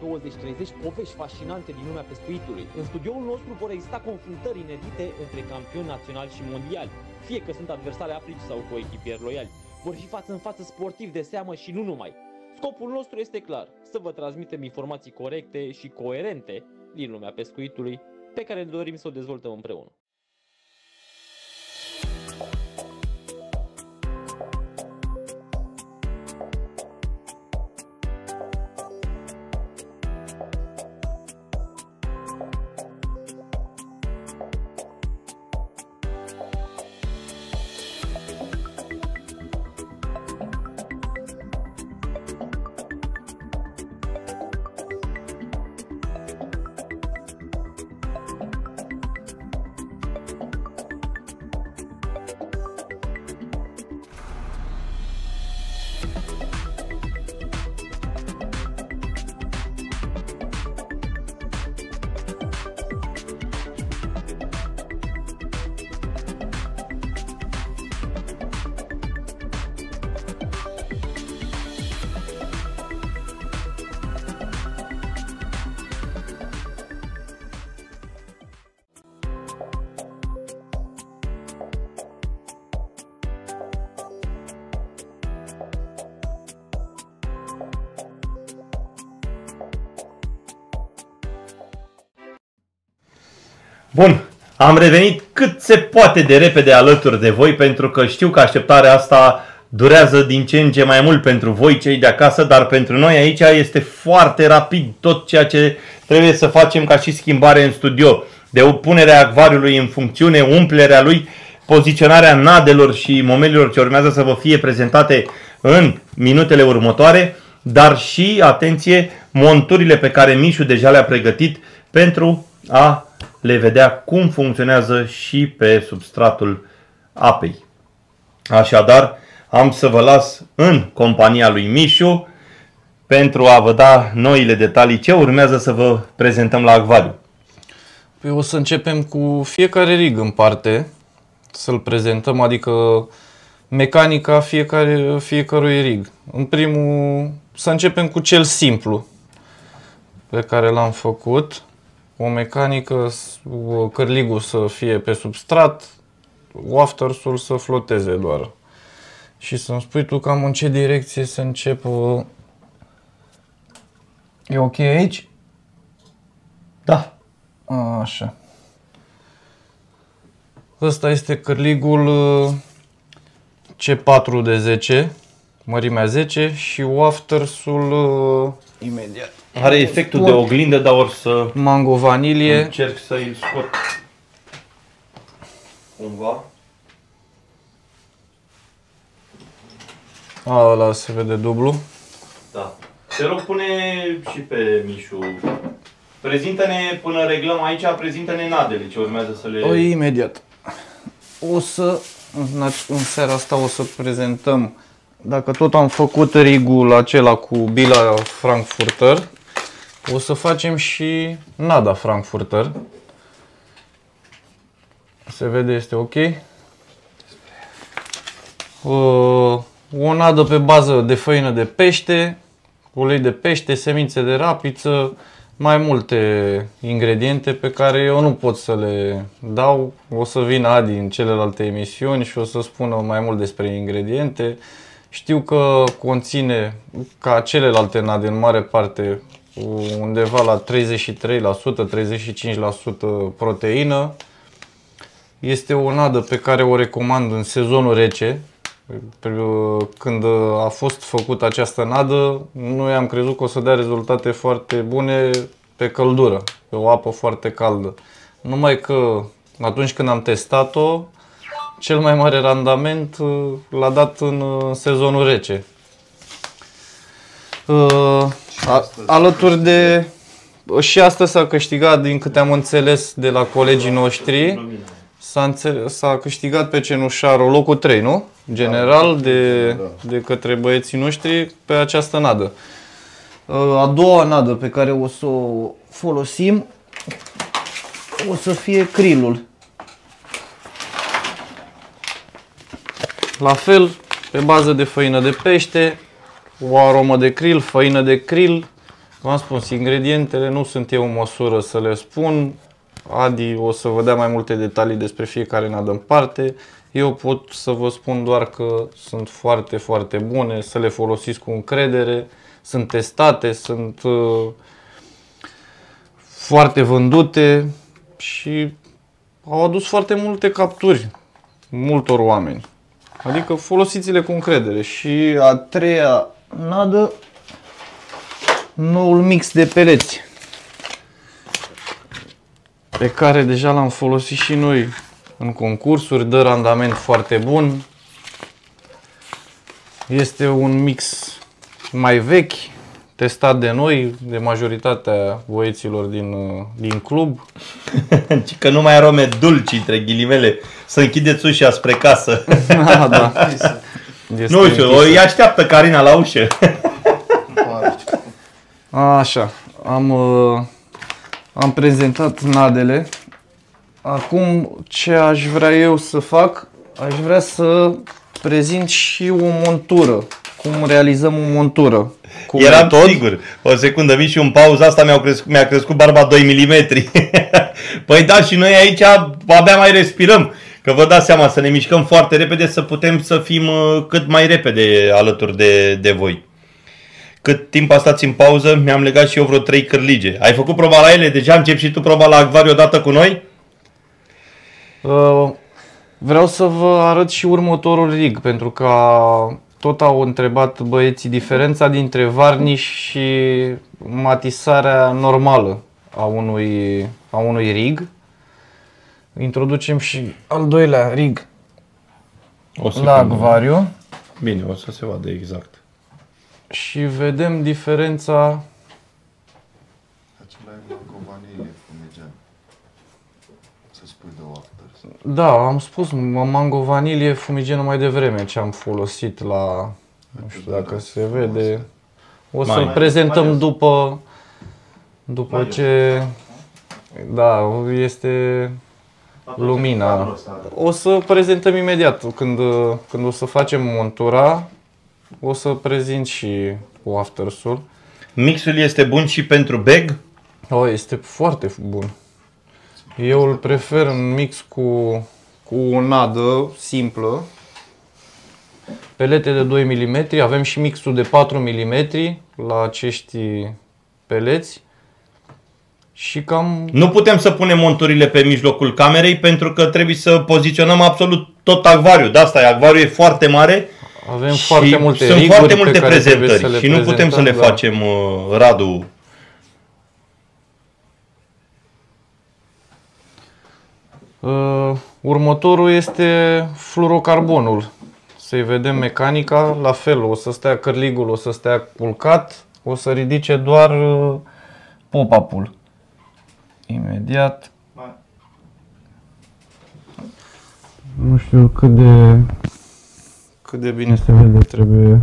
povești fascinante din lumea pescuitului. În studioul nostru vor exista confruntări inedite între campioni naționali și mondiali, fie că sunt adversari africi sau cu echipieri loiali. Vor fi față în față sportivi de seamă și nu numai. Scopul nostru este clar, să vă transmitem informații corecte și coerente din lumea pescuitului, pe care ne dorim să o dezvoltăm împreună. Am revenit cât se poate de repede alături de voi pentru că știu că așteptarea asta durează din ce în ce mai mult pentru voi cei de acasă, dar pentru noi aici este foarte rapid tot ceea ce trebuie să facem ca și schimbare în studio. De o punere a acvariului în funcțiune, umplerea lui, poziționarea nadelor și momelilor ce urmează să vă fie prezentate în minutele următoare, dar și, atenție, monturile pe care Mișu deja le-a pregătit pentru a le vedea cum funcționează și pe substratul apei. Așadar, am să vă las în compania lui Mișu pentru a vă da noile detalii ce urmează să vă prezentăm la acvariu. Păi o să începem cu fiecare rig în parte, să-l prezentăm, adică mecanica fiecare, fiecărui rig. În primul, să începem cu cel simplu pe care l-am făcut. O mecanică, s- o- cărligul să fie pe substrat, waftersul să floteze doar. Și să-mi spui tu cam în ce direcție să încep. uh, E ok aici? Da. A, Așa. Ăsta este cărligul uh, C4 de 10, mărimea 10 și waftersul uh, imediat. Are efectul de oglindă, dar or să Mango vanilie. încerc să îl scot cumva. A, ăla se vede dublu. Da. Te rog, pune și pe Mișu. Prezintă-ne, până reglăm aici, prezintă-ne nadele ce urmează să le... O, imediat. O să, în, în seara asta o să prezentăm, dacă tot am făcut rigul acela cu bila Frankfurter, o să facem și nada Frankfurter. Se vede, este ok. Uh, O nadă pe bază de făină de pește, ulei de pește, semințe de rapiță, mai multe ingrediente pe care eu nu pot să le dau. O să vină Adi în celelalte emisiuni și o să spună mai mult despre ingrediente. Știu că conține, ca celelalte nade în mare parte, undeva la 33%, 35% proteină. Este o nadă pe care o recomand în sezonul rece. Când a fost făcută această nadă, noi am crezut că o să dea rezultate foarte bune pe căldură, pe o apă foarte caldă. Numai că atunci când am testat-o, cel mai mare randament uh, l-a dat în uh, sezonul rece. Uh, a, alături de... Și astăzi s-a câștigat, din câte am înțeles de la colegii noștri, s-a, înțe- s-a câștigat pe cenușarul locul 3, nu? General de, de către băieții noștri pe această nadă. Uh, A doua nadă pe care o să o folosim o să fie krilul. La fel, pe bază de făină de pește, o aromă de krill, făină de krill. V-am spus, ingredientele nu sunt eu în măsură să le spun. Adi o să vă dea mai multe detalii despre fiecare nadă în parte. Eu pot să vă spun doar că sunt foarte, foarte bune, să le folosiți cu încredere, sunt testate, sunt uh, foarte vândute și au adus foarte multe capturi multor oameni. Adică folosiți-le cu încredere. Și a treia nadă, noul mix de peleți pe care deja l-am folosit și noi în concursuri, dă randament foarte bun. Este un mix mai vechi, testat de noi, de majoritatea băieților din, uh, din club. Ci că nu mai arome dulci, între ghilimele, să închideți ușa spre casă. Ah, da. Este nu știu, o închisă. îi așteaptă Carina la ușă. Așa, am, uh, am prezentat nadele. Acum ce aș vrea eu să fac, aș vrea să prezint și o montură. Cum realizăm o montură. Cu Eram metod. sigur. O secundă, vii și în pauză asta mi-a crescut, mi-a crescut barba 2 mm. păi da, și noi aici abia mai respirăm. Că vă dați seama să ne mișcăm foarte repede să putem să fim uh, cât mai repede alături de, de voi. Cât timp a stați în pauză, mi-am legat și eu vreo 3 cârlige. Ai făcut proba la ele? Deja încep și tu proba la acvariu odată cu noi? Uh, Vreau să vă arăt și următorul rig, pentru că tot au întrebat băieții diferența dintre varnish și matisarea normală a unui, a unui rig. Introducem și al doilea rig O să la acvariu Bine, o să se vadă exact. și vedem diferența Acela e Marco Vanilie, fumigen. Să spui de wafters. Da, am spus, m- mango vanilie fumigenul mai devreme ce am folosit la, nu știu dacă se vede. O să-l Mai. prezentăm Mai. după, după Mai. ce, da, este lumina. O să prezentăm imediat, când, când o să facem montura, o să prezint și cu aftersul. Mixul este bun și pentru bag? Oh, este foarte bun. Eu îl prefer în mix cu, cu o nadă simplă. Pelete de 2 mm, avem și mixul de 4 mm la acești peleți. Și cam Nu putem să punem monturile pe mijlocul camerei pentru că trebuie să poziționăm absolut tot acvariul. De asta e, acvariul e foarte mare avem și foarte multe sunt riguri foarte pe multe care trebuie prezentări să le și nu putem să le prezentăm, da. facem uh, Radu. Uh, următorul este fluorocarbonul. Să-i vedem mecanica, la fel, o să stea cărligul, o să stea culcat, o să ridice doar uh, pop-up-ul. Imediat. Nu știu cât de cât de bine se vede, trebuie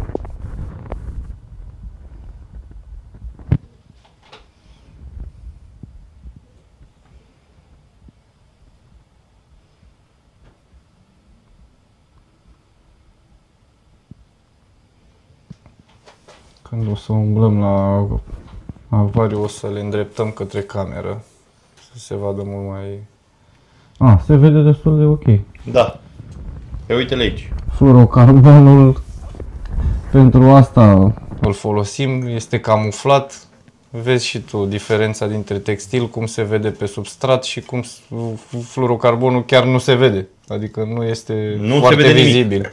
Când o să umblăm la avariu, o să le îndreptăm către cameră. Să se vadă mult mai... A, se vede destul de ok. Da. E uite-le aici. Fluorocarbonul, pentru asta îl folosim, este camuflat. Vezi și tu diferența dintre textil, cum se vede pe substrat și cum s- fluorocarbonul chiar nu se vede. Adică nu este Nu se foarte vede nimic. vizibil.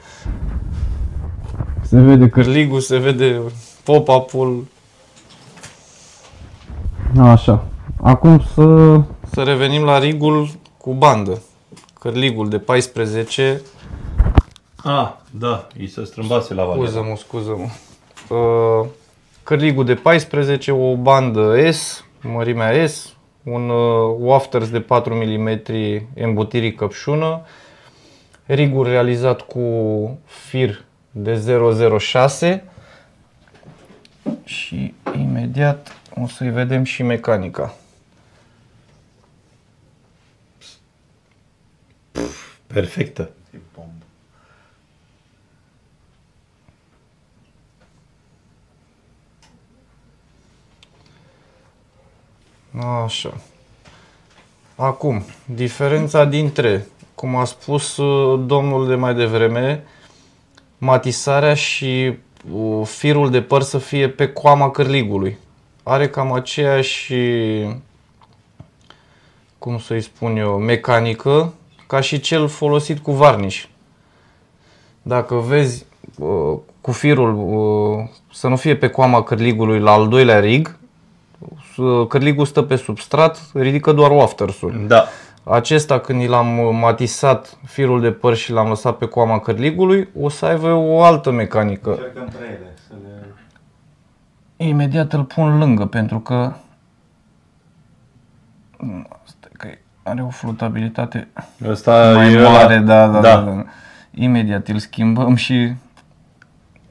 Se vede cârligul, se vede pop-up-ul. Așa. Acum să... Să revenim la rigul cu bandă. Cârligul de 14 Ah, da, îi se strâmbase la vale. Scuză-mă, scuză-mă. Uh, Cârligul de 14, o bandă S, mărimea S, un uh, wafters de 4 mm embutirii căpșună, rigul realizat cu fir de 006 și imediat o să-i vedem și mecanica. Perfectă. E bombă. Așa. Acum, diferența dintre, cum a spus uh, domnul de mai devreme, matisarea și uh, firul de păr să fie pe coama cârligului. Are cam aceeași, cum să-i spun eu, mecanică ca și cel folosit cu varniș. Dacă vezi uh, cu firul uh, să nu fie pe coama cârligului la al doilea rig, uh, cârligul stă pe substrat, ridică doar waftersul. Da. Acesta când i l-am matisat firul de păr și l-am lăsat pe coama cârligului, o să aibă o altă mecanică. Încercăm între ele să le... Imediat îl pun lângă pentru că Asta că are o flotabilitate Ăsta mai e ăla- mare, da, da, da, da. Imediat îl schimbăm și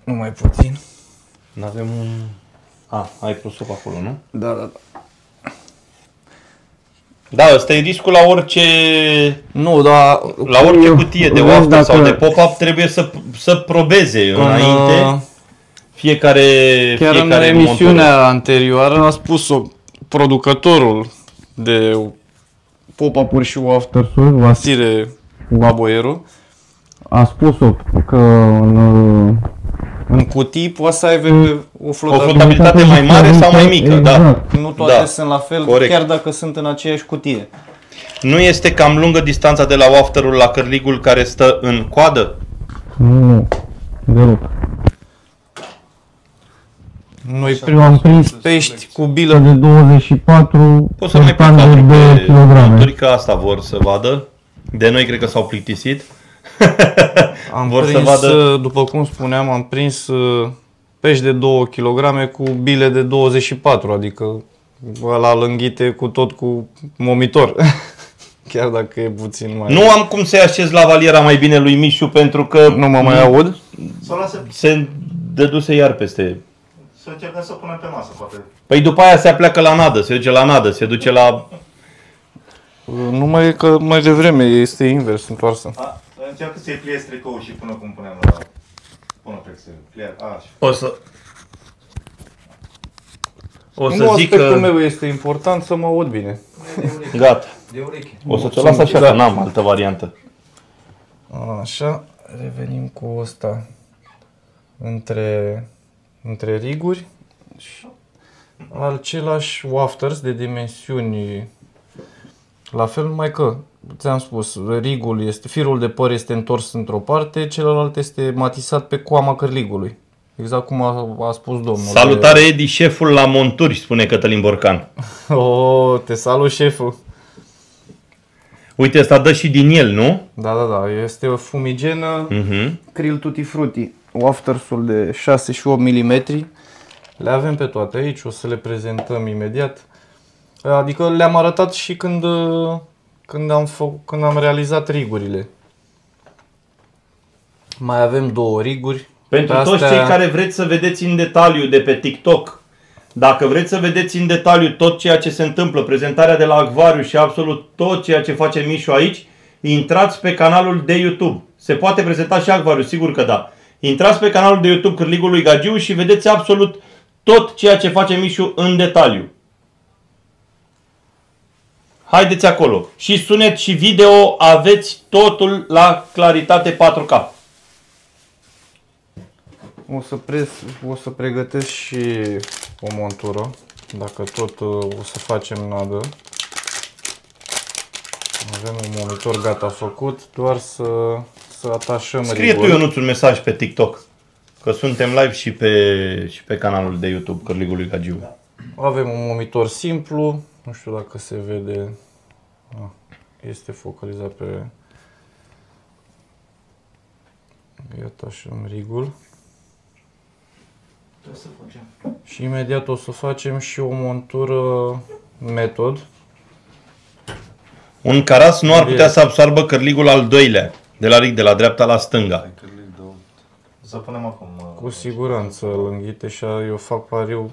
numai puțin. N-avem un... A, ai prosop acolo, nu? Da, da, da. Da, ăsta e riscul la orice, Nu, dar la orice cutie de vezi wafter sau dacă- de pop-up trebuie să, să probeze în, înainte uh, fiecare, Chiar în fiecare emisiunea montură. anterioară a spus-o producătorul de pop-up-uri și after-uri, Vasile Baboieru, a spus-o că în, în cutii poate să aibă o O flotabilitate, flotabilitate mai mare sau mai mică, da. exact. Nu toate Da. sunt la fel, Corect. chiar dacă sunt în aceeași cutie. Nu este cam lungă distanța de la wafterul la cărligul care stă în coadă? Nu, deloc. Noi prima am prins pești cu bilă de 24 Poți să mai pui de 2 pe monturi, că asta vor să vadă. De noi cred că s-au plictisit. Am Vor să prins, vadă- uh, după cum spuneam, am prins uh, pești de 2 kg cu bile de 24, adică la lânghite cu tot cu momitor. Chiar dacă e puțin mai... Nu am cum să-i așez la valiera mai bine lui Mișu pentru că nu mă mai aud? Să o lasă, se dăduse iar peste... să încercăm să o punem pe masă, poate. Păi după aia se pleacă la nadă, se duce la nadă, se duce la... Nu mai e că mai devreme este invers, întoarsă. A, încearcă să-i pliezi tricoul și până cum punem la... Până pe Excel. Plia, a, și O să... O să nu zic aspectul că... meu este important să mă aud bine. Gata. De ureche. O să ți-o las așa, că n-am altă variantă. Așa, revenim cu ăsta între, între riguri și același wafters de dimensiuni la fel, numai că ți-am spus, rigul este, firul de păr este întors într-o parte, celălalt este matisat pe coama cărligului. Exact cum a, a spus domnul. Salutare Edi, șeful la monturi, spune Cătălin Borcan. Oh, te salut șeful. Uite, ăsta dă și din el, nu? Da, da, da, este o fumigenă Mhm. Krill Tutti Frutti, waftersul de 6 și 8 mm. Le avem pe toate aici, o să le prezentăm imediat. Adică le-am arătat și când, uh, când, am, fă, când am realizat rigurile. Mai avem două riguri. Pentru Pe toți astea- cei care vreți să vedeți în detaliu de pe TikTok, dacă vreți să vedeți în detaliu tot ceea ce se întâmplă, prezentarea de la Acvariu și absolut tot ceea ce face Mișu aici, intrați pe canalul de YouTube. Se poate prezenta și Acvariu, sigur că da. Intrați pe canalul de YouTube Cârligul lui Gagiu și vedeți absolut tot ceea ce face Mișu în detaliu. Haideți acolo. Și sunet și video aveți totul la claritate 4K. O să, pres, o să pregătesc și o montură, dacă tot uh, o să facem nadă. Avem un monitor gata făcut, doar să, să atașăm Scrie tu, rigul. Ionuț, un mesaj pe TikTok. Că suntem live și pe, și pe canalul de YouTube Cărligul lui Gagiu. Avem un monitor simplu, nu știu dacă se vede, ah, este focalizat pe... Îi atașăm rigul. Trebuie să facem. Și imediat o să facem și o montură metod. Un caras nu ar putea Bine. să absoarbă cărligul al doilea, de la rig, de la dreapta la stânga. Hai că le dau. Să punem acum. uh, Cu siguranță îl înghite și eu fac pariu.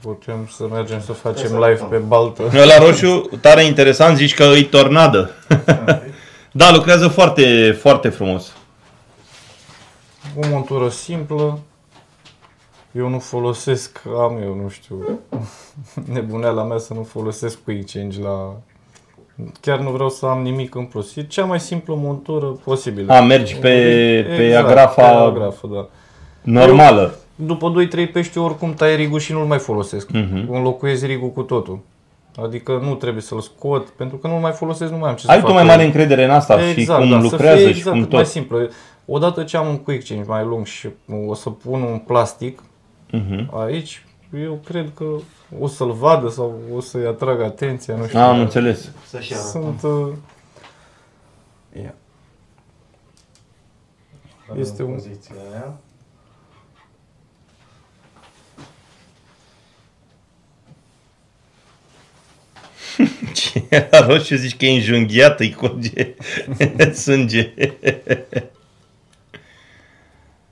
Putem să mergem să facem live pe baltă. La roșu, tare interesant, zici că îi tornadă. da, lucrează foarte, foarte frumos. O montură simplă. Eu nu folosesc, am eu, nu știu, nebuneala mea să nu folosesc quick change la... Chiar nu vreau să am nimic în plus. E cea mai simplă montură posibilă. A, mergi pe, pe Exact, agrafa pe agrafă, da. normală. După 2-3 pești eu oricum tai rigul și nu-l mai folosesc. Mhm. Înlocuiesc rigul cu totul. Adică nu trebuie să-l scot, pentru că nu-l mai folosesc, nu mai am ce Ai să tu fac mai cu mare el. încredere în asta și cum da, să lucrează fie și exact, cum mai tot. simplu. Odată ce am un quick change mai lung și o să pun un plastic Mhm. aici, eu cred că o să-l vadă sau o să-i atrag atenția, nu știu. Am înțeles. Să-și arătăm. Sunt... Uh... Ia. Avem este un- poziția aia. Ce la roșu zici că e înjunghiat, îi curge sânge.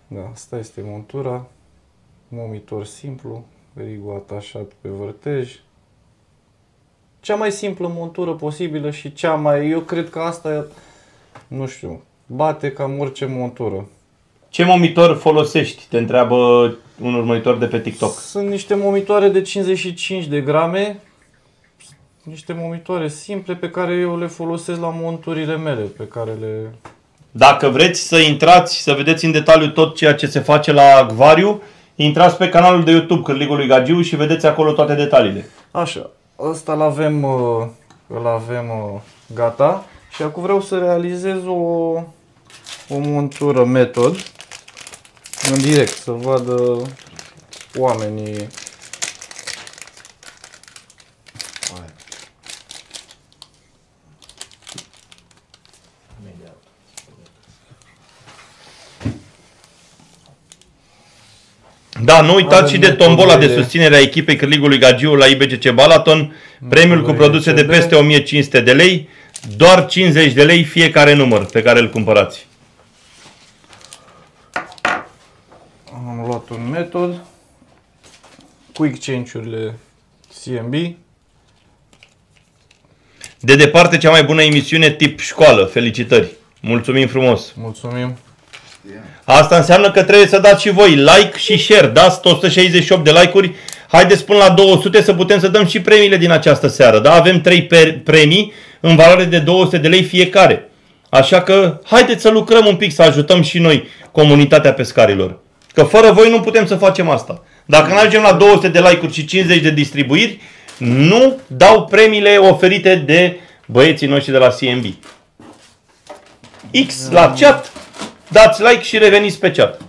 Da, asta este montura. Monitor simplu, rigul atașat pe vârtej. Cea mai simplă montură posibilă și cea mai, eu cred că asta, nu știu, bate cam orice montură. Ce monitor folosești? Te întreabă un urmăritor de pe TikTok. Sunt niște monitoare de 55 de grame, niște monitoare simple pe care eu le folosesc la monturile mele, pe care le... Dacă vreți să intrați, să vedeți în detaliu tot ceea ce se face la Acvariu, intrați pe canalul de YouTube Cârligul lui Gagiu și vedeți acolo toate detaliile. Așa, ăsta îl avem, uh, îl avem uh, gata și acum vreau să realizez o, o montură metod în direct, să vadă oamenii Hai. Imediat. Da, nu uitați Avem și de tombola de metodele. susținere a echipei Cârligului Gagiu la IBGC Balaton, premiul cu Metodele produse de CB. peste 1500 de lei. Doar 50 de lei fiecare număr pe care îl cumpărați. Am luat un metod. Quick change-urile CMB. De departe cea mai bună emisiune tip școală. Felicitări! Mulțumim frumos! Mulțumim. Asta înseamnă că trebuie să dați și voi like și share. Dați 168 de like-uri. Haideți până la 200 să putem să dăm și premiile din această seară. Da? Avem 3 premii în valoare de 200 de lei fiecare. Așa că haideți să lucrăm un pic, să ajutăm și noi comunitatea pescarilor. Că fără voi nu putem să facem asta. Dacă nu ajungem la 200 de like-uri și 50 de distribuiri, nu dau premiile oferite de băieții noștri de la CMB. X la chat, dați like și reveniți pe chat.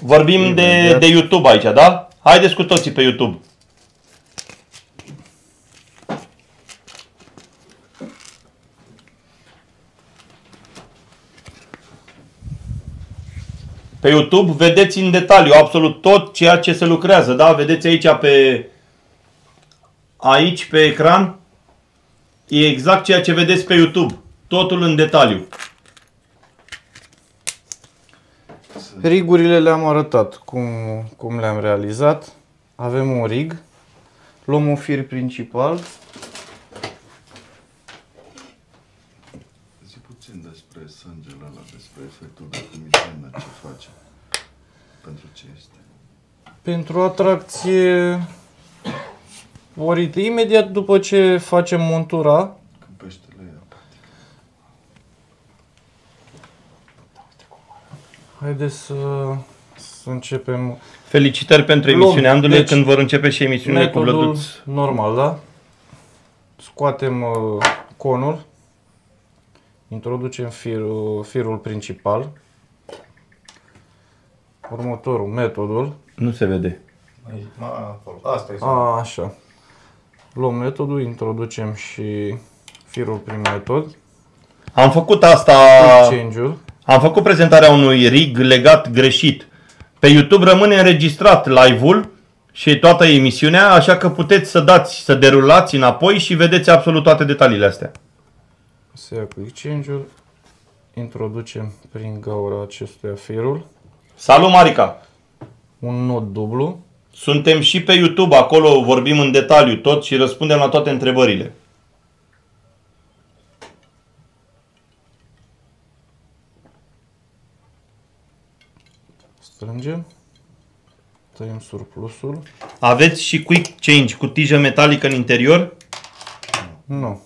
Vorbim de, de YouTube aici, da? Haideți cu toții pe YouTube. Pe YouTube vedeți în detaliu absolut tot ceea ce se lucrează, da? Vedeți aici pe aici pe ecran e exact ceea ce vedeți pe YouTube. Totul în detaliu. Rigurile le-am arătat cum, cum le-am realizat. Avem un rig. Luăm un fir principal. Zi puțin despre sângele ăla, despre efectul de comisionă, ce face. Pentru ce este. Pentru atracție ori imediat după ce facem montura, Când peștele ia. Haideți să, să începem Felicitări pentru Luăm, emisiune Andule, deci, când vor începe și emisiunile cu metodul Vlăduț. normal, da? Scoatem uh, conul, introducem firul, firul principal, următorul, metodul, Nu se vede. Aici, ma, acolo. Asta e. A, așa. Luăm metodul, introducem și firul prin metod, Am făcut asta, change-ul, am făcut prezentarea unui rig legat greșit. Pe YouTube rămâne înregistrat live-ul și toată emisiunea, așa că puteți să dați, să derulați înapoi și vedeți absolut toate detaliile astea. se ia quick change-ul, introducem prin gaura acestuia firul, Salut Marica! un nod dublu, Suntem și pe YouTube, acolo vorbim în detaliu tot și răspundem la toate întrebările. Strângem, tăiem surplusul, Aveți și quick change cu tijă metalică în interior. nu,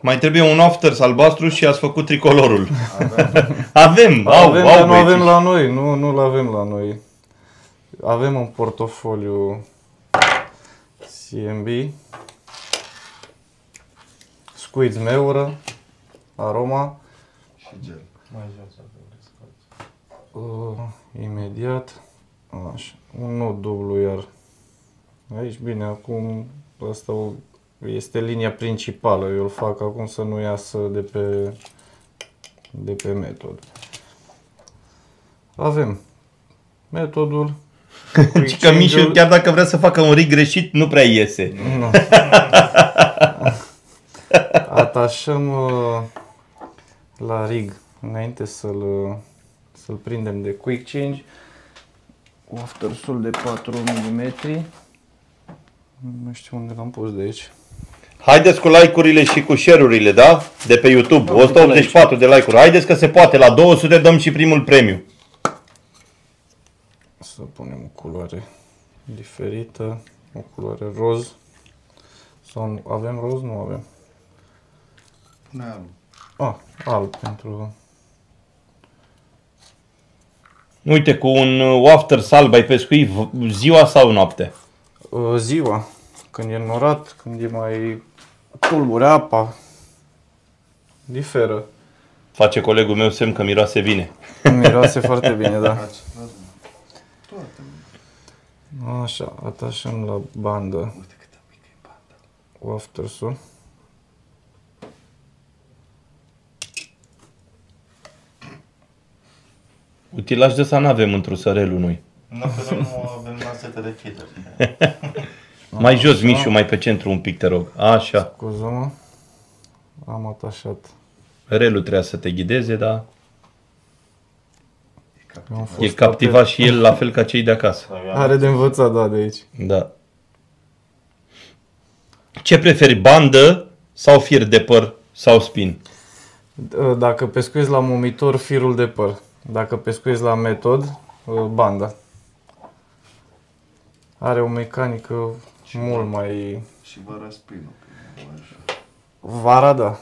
Mai trebuie un afters albastru și ați făcut tricolorul. avem, au, avem, au dar nu avem băiețiși. la noi, nu, nu-l avem la noi. Avem în portofoliu CMB, Squid Meură, Aroma, Și gel. Mai jos, dacă vreți să faceți. Uh, imediat, așa, un nod dublu iar. Aici, bine, acum asta o- este linia principală, eu îl fac acum să nu iasă de pe, de pe metod. Avem metodul, Și că Mișu, chiar dacă vrea să facă un rig greșit, nu prea iese. Nu. Atașăm uh, la rig înainte să-l uh, să-l prindem de quick change waftersul de 4 mm nu știu unde l-am pus de aici Haideți cu like-urile și cu share-urile, da? De pe YouTube. 184 de like-uri. Haideți că se poate. La 200 dăm și primul premiu. să punem o culoare diferită o culoare roz sau nu- avem roz? Nu avem Pune alb. ah, alb pentru Uite, cu un uh, wafter salb ai pescuit v- ziua sau noapte? Uh, ziua, când e norat, când e mai tulbure apa, diferă. Face colegul meu semn că miroase bine. Miroase foarte bine, da. Faci, lasă Toate. Așa, atașăm la bandă Uite câtă mică e banda. waftersul. Utilaj de să nu avem într-un sărelul noi. Nu, că noi nu avem nasete de feeder. Mai jos, Mișu, mai pe centru un pic, te rog. Așa. Scuză-mă. Am atașat. Relul trebuia să te ghideze, dar Am fost e captivat și el la fel ca cei de acasă. atent. Are de învățat, da, de aici. Da. Ce preferi, bandă sau fir de păr sau spin? D- Dacă pescuiesc la momitor, firul de păr. Dacă pescuiesc la metod, banda. Are o mecanică mult mai... Și vara spinul. că e așa. Vara, da.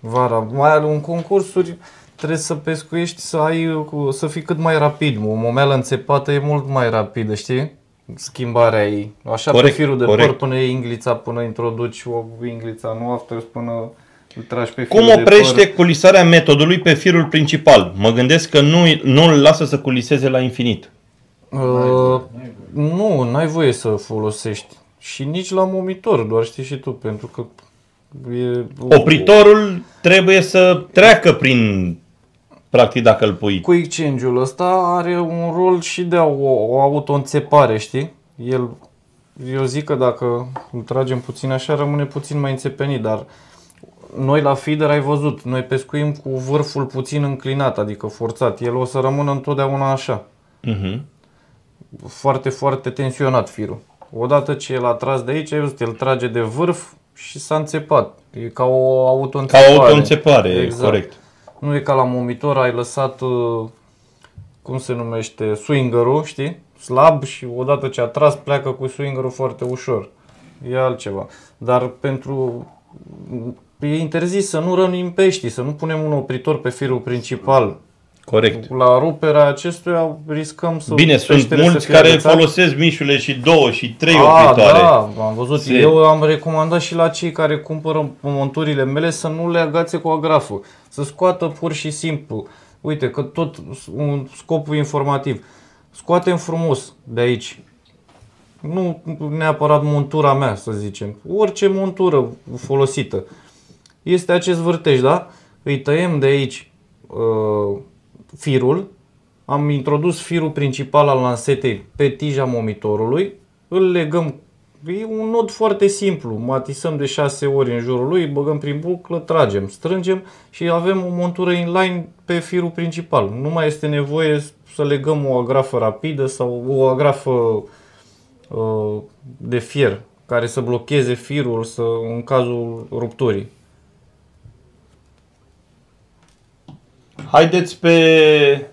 Vara. Mai ales în concursuri trebuie să pescuiești, să ai, cu- să fii cât mai rapid. O momeală înțepată e mult mai rapidă, știi? Schimbarea ei. Așa Corect, pe firul de corect. păr până iei inglița, până introduci o inglița nu afters, până îl tragi pe Cum firul de oprește păr. culisarea metodului pe firul principal? Mă gândesc că nu, nu îl lasă să culiseze la infinit. Uh, nu, n-ai voie să folosești. Și nici la momitor, doar știi și tu, pentru că e... Opritorul trebuie să treacă prin, practic dacă îl pui. Quick change-ul ăsta are un rol și de o, o auto-înțepare, știi? El, eu zic că dacă îl tragem puțin așa, rămâne puțin mai înțepenit, dar noi la feeder ai văzut, noi pescuim cu vârful puțin înclinat, adică forțat. El o să rămână întotdeauna așa, Mhm. foarte, foarte tensionat firul. Odată ce el a tras de aici, ai văzut, el trage de vârf și s-a înțepat. E ca o Ca auto-înțepare. o auto-înțepare, Exact. corect. Nu e ca la momitor, ai lăsat, uh, cum se numește, swingerul, știi? Slab și odată ce a tras pleacă cu swingerul foarte ușor. E altceva. Dar pentru... E interzis să nu rănim peștii, să nu punem un opritor pe firul principal. Corect. La ruperea acestuia riscăm să... Bine, sunt peștele să mulți fie care agățat. folosesc mișule și două și trei A, opritoare. da, am văzut. Se- Eu am recomandat și la cei care cumpără monturile mele să nu le agațe cu agrafă. Să scoată pur și simplu. Uite, că tot un scopul informativ. Scoatem frumos de aici. Nu neapărat montura mea, să zicem. Orice montură folosită. Este acest vârtej, da? Îi tăiem de aici uh, firul, am introdus firul principal al lansetei pe tija momitorului, îl legăm, e un nod foarte simplu, matisăm de 6 ori în jurul lui, băgăm prin buclă, tragem, strângem și avem o montură inline pe firul principal. Nu mai este nevoie să legăm o agrafă rapidă sau o agrafă uh, de fier care să blocheze firul să, în cazul rupturii. Haideți pe,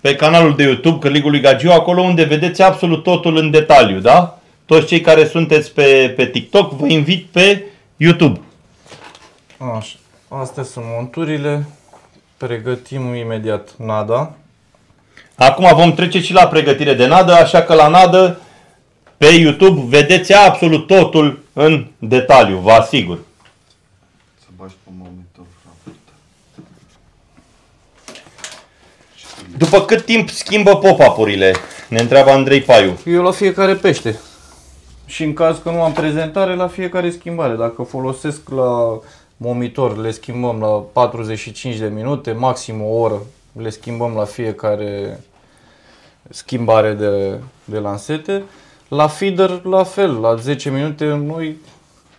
pe canalul de YouTube Cărligul lui Gagiu, acolo unde vedeți absolut totul în detaliu, da? Toți cei care sunteți pe, pe TikTok, vă invit pe YouTube. Așa. Astea sunt monturile. Pregătim imediat nada. Acum vom trece și la pregătire de nadă, așa că la nadă pe YouTube vedeți absolut totul în detaliu, vă asigur. Să bagi pe monitor După cât timp schimbă pop-up-urile? Ne întreabă Andrei Paiu. Eu la fiecare pește. Și în caz că nu am prezentare, la fiecare schimbare. Dacă folosesc la momitor, le schimbăm la 45 de minute, maxim o oră. Le schimbăm la fiecare schimbare de, de lansete. La feeder, la fel, la 10 minute noi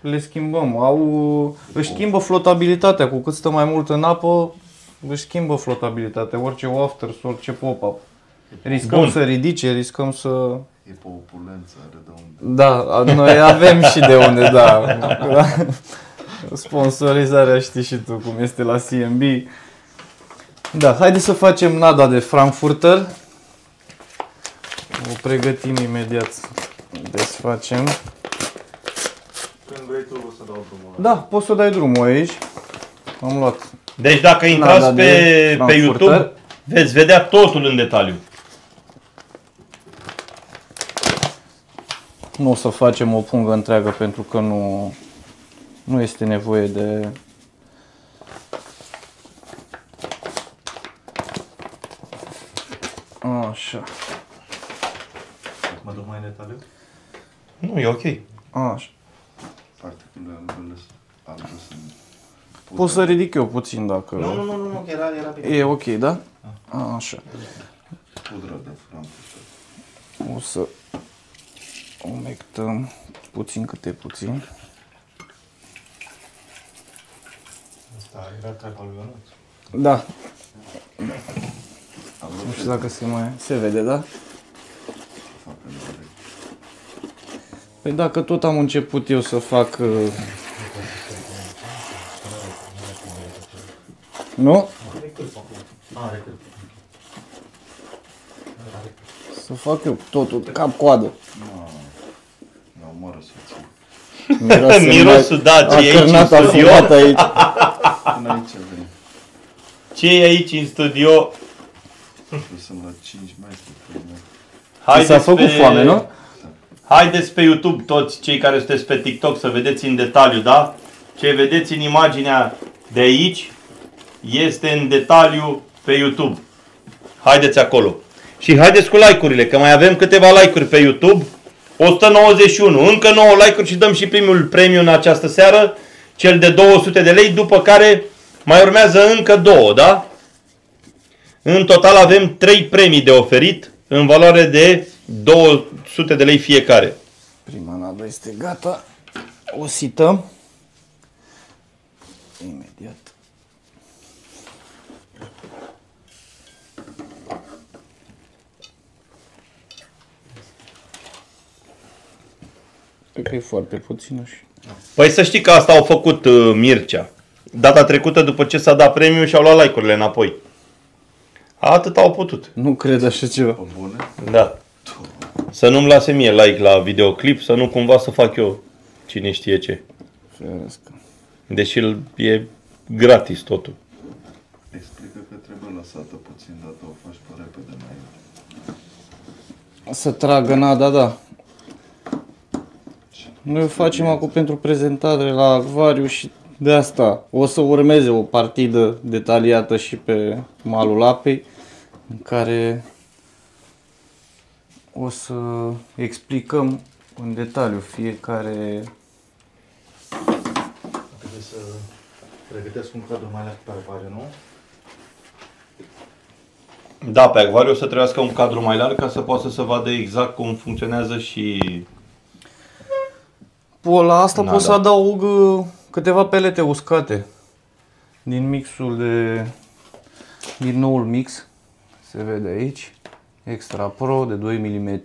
le schimbăm. Au, își schimbă flotabilitatea, cu cât stă mai mult în apă, își schimbă flotabilitatea, orice wafters, orice pop-up. Riscăm Bun. să ridice, riscăm să... E pe opulență, are de unde. Da, noi avem și de unde, da. Sponsorizarea știi și tu cum este la CMB. Da, haide să facem nada de Frankfurter. O pregătim imediat. Desfacem. Când vrei tu o să dau drumul. Da, poți să dai drumul aici. Am luat. Deci dacă intrați Nada de pe, pe Frankfurter. YouTube, veți vedea totul în detaliu. Nu o să facem o pungă întreagă pentru că nu, nu este nevoie de... Așa, Mă duc mai în detaliu? Nu, e ok. așa. Particulele albele, albe sunt Pot să ridic eu puțin dacă... Nu, nu, nu, nu, nu, era, era bine. E ok, da? Așa. pudră de Frankfurt. O să umectăm puțin câte puțin. Asta era treaba lui Ionuț. Da. Nu știu dacă se mai... Se vede, da? Păi dacă tot am început eu să fac... uh, Nu? Are cât. Să fac eu totul cap-coadă. Nu, omoară soția. Miroase Mirosul, da, a ce e aici în cărnat, a studio. fumat aici. Până aici veni. Ce e aici în studio? Sunt la 5 metri. pe mine. Haideți s-a făcut foame, nu? Haideți pe YouTube toți cei care sunteți pe TikTok să vedeți în detaliu, da? Ce vedeți în imaginea de aici este în detaliu pe YouTube. Haideți acolo. Și haideți cu like-urile, că mai avem câteva like-uri pe YouTube. 191, încă 9 like-uri și dăm și primul premiu în această seară, cel de 200 de lei, după care mai urmează încă două, da? În total avem 3 premii de oferit în valoare de 200 de lei fiecare. Prima nadă este gata. O sităm. Imediat. Cred că e foarte puțină și... Păi să știi că asta au făcut uh, Mircea. Data trecută, după ce s-a dat premiu, și-au luat like-urile înapoi. Atât au putut. Nu cred așa ceva. Pe bune? Da. Să nu-mi lase mie like la videoclip, să nu cumva să fac eu cine știe ce. Ferească. Deși îl- e gratis totul. Explică că trebuie lăsată puțin, dar tu o faci pe repede înainte. Să tragă nada, da. Noi o facem acum pentru prezentare la acvariu și de asta o să urmeze o partidă detaliată și pe malul apei în care o să explicăm în detaliu fiecare Trebuie să pregătesc un cadru mai larg pe acvariu, nu? Da, pe acvariu o să trebuiască un cadru mai larg ca să poată să se vadă exact cum funcționează și... Po, la asta Da, pot să da. adaug uh, câteva pelete uscate din mixul de din noul mix se vede aici Extra Pro de 2 mm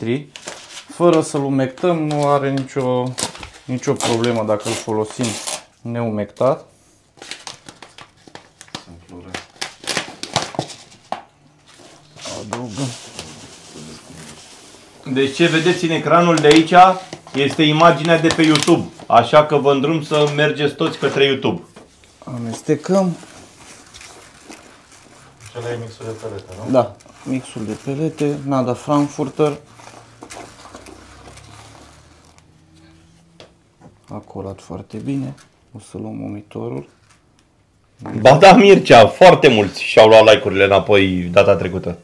fără să-l umectăm, nu are nicio, nicio problemă dacă îl folosim neumectat. Deci ce vedeți în ecranul de aici este imaginea de pe YouTube. Așa că vă îndrum să mergeți toți către YouTube. Amestecăm. Și ăla e mixul de pelete, nu? Da, mixul de pelete, nada Frankfurter. A colat foarte bine. O să luăm momitorul. Ba da, Mircea, foarte mulți și-au luat like-urile înapoi data trecută.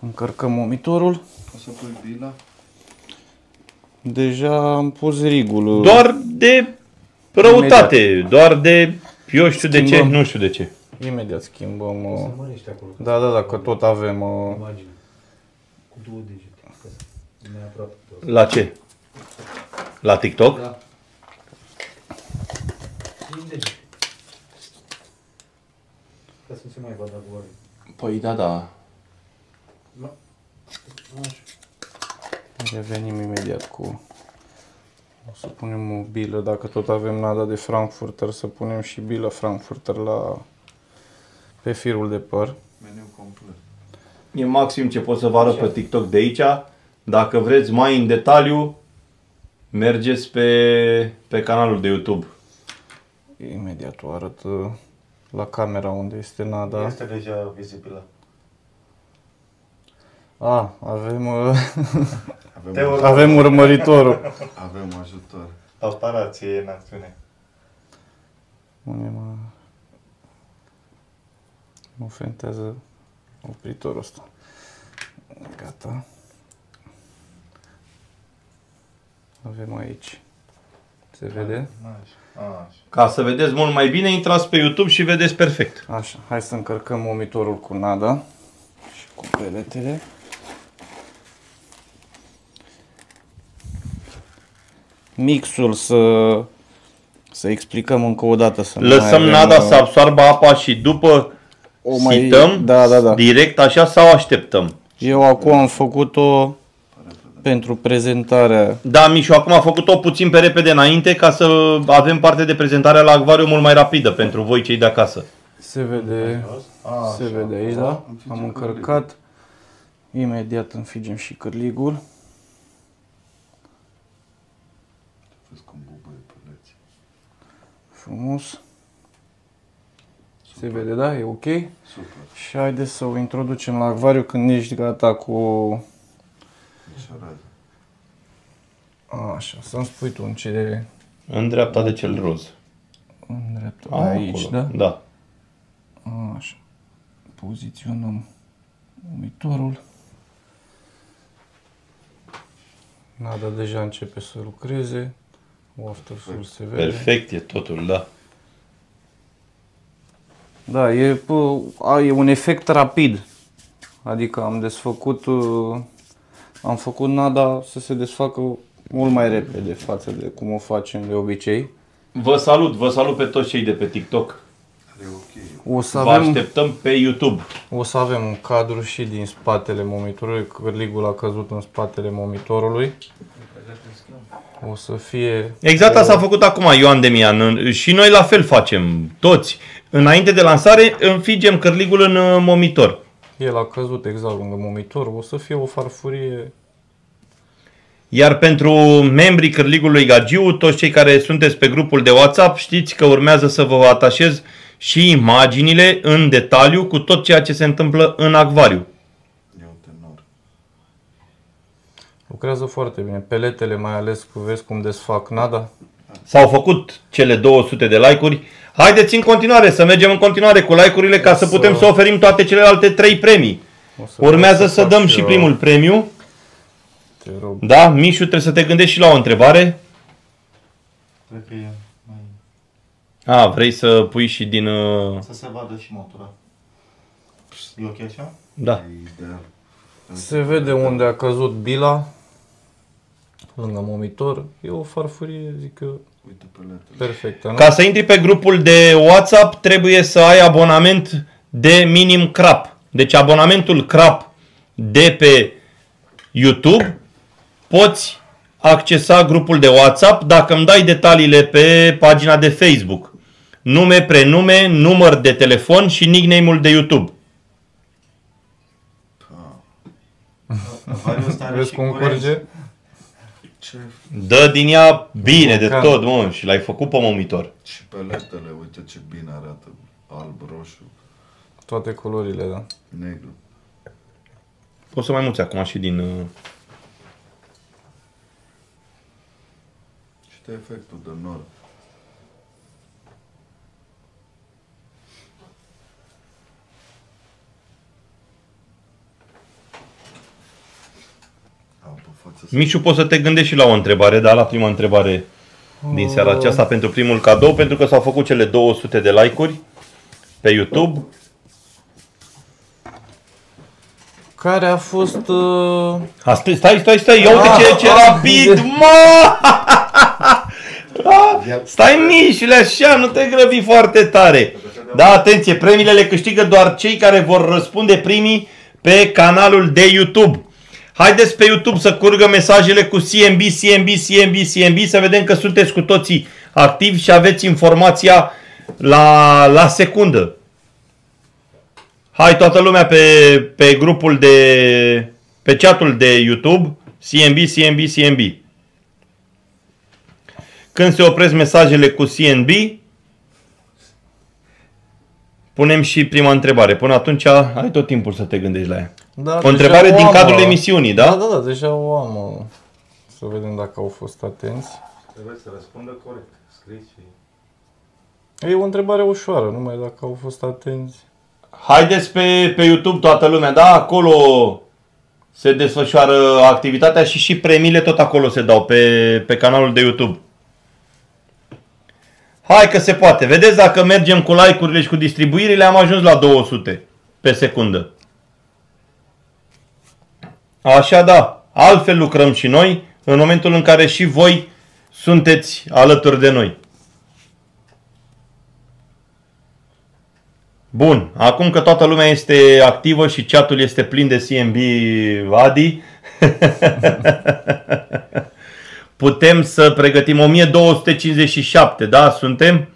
Încărcăm momitorul. O să pui bila? Deja am pus rigul. Doar de răutate, doar de eu știu de ce, Schimbăm. nu știu de ce. Imediat schimbăm. uh, Să mărești acolo. Da, da, da, că tot avem. uh, Imagine. Cu două degete. Ca să- Mai aproape. La ce? La TikTok? Da. Din degete. Ca să nu se mai vadă goare. Păi da, da. Așa. Revenim imediat cu... O să punem o bilă, dacă tot avem nada de Frankfurter, să punem și bilă Frankfurter la... pe firul de păr. Meniu complet. E maxim ce pot să vă arăt pe TikTok de aici. Dacă vreți mai în detaliu, mergeți pe, pe canalul de YouTube. Imediat o arăt uh, la camera unde este nada. Este deja vizibilă. A, avem, uh, Avem, Te urmă. avem urmăritorul. avem ajutor. Aparație în acțiune. Punem... uh, Nu fentează opritorul ăsta. Gata. Avem aici. Se vede? Așa. Așa. Ca să vedeți mult mai bine, intrați pe YouTube și vedeți perfect. Așa, hai să încărcăm momitorul cu nada și cu peletele. Mixul să, să explicăm încă o dată. Să nu mai Lăsăm avem, nada uh, să absoarbă apa și după o mai- sităm Da, da, da. direct așa sau așteptăm? Eu acum am făcut-o pentru prezentarea. Da, Mișu, acum a făcut-o puțin pe repede înainte ca să avem parte de prezentarea la acvariu mult mai rapidă pentru voi cei de acasă. Se vede, A, se vede aici, da? Am încărcat. Imediat înfigem și cârligul. Vezi cum bubuie păleții. Frumos. Se vede, da? E ok? Super. Și haideți să o introducem la acvariu când ești gata cu... Deci arată. Așa, să-mi spui tu în ce... În dreapta de cel roz. În dreapta, A, aici, acolo. da? Da. Așa. Poziționăm umitorul. Nada deja începe să lucreze. Water source se vede. Perfect e totul, da. Da, e, pă, a, e un efect rapid. Adică am desfăcut, uh, am făcut nada să se desfacă mult mai repede față de cum o facem de obicei. Vă salut, vă salut pe toți cei de pe TikTok. Are ok. O să Vă avem, așteptăm pe YouTube. o să avem un cadru și din spatele monitorului, cârligul a căzut în spatele monitorului. O să fie... Exact asta a făcut acum Ioan Demian. În- Și noi la fel facem, toți. Înainte de lansare, înfigem cârligul în uh, monitor. El a căzut exact lângă monitor, o să fie o farfurie Iar pentru membrii Cârligului Gagiu, toți cei care sunteți pe grupul de WhatsApp, știți că urmează să vă atașez și imaginile în detaliu cu tot ceea ce se întâmplă în acvariu. E un tenor. Lucrează foarte bine. Peletele mai ales, cu vezi cum desfac nada. S-au făcut cele 200 de like-uri. Haideți în continuare să mergem în continuare cu like-urile ca să Să- putem să oferim toate celelalte trei premii. O să Urmează vreau să fac dăm și eu- primul premiu. Te rog. Da, Mișu, trebuie să te gândești și la o întrebare. Cred că e mai... A, vrei să pui și din... uh, Să se vadă și motora. E ok așa? Da. E ideal. Se vede unde a căzut bila, lângă monitor. E o farfurie, zic eu, Uite peletele. perfectă, nu? Ca să intri pe grupul de WhatsApp, trebuie să ai abonament de minim crap. Deci abonamentul crap de pe YouTube poți accesa grupul de WhatsApp dacă îmi dai detaliile pe pagina de Facebook. Nume, prenume, număr de telefon și nickname-ul de YouTube. Acvariul ăsta are Vezi și cum curent. curge? Ce? Dă din ea bine de Vulcan. tot, mă, și l-ai făcut pe monitor. Și peletele, uite ce bine arată. Alb, roșu, Toate culorile, da. negru. Poți să mai muți acum și din... uh, Și de efectul de nor. Am pe față să Mișu, poți să te gândești și la o întrebare, da, la prima întrebare din seara aceasta pentru primul cadou, pentru că s-au făcut cele 200 de like-uri pe YouTube. Care a fost... Uh... A, stai, stai, stai, stai, ia uite ce, ce Ah, rapid, mă! Ah, Stai mișule așa, nu te grăbi foarte tare. Da, atenție, premiile le câștigă doar cei care vor răspunde primii pe canalul de YouTube. Haideți pe YouTube să curgă mesajele cu CMB, CMB, CMB, CMB, să vedem că sunteți cu toții activi și aveți informația la, la secundă. Hai toată lumea pe, pe grupul de, pe chatul de YouTube, CMB, CMB, CMB. Când se opresc mesajele cu CNB, punem și prima întrebare. Până atunci ai tot timpul să te gândești la ea. Da, O întrebare deja o din am, cadrul uh, emisiunii, da? Da, da, da, deja o am. uh, Să vedem dacă au fost atenți. Trebuie să răspundă corect. Scris și... E o întrebare ușoară, numai dacă au fost atenți. Haideți pe, pe YouTube toată lumea, da? Acolo se desfășoară activitatea și și premiile tot acolo se dau pe, pe canalul de YouTube. Hai că se poate. Vedeți dacă mergem cu like-urile și cu distribuirile am ajuns la 200 pe secundă. Așa da. Altfel lucrăm și noi în momentul în care și voi sunteți alături de noi. Bun, acum că toată lumea este activă și chatul este plin de CMB Adi, putem să pregătim 1257, da? Suntem?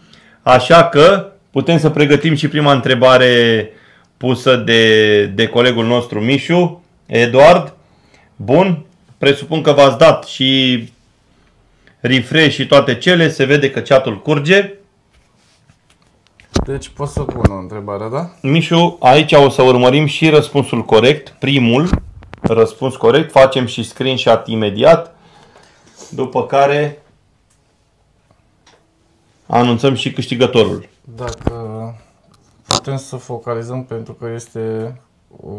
Așa că putem să pregătim și prima întrebare pusă de, de colegul nostru Mișu, Eduard. Bun, presupun că v-ați dat și refresh și toate cele, se vede că chatul curge. Deci pot să pun o întrebare, da? Mișu, aici o să urmărim și răspunsul corect, primul răspuns corect, facem și screenshot imediat, după care anunțăm și câștigătorul. Dacă putem să focalizăm pentru că este o...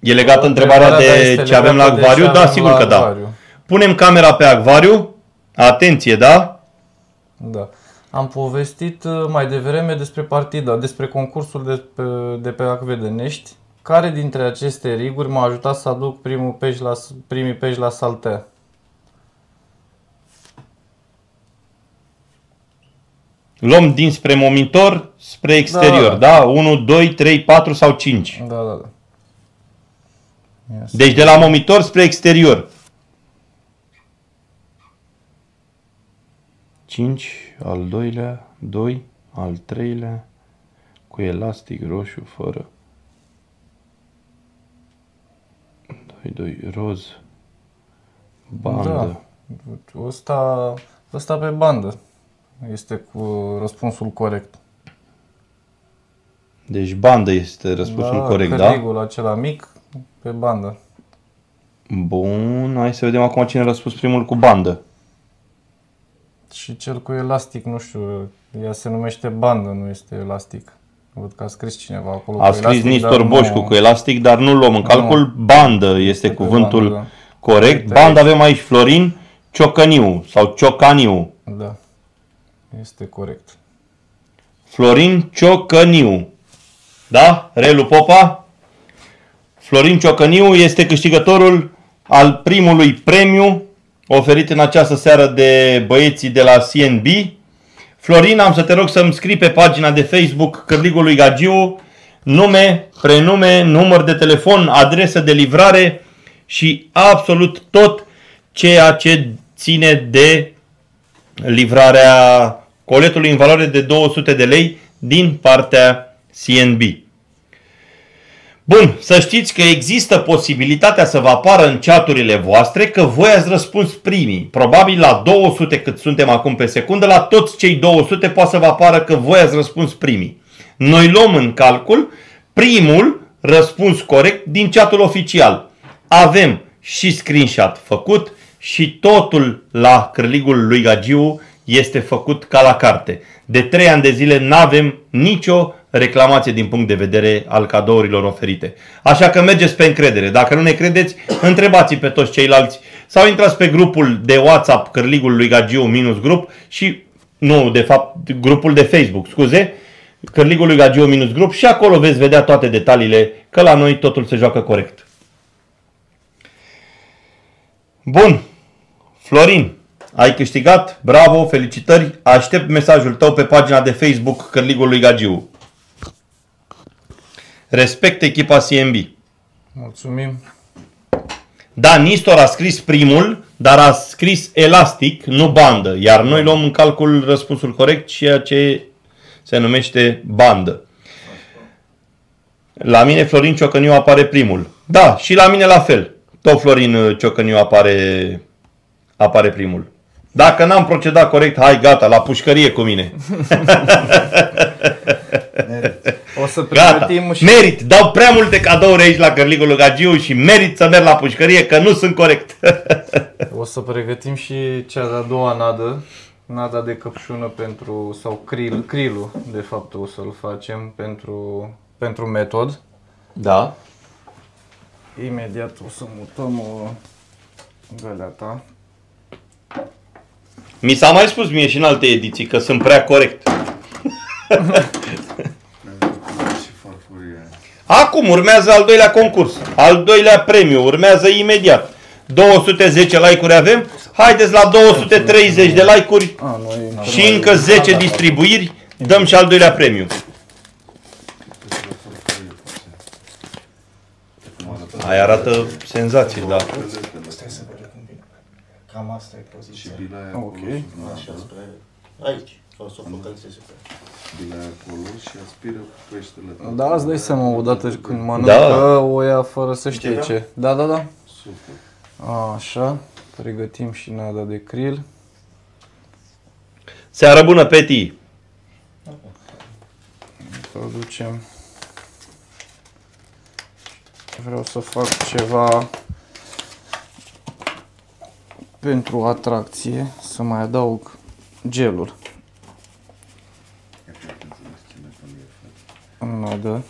E legată întrebarea da, de este ce avem la legată de ce acvariu? Da, avem sigur la că da. acvariu. Punem camera pe acvariu. Atenție, da? Da. Am povestit uh, mai devreme despre partida, despre concursul de pe, de pe Acvedenești. Care dintre aceste riguri m-a ajutat să aduc primul peș la, primii pești la saltea? Luăm dinspre momitor spre exterior, Da, da? 1, 2, 3, 4 sau 5. Da, da, da. Yes. Deci de la momitor spre exterior. 5, al doilea, 2, al treilea, cu elastic roșu, fără. 2, 2, roz, bandă. Da. Ăsta, ăsta pe bandă este cu răspunsul corect. Deci bandă este răspunsul corect, da? cărigul acela mic pe bandă. Bun, hai să vedem acum cine a răspuns primul cu bandă. Și cel cu elastic, nu știu, ea se numește bandă, nu este elastic. Văd că a scris cineva acolo A cu scris elastic, Nistor dar Boșcu nu- cu elastic, dar nu luăm în calcul. Bandă este Pe cuvântul bandă, da. corect. Uite Bandă aici. avem aici Florin Ciocăniu sau Ciocaniu. Da, este corect. Florin Ciocăniu. Da? Relu Popa? Florin Ciocăniu este câștigătorul al primului premiu oferit în această seară de băieții de la CNB. Florin, am să te rog să-mi scrii pe pagina de Facebook Cârligului Gagiu nume, prenume, număr de telefon, adresă de livrare și absolut tot ceea ce ține de livrarea coletului în valoare de 200 de lei din partea CNB. Bun, să știți că există posibilitatea să vă apară în chaturile voastre că voi ați răspuns primii. Probabil la 200 cât suntem acum pe secundă, la toți cei 200 poate să vă apară că voi ați răspuns primii. Noi luăm în calcul primul răspuns corect din chatul oficial. Avem și screenshot făcut și totul la cârligul lui Gagiu este făcut ca la carte. De 3 ani de zile nu avem nicio reclamație din punct de vedere al cadourilor oferite. Așa că mergeți pe încredere. Dacă nu ne credeți, întrebați pe toți ceilalți sau intrați pe grupul de WhatsApp Cârligul lui Gagiu minus grup și nu, de fapt, grupul de Facebook, scuze, Cârligul lui Gagiu minus grup și acolo veți vedea toate detaliile că la noi totul se joacă corect. Bun. Florin, ai câștigat, bravo, felicitări. Aștept mesajul tău pe pagina de Facebook Cârligul lui Gagiu. Respect echipa CMB. Mulțumim. Da, Nistor a scris primul, dar a scris elastic, nu bandă. Iar noi luăm în calcul răspunsul corect, ceea ce se numește bandă. La mine Florin Ciocăniu apare primul. Da, și la mine la fel. Tot Florin Ciocăniu apare, apare primul. Dacă n-am procedat corect, hai gata, la pușcărie cu mine. O să Gata, pregătim și merit, dau prea multe cadouri aici la Cărligul Lugagiu și merit să merg la pușcărie că nu sunt corect. O să pregătim și cea de-a doua nadă, nada de căpșună pentru, sau cril, crilul, de fapt o să-l facem pentru, pentru metod. Da. Imediat o să mutăm o găleata. Mi s-a mai spus mie și în alte ediții că sunt prea corect. Și farfurie. Acum urmează al doilea concurs, al doilea premiu, urmează imediat. 210 like-uri avem. Haideți la 230 de like-uri A, noi... și încă 10 distribuiri. Dăm și al doilea premiu. Aia arată senzație, da. Stai să vedem cum vine. Cam asta e Și poziția. bila aia Ok. acolo, Așa, spre aici. O să o focalizezi pe bila aia acolo și aspiră peștele. tot. Da, îți dai seama odată când mănâncă Da. o ia fără să știe Începem? ce. Da, da, da. Super. Așa, pregătim și nada de krill. Seară bună, Peti! Introducem. Vreau să fac ceva pentru atracție, să mai adaug gelul E foarte înțeles ce nebunie faci. în nodă.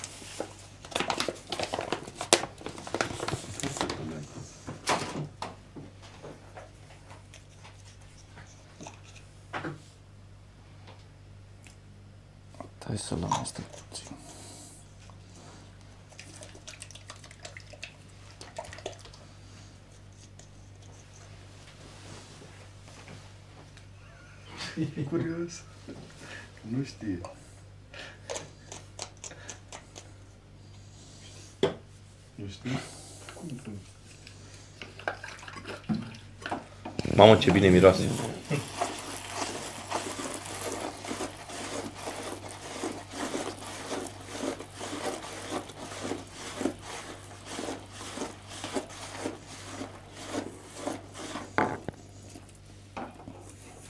Hai să luăm asta puțin. E curios. Nu știe. Nu știu? Cum tu? Mamă, ce bine miroase.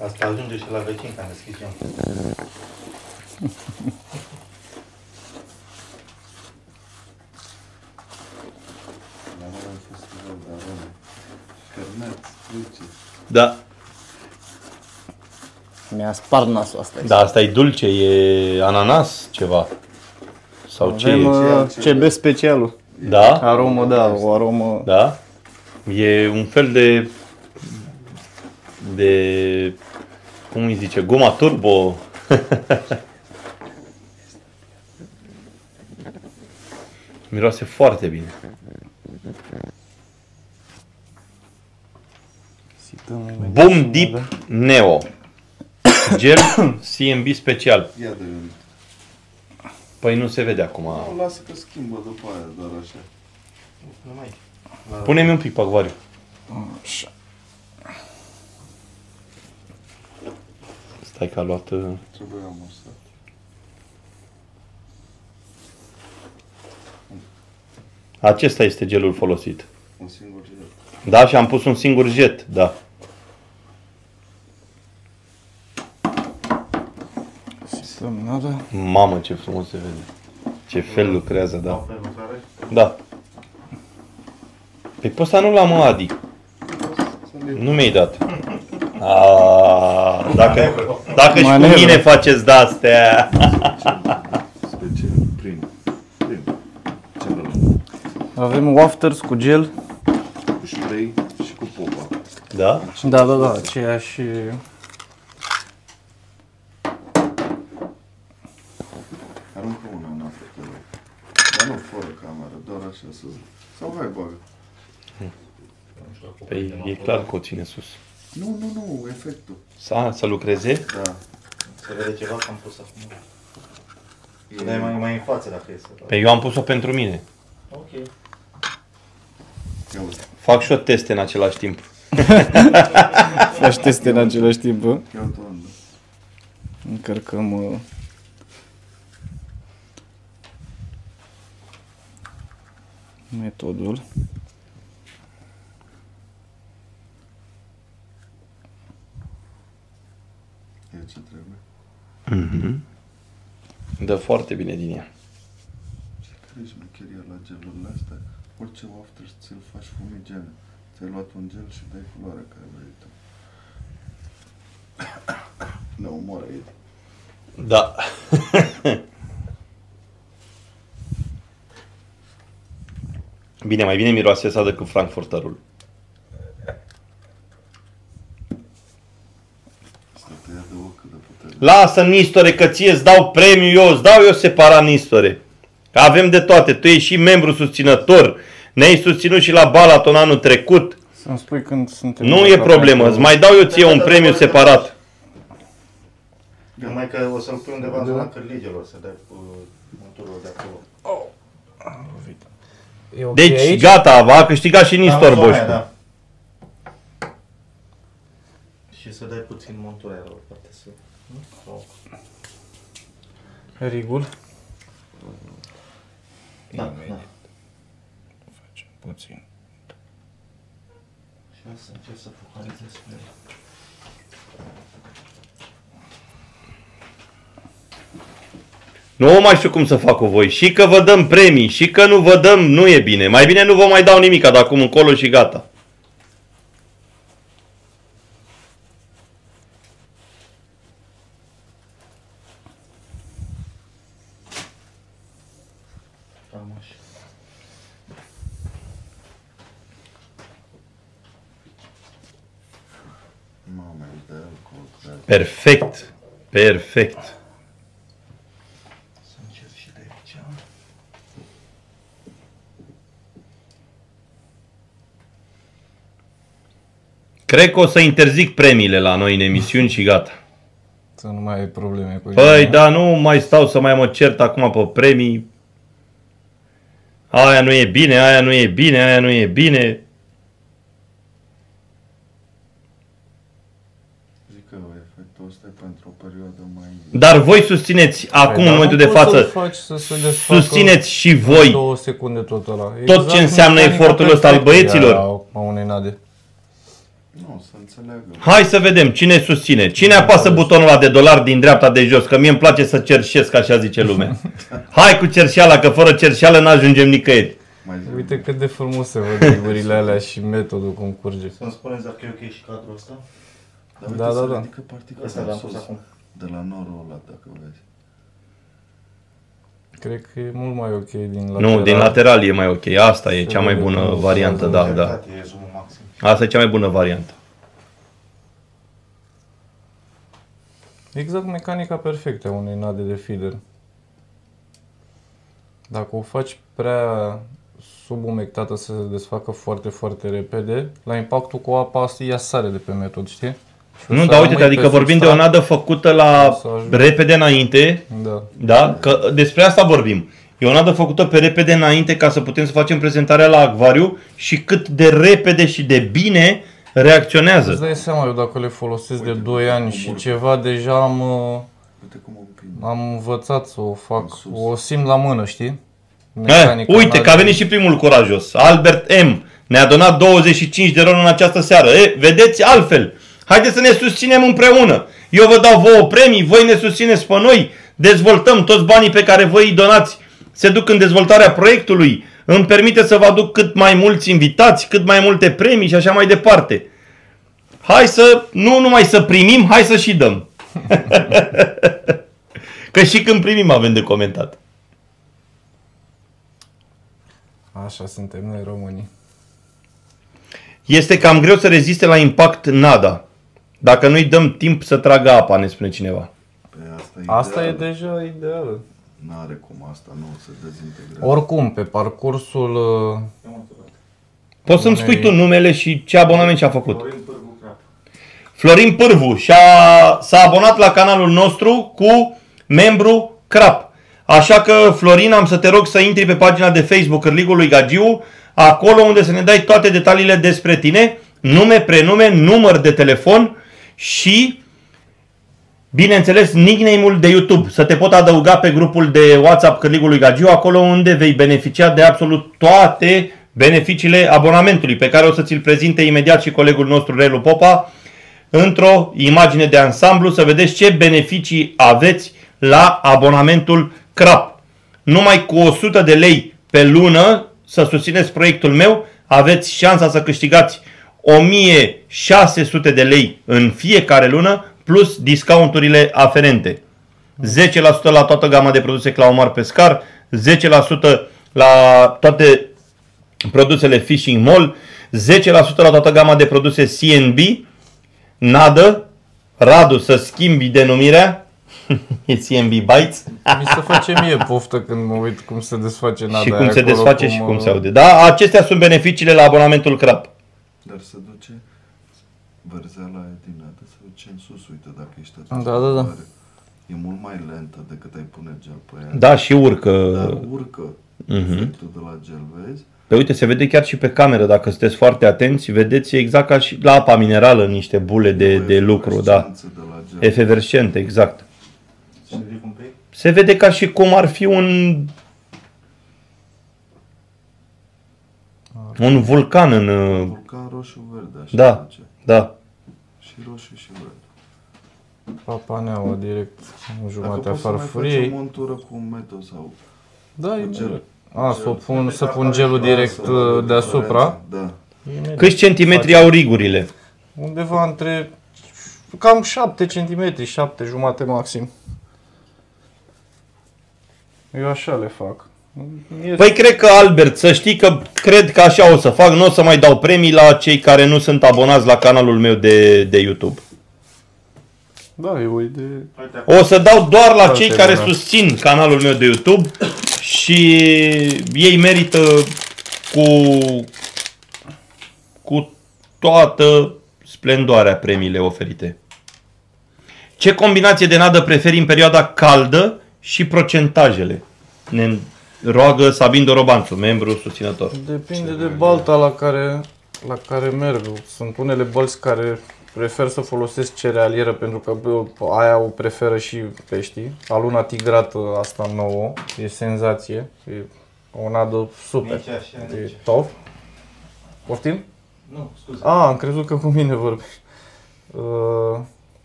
Asta ajunge și la vecin când deschid eu. La mare festival de arome. Cărnați, dulce. Da, Mi-a spart nasul asta. da, asta e dulce, e ananas ceva. Sau ce Avem e? uh, CB specialul. Da? Aromă, da, o aromă. Da? E un fel de... de... cum îi zice? Guma turbo. Miroase foarte bine. Sităm imediat Boom și Deep nada. Neo. Gel CMB special. Ia de unde. Păi nu se vede acum. Nu, lasă că schimbă după aia, doar așa. Numai aici. Pune-mi un pic pe acvariu. Așa. Stai că a luat... uh, Trebuie amusat. Acesta este gelul folosit. Un singur gel. Da, și am pus un singur jet, da. Sităm nada. Mamă, ce frumos se vede. Ce fel lucrează, da. Dau pe lucrare? Da. Păi pe ăsta nu l-am, mă, Adi. Nu mi-ai dat. A, dacă, dacă și cu Manevră. mine faceți de-astea. Special. Prim. Prim. Celălalt. Avem wafters cu gel. Cu spray și cu popa. Da? Da, da, da, aceeași... Aruncă una în apă, te rog. Dar nu fără cameră, doar așa să... Sau hai, bagă. Păi e clar că o ține sus. Nu, nu, nu, efectul. Să, să lucreze? Da. Se vede ceva că am pus acum. Să dai mai, mai în față dacă e să... Păi eu am pus-o pentru mine. Ok. Ia uite. Fac și o teste în același timp. Faci teste în același timp. bă. Ia uite unde. Încărcăm... uh, Metodul. E ce trebuie. Dă foarte bine din ea. Ce crezi mecheria la gelurile astea? Orice wafter ți-l faci fumigene. Ți-ai luat un gel și dai culoarea care vrei tu. Ne omoară ei. Da. Bine, mai bine miroase asta decât frankfurterul. Asta te ia de ochi de putere. Lasă Nistore că ție îți dau premiu eu, îți dau eu separat Nistore. Că avem de toate, tu ești și membru susținător, ne-ai susținut și la Balaton anul trecut. Să Îmi spui când suntem... Nu e problemă, îți mai dau eu ție un premiu separat. Numai că o să-l pui undeva în zona cârligelor, să dai cu motorul de acolo. E ok Deci aici? gata, a câștigat și Nistor Am zona aia, Boșcu. da. Și să dai puțin montura aia la o parte să... nu? Sau- Rigul. Da, da. Facem puțin. Și o să încerc să focalizez pe el. Nu mai știu cum să fac cu voi. Și că vă dăm premii, și că nu vă dăm, nu e bine. Mai bine nu vă mai dau nimic de acum încolo și gata. Cam așa. Mamă, de alcool, cred. Perfect. Perfect. Să încerc și de aici. Cred că o să interzic premiile la noi în emisiuni și gata. Să nu mai ai probleme cu Păi nimeni. da, nu mai stau să mai mă cert acum pe premii. Aia nu e bine, aia nu e bine, aia nu e bine. Zic că efectul ăsta e pentru o perioadă mai... Dar voi susțineți acum, Păi, în dar momentul nu de poți să-l față, faci să se desfacă susțineți și în voi Două secunde tot ăla. Tot ce înseamnă mecanica efortul ăsta al perfectă băieților. A, a unei nade. Nu, să înțeleagă. Hai să vedem cine susține. Cine apasă butonul ăla de dolar din dreapta de jos, că mie îmi place să cerșesc, așa zice lumea. Hai cu cerșeala, că fără cerșeală n-ajungem nicăieri. Mai zi. Uite cât de frumos se văd figurile alea și metodul cum curge. Să-mi spuneți dacă e ok și cadrul ăsta? Dar uite, Da, da, se da. ridică particula Ăsta în l-am pus sus, acum. De la norul ăla, dacă vezi. Cred că e mult mai ok din lateral. Nu, din lateral e mai ok. Asta e Se cea mai vede bună cum variantă, da, da. E zoom maxim. Asta e cea mai bună variantă. Exact mecanica perfectă a unei nade de feeder. Dacă o faci prea subumectată să se desfacă foarte, foarte repede, la impactul cu apa ea sare de pe metod, știi? Și o Nu, să dar uite, rămâi adică pe vorbim de o substrat. nadă făcută la O să ajung. repede înainte, Da. da? Că despre asta vorbim. E o nadă făcută pe repede înainte ca să putem să facem prezentarea la acvariu și cât de repede și de bine reacționează. Îți dai seama, eu dacă le folosesc de 2 ani și ceva, deja am, uh, Uite cum o împing. am învățat să o fac, sus. o simt la mână, știi? Eh, uite că a venit și primul curajos. Albert M. Ne-a donat 25 de ron în această seară. E, vedeți altfel. Haideți să ne susținem împreună. Eu vă dau vouă premii, voi ne susțineți pe noi, dezvoltăm toți banii pe care voi îi donați, se duc în dezvoltarea proiectului, îmi permite să vă aduc cât mai mulți invitați, cât mai multe premii și așa mai departe. Hai să, nu numai să primim, hai să și dăm. Că și când primim avem de comentat. Așa suntem noi românii. Este cam greu să reziste la impact nada. Dacă nu-i dăm timp să tragă apa, ne spune cineva. Pe asta e Asta e ideală. deja ideală. N-are cum asta, nu se dezintegrează. Oricum, pe parcursul uh, Poți să-mi spui tu numele și ce abonament și-a făcut. Florin Pârgu Crap. Florin Pârvu și-a, s-a abonat la canalul nostru cu membru CRAP. Așa că, Florin, am să te rog să intri pe pagina de Facebook Cârligul lui Gagiu, acolo unde să ne dai toate detaliile despre tine, nume, prenume, număr de telefon și, bineînțeles, nickname-ul de YouTube. Să te pot adăuga pe grupul de WhatsApp Cârligul lui Gagiu, acolo unde vei beneficia de absolut toate beneficiile abonamentului, pe care o să ți-l prezinte imediat și colegul nostru, Relu Popa, într-o imagine de ansamblu să vedeți ce beneficii aveți la abonamentul CRAP. Numai cu 100 de lei pe lună să susțineți proiectul meu, aveți șansa să câștigați 1600 de lei în fiecare lună plus discounturile aferente. 10% la toată gama de produse Claumar Pescar, 10% la toate produsele Fishing Mall, 10% la toată gama de produse CNB, Nadă, Radu să schimbi denumirea, e CNB Bites, mi se face mie poftă când mă uit cum se desface nada și cum aia se acolo, desface și cum uh, se aude. Da, acestea sunt beneficiile la abonamentul CRAP. Dar se duce vărzeala aia din nadă, se duce în sus, uite, dacă ești atent. Da, da, da. Mare. E mult mai lentă decât ai pune gel pe ea. Da, și urcă. Dar urcă Mhm. efectul de la gel, vezi? Pe uite, se vede chiar și pe cameră, dacă sunteți foarte atenți, vedeți exact ca și la apa minerală niște bule de, O de lucru, da. efervescență De la gel. Efervescent, exact. Și ridic un pic? Se vede ca și cum ar fi un un vulcan în... uh, Vulcan roșu-verde, așa Da, duce. da. Și roșu și verde. Papaneaua direct în Dacă jumatea poți să mai faci o farfuriei. montură cu un meto sau Da, cu e gel. A, să o pun, să Da, pun da, gelul da, direct Să vadă uh, deasupra. diferența. Da. Imediat. Câți centimetri au rigurile? Undeva între cam 7 cm, 7 jumate maxim. Eu așa le fac. E Păi cred că, Albert, să știi că cred că așa o să fac, nu o să mai dau premii la cei care nu sunt abonați la canalul meu de, de YouTube. Da, e o idee. Uite, O să dau doar la Foarte cei care bună. susțin canalul meu de YouTube și ei merită cu, cu toată splendoarea premiile oferite. Ce combinație de nadă preferi în perioada caldă și procentajele? Ne roagă Sabin Dorobanțu, membru susținător. Depinde de balta la care, la care merg. Sunt unele bălți care prefer să folosesc cerealieră pentru că bă, aia o preferă și peștii. Aluna tigrată asta nouă, e senzație. E o nadă super. nici așa, E nici. top. Poftim? Nu, scuze. A, am crezut că cu mine vorbești. Uh,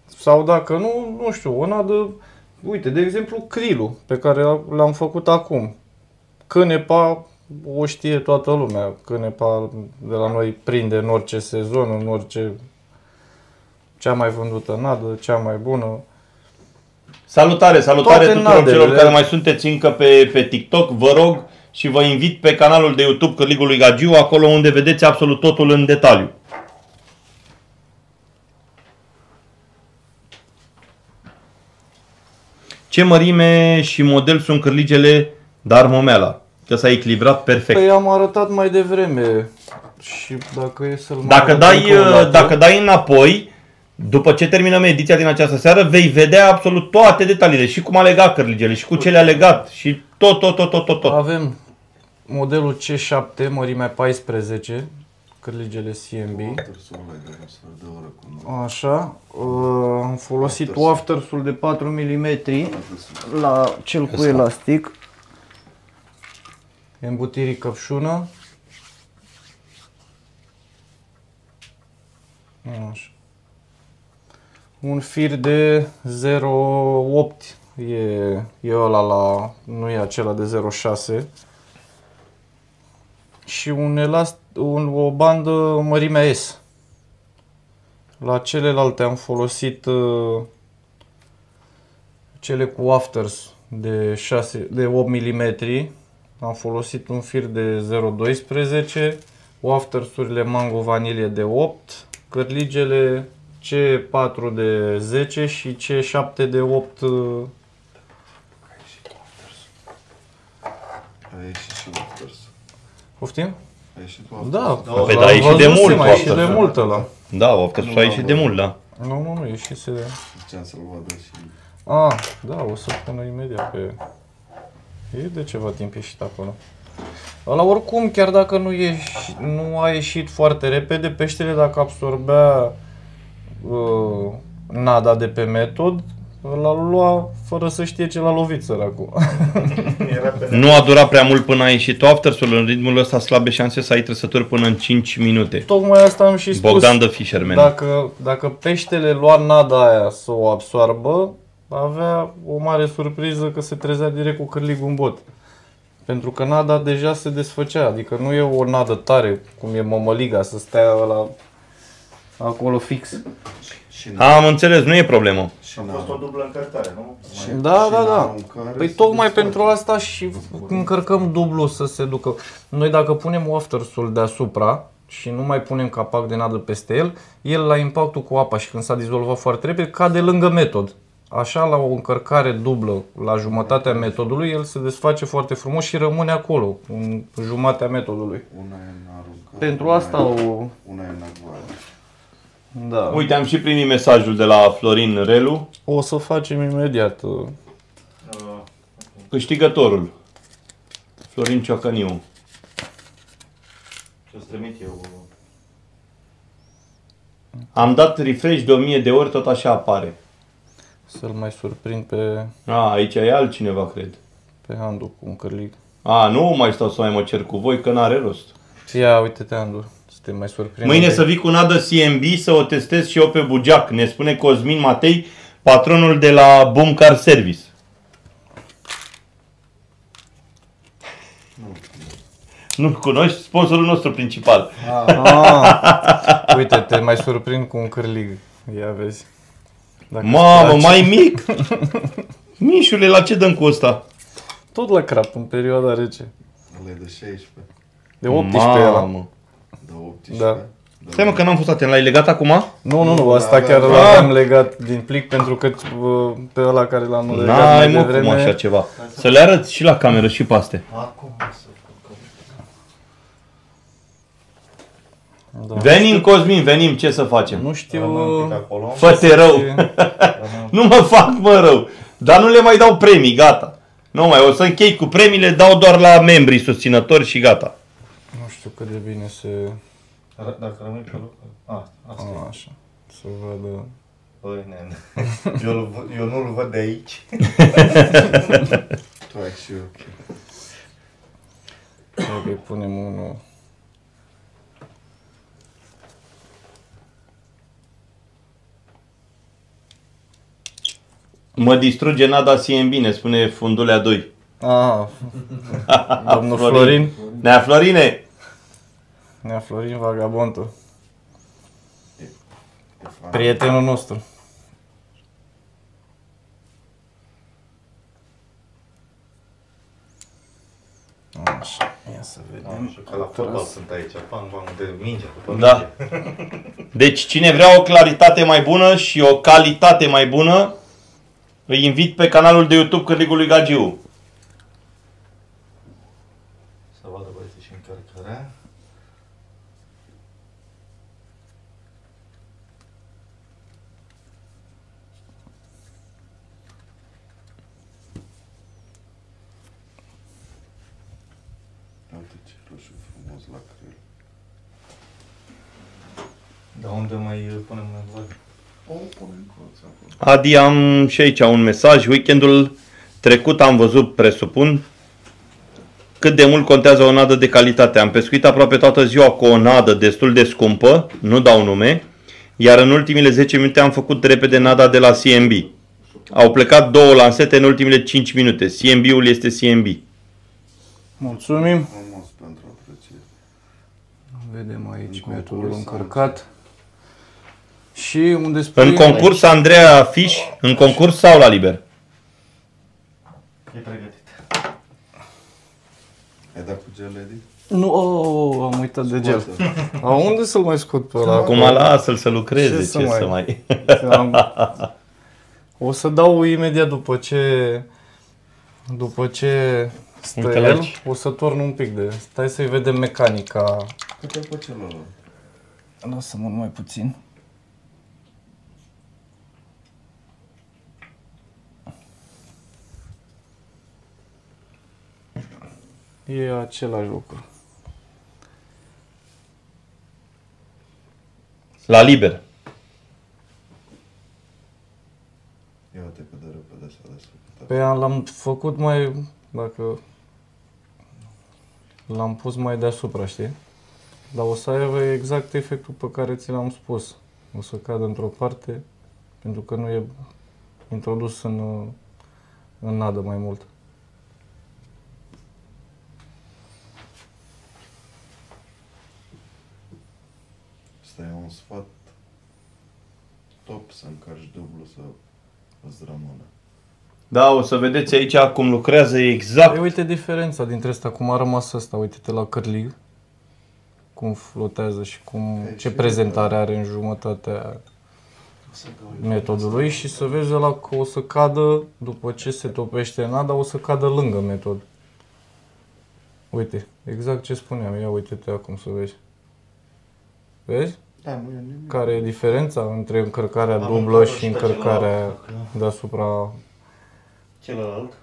sau dacă nu, nu știu, o nadă, uite, de exemplu, crilul pe care l-am făcut acum. Cânepa o știe toată lumea. Cânepa de la noi prinde în orice sezon, în orice cea mai vândută nadă, cea mai bună. Salutare, salutare Toate tuturor nadele. celor care mai sunteți încă pe, pe TikTok. Vă rog și vă invit pe canalul de YouTube Cârligul lui Gagiu, acolo unde vedeți absolut totul în detaliu. Ce mărime și model sunt cârligele dar momeala? Că s-a echilibrat perfect. Păi am arătat mai devreme și dacă e să-l mai Dacă arăt dai, încă o dată- dacă dai înapoi, după ce terminăm ediția din această seară, vei vedea absolut toate detaliile. Și cum a legat cârligele, și cu ce le-a legat, și tot, tot, tot, tot, tot. tot. Avem modelul C7, mărimea 14, cârligele CMB. Watersul ăla de un sfert de oră cu noi. Așa, uh, am folosit waftersul de 4 mm la cel cu elastic. Îmbutirii căpșună. Așa. Un fir de 0,8 e, e ăla la, nu e acela de 0,6 și un elast, un, o bandă mărimea S. La celelalte am folosit uh, cele cu afters de, 6, de 8 mm. Am folosit un fir de 0,12, waftersurile mango vanilie de 8, cărligele C4 de 10 și C7 de 8 uh, A ieșit și Wafters. Poftim? A ieșit Wafters. Da, Păi l-am da, a ieșit de văzut, mult A ieșit de Wafters. mult ăla. Da, Waftersul a ieșit de mult, da. Nu, nu, nu, ieșise de... Ziceam să-l vadă și... Ah, da, o să pună imediat pe... E de ceva timp ieșit acolo. La oricum, chiar dacă nu, ieși, nu a ieșit foarte repede, peștele dacă absorbea uh, nada de pe metod, l-a lua fără să știe ce l-a lovit săracul. Era pe Nu a durat prea mult până a ieșit Waftersul, în ritmul ăsta slabe șanse să ai trăsături până în 5 minute. Tocmai asta am și spus. Bogdan the Fisherman. Dacă, dacă peștele lua nada aia să o absoarbă, avea o mare surpriză că se trezea direct cu cârligul în bot. Pentru că nada deja se desfăcea, adică nu e o nadă tare, cum e mămăliga, să stea la acolo fix. Și Am înțeles, nu e problemă. și A fost o dublă încărcare, nu? și- Da, și da, în da. aruncare Păi se tocmai desface. pentru asta și încărcăm dublu să se ducă. Noi dacă punem waftersul deasupra și nu mai punem capac de nadă peste el, el la impactul cu apa și când s-a dizolvat foarte repede, cade lângă metod. Așa la o încărcare dublă, la jumătatea metodului, el se desface foarte frumos și rămâne acolo, în jumatea metodului. Una e în aruncat. Pentru una asta e, o... Una e în agoare. Da. Uite, am și primit mesajul de la Florin Relu, O să facem imediat. uh, câștigătorul. Florin Ciocăniu. Ce-ți trimit eu? Am dat refresh de 1000 de ori, tot așa apare. Să-l mai surprind pe, A, aici e altcineva, cred. pe Andu cu un cărlic. A, nu mai stau să mai mă cer cu voi, că n-are rost. Ia, uite-te, Andu, să te mai surprind. Mâine să vii cu nadă CMB să o testez și eu pe bugeac, ne spune Cosmin Matei, patronul de la Boom Car Service. Nu cunoști sponsorul nostru principal. Ah, uite, te mai surprind cu un cârlig. Ia vezi. Dacă Mamă, îți place. mai mic! Mișule, la ce dăm cu ăsta? Tot la crap în perioada rece. Ăla e de 16. De 18 ăla. Mamă. De 18. Da. Stai mă că n-am fost atent, l-ai legat acum? Nu, nu, nu, asta Da, chiar da, l-am legat din plic pentru că uh, pe ăla care l-am legat N-ai mai mă cum devreme. așa ceva. Să le arăt și la cameră și pe astea. Acum să Da. Venim, Cosmin, venim, ce să facem? Nu știu... Rămân un uh, pic acolo. Fă-te rău! ce- Nu mă fac, mă, rău. Dar nu le mai dau premii, gata. Nu mai, o să închei cu premiile, dau doar la membrii susținători și gata. Nu știu cât de bine se... R- Dacă rămâi pe loc... A, asta e. A, așa. Să vadă... Băi, nene. Eu, îl văd- eu nu-l văd de aici. Tu ai și ok. Cred că îi punem unul... Mă distruge nada CMB, ne spune Fundulea 2. Ah, domnul Florin. Nea Florine! Nea Florin Vagabondul. E fan. Prietenul nostru. Așa, ia să vedem. Nu știu că la fotbal sunt aici. Pang, pang, de minge. După Da. Deci cine vrea o claritate mai bună și o calitate mai bună, îi invit pe canalul de YouTube Cârligul lui Gagiu. Să vadă băieții și încărcarea. Uite ce roșu frumos la crel. Dar unde mai punem nevoie? O pun în colț acolo. Adi, am și aici un mesaj. Weekendul trecut am văzut, presupun, cât de mult contează o nadă de calitate. Am pescuit aproape toată ziua cu o nadă destul de scumpă, nu dau nume, iar în ultimile 10 minute am făcut repede nada de la CMB. Au plecat două lansete în ultimele 5 minute. CMB-ul este CMB. Mulțumim. Frumos pentru apreciere. Vedem aici În metodul concurs, încărcat. Și unde spui... În concurs Andreea Fiș, în concurs sau la liber? E pregătit. Ai dat cu gel, Edi? Nu, oh, am uitat de gel. A, unde să-l mai scot pe ăla? Acum lasă-l să lucreze, Ce ce, să ce mai- să mai... Am... O să dau imediat după ce după ce stă Uite-l el, aici. o să torn un pic de... Stai să-i vedem mecanica. Câte pe celălalt? Lasă-mă numai puțin. E același lucru. La liber. Ia uite cât de repede s-a desfăcut. Pe ea l-am făcut mai... Dacă... L-am pus mai deasupra, știi? Dar o să aibă exact efectul pe care ți l-am spus. O să cadă într-o parte, pentru că nu e introdus în, în nadă mai mult. Asta e un sfat top să încarci dublu să îți rămână. Da, o să vedeți aici cum lucrează Păi exact. uite diferența dintre asta, cum a rămas asta, uite-te la cârlig, cum flotează și cum, Păi ce și prezentare are în jumătatea metodului și să vezi la că o să cadă, după ce se topește nada, o să cadă lângă metod. Uite, exact ce spuneam. Ia uite-te acum să vezi. Vezi? Da, nu e nimic. Care e diferența între încărcarea Am dublă încărcat și și pe încărcarea celălalt, da. deasupra... Celălalt.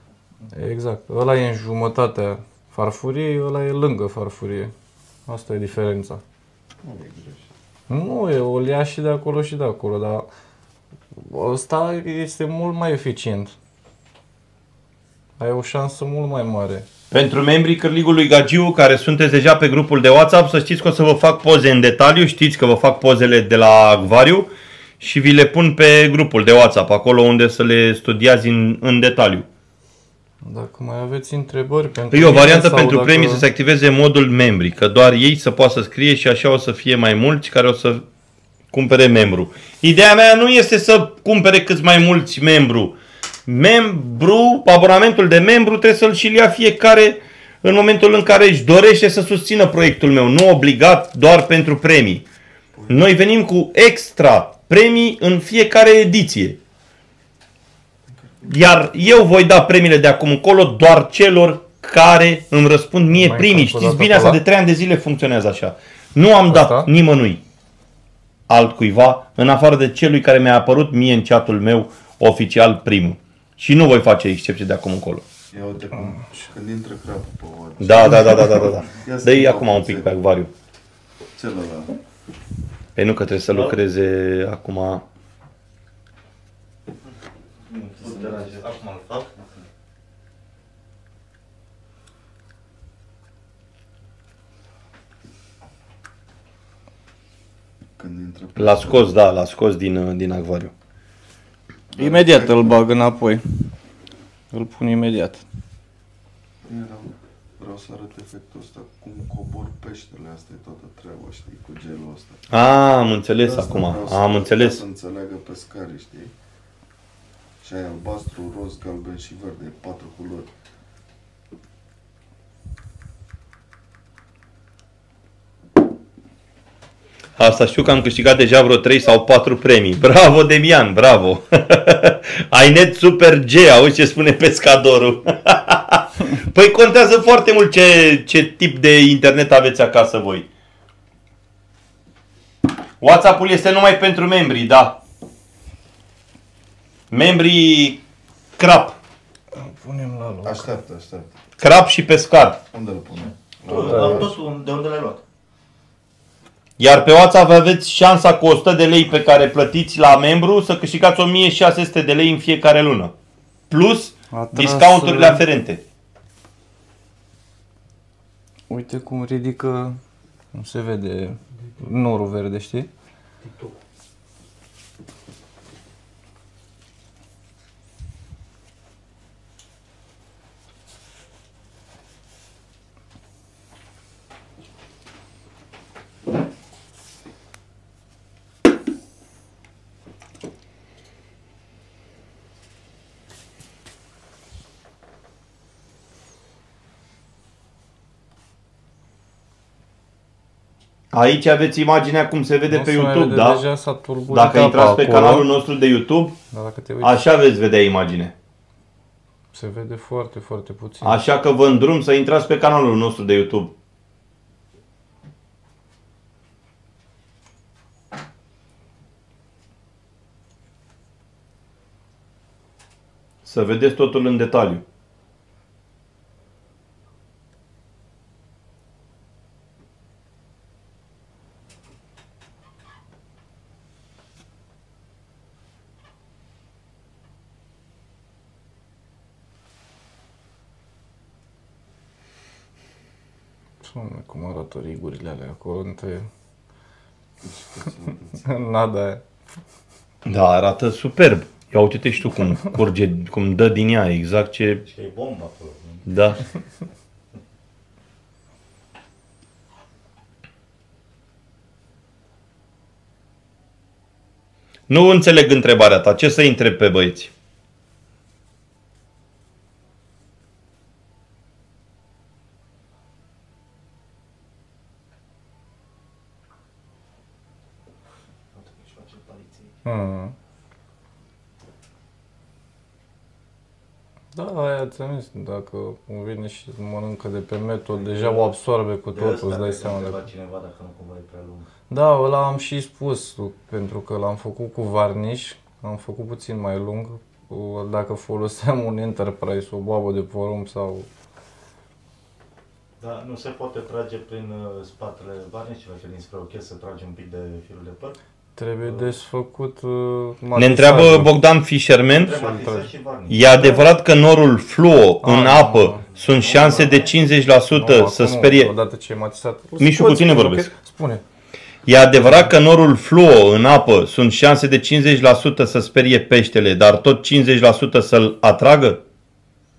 Exact. Ăla e în jumătatea farfuriei, ăla e lângă farfurie. Asta e diferența. Nu e greșit. Nu, e o ia și de acolo și de acolo, dar ăsta este mult mai eficient. Ai o șansă mult mai mare. Pentru membrii Cârligului Gagiu care sunteți deja pe grupul de WhatsApp, să știți că o să vă fac poze în detaliu, știți că vă fac pozele de la Acvariu și vi le pun pe grupul de WhatsApp, acolo unde să le studiați în, în detaliu. Dacă mai aveți întrebări pentru E o mine variantă sau pentru dacă... premii să se activeze modul membri, că doar ei să poată să scrie și așa o să fie mai mulți care o să cumpere membru. Ideea mea nu este să cumpere cât mai mulți membru. Membru, abonamentul de membru trebuie să-l și ia fiecare în momentul în care își dorește să susțină proiectul meu, nu obligat doar pentru premii. Noi venim cu extra premii în fiecare ediție. Iar eu voi da premiile de acum încolo doar celor care îmi răspund mie Mai primii. calculat Știți bine, acolo? asta de 3 ani de zile funcționează așa. Nu am dat Asta? nimănui altcuiva, în afară de celui care mi-a apărut mie în chatul meu oficial primul. Și nu voi face excepție de acum încolo. Ia uite cum, și când intră crapul pe oare. Da, da, da, da, da, da. da. Ia să Dă-i iau acum un pic pe acvariu. Celălalt. Pe nu că trebuie să lucreze acum. Acum îl fac. Când intră pe L-a scos, da, l-a scos din, din acvariu. Imediat îl bag înapoi. Îl pun imediat. Era, vreau să arăt efectul ăsta, cum cobor peștele, asta e toată treaba, știi, cu gelul ăsta. A, am înțeles Asta acum, vreau să- am înțeles. Să înțeleagă pescarii, știi? Și ai albastru, roz, galben și verde, e patru culori. Asta știu că am câștigat deja vreo 3 sau 4 premii. Bravo, Demian, bravo! Ai net super G, auzi ce spune pescadorul. păi contează foarte mult ce, ce tip de internet aveți acasă voi. WhatsApp-ul este numai pentru membrii, da. Membrii crap. Punem la loc. Așteaptă, așteaptă. Crap și pescar. Unde îl punem? Am tot de unde l-ai luat. Iar pe WhatsApp aveți șansa cu 100 de lei pe care plătiți la membru să câștigați 1600 de lei în fiecare lună. Plus A tras, discounturile uh, aferente. Uite cum ridică, nu se vede norul verde, știi? Aici aveți imaginea cum se vede Nu pe se mai YouTube, vede, da? Deja s-a turburit Dacă apa intrați pe acolo. canalul nostru de YouTube, Dar dacă te uiți, așa veți vedea imagine. se vede foarte, foarte puțin. Așa că vă îndrum să intrați pe canalul nostru de YouTube. Să vedeți totul în detaliu. Doamne, cum arată rigurile alea acolo între... Nada aia. Da, arată superb. Ia uite-te și tu cum curge, cum dă din ea, exact ce... Și e bombă acolo. Da. Nu înțeleg întrebarea ta. Ce să întreb pe băieți? Hmm. Da, aia ți-am zis, dacă îmi vine și mănâncă de pe metod, deja o absorbe cu totul, îți dai seama. Dacă... cineva dacă nu cumva e prea lung. Da, ăla am și spus, pentru că l-am făcut cu varniș, am făcut puțin mai lung, cu- dacă foloseam un Enterprise, o boabă de porumb sau... Da, nu se poate trage prin uh, spatele varnișului, că dinspre ochi să trage un pic de firul de păr? Trebuie desfăcut uh, Ne matisajul. întreabă Bogdan Fisherman, Trebuie întragi. atisaj și varniș. e adevărat că norul fluo în Ah, apă nu. sunt șanse de 50% Nu, să acum nu, sperie... Odată ce e matisat. Mișu, cu tine vorbesc. ok? Spune. E adevărat că norul fluo în apă sunt șanse de 50% să sperie peștele, dar tot 50% să-l atragă?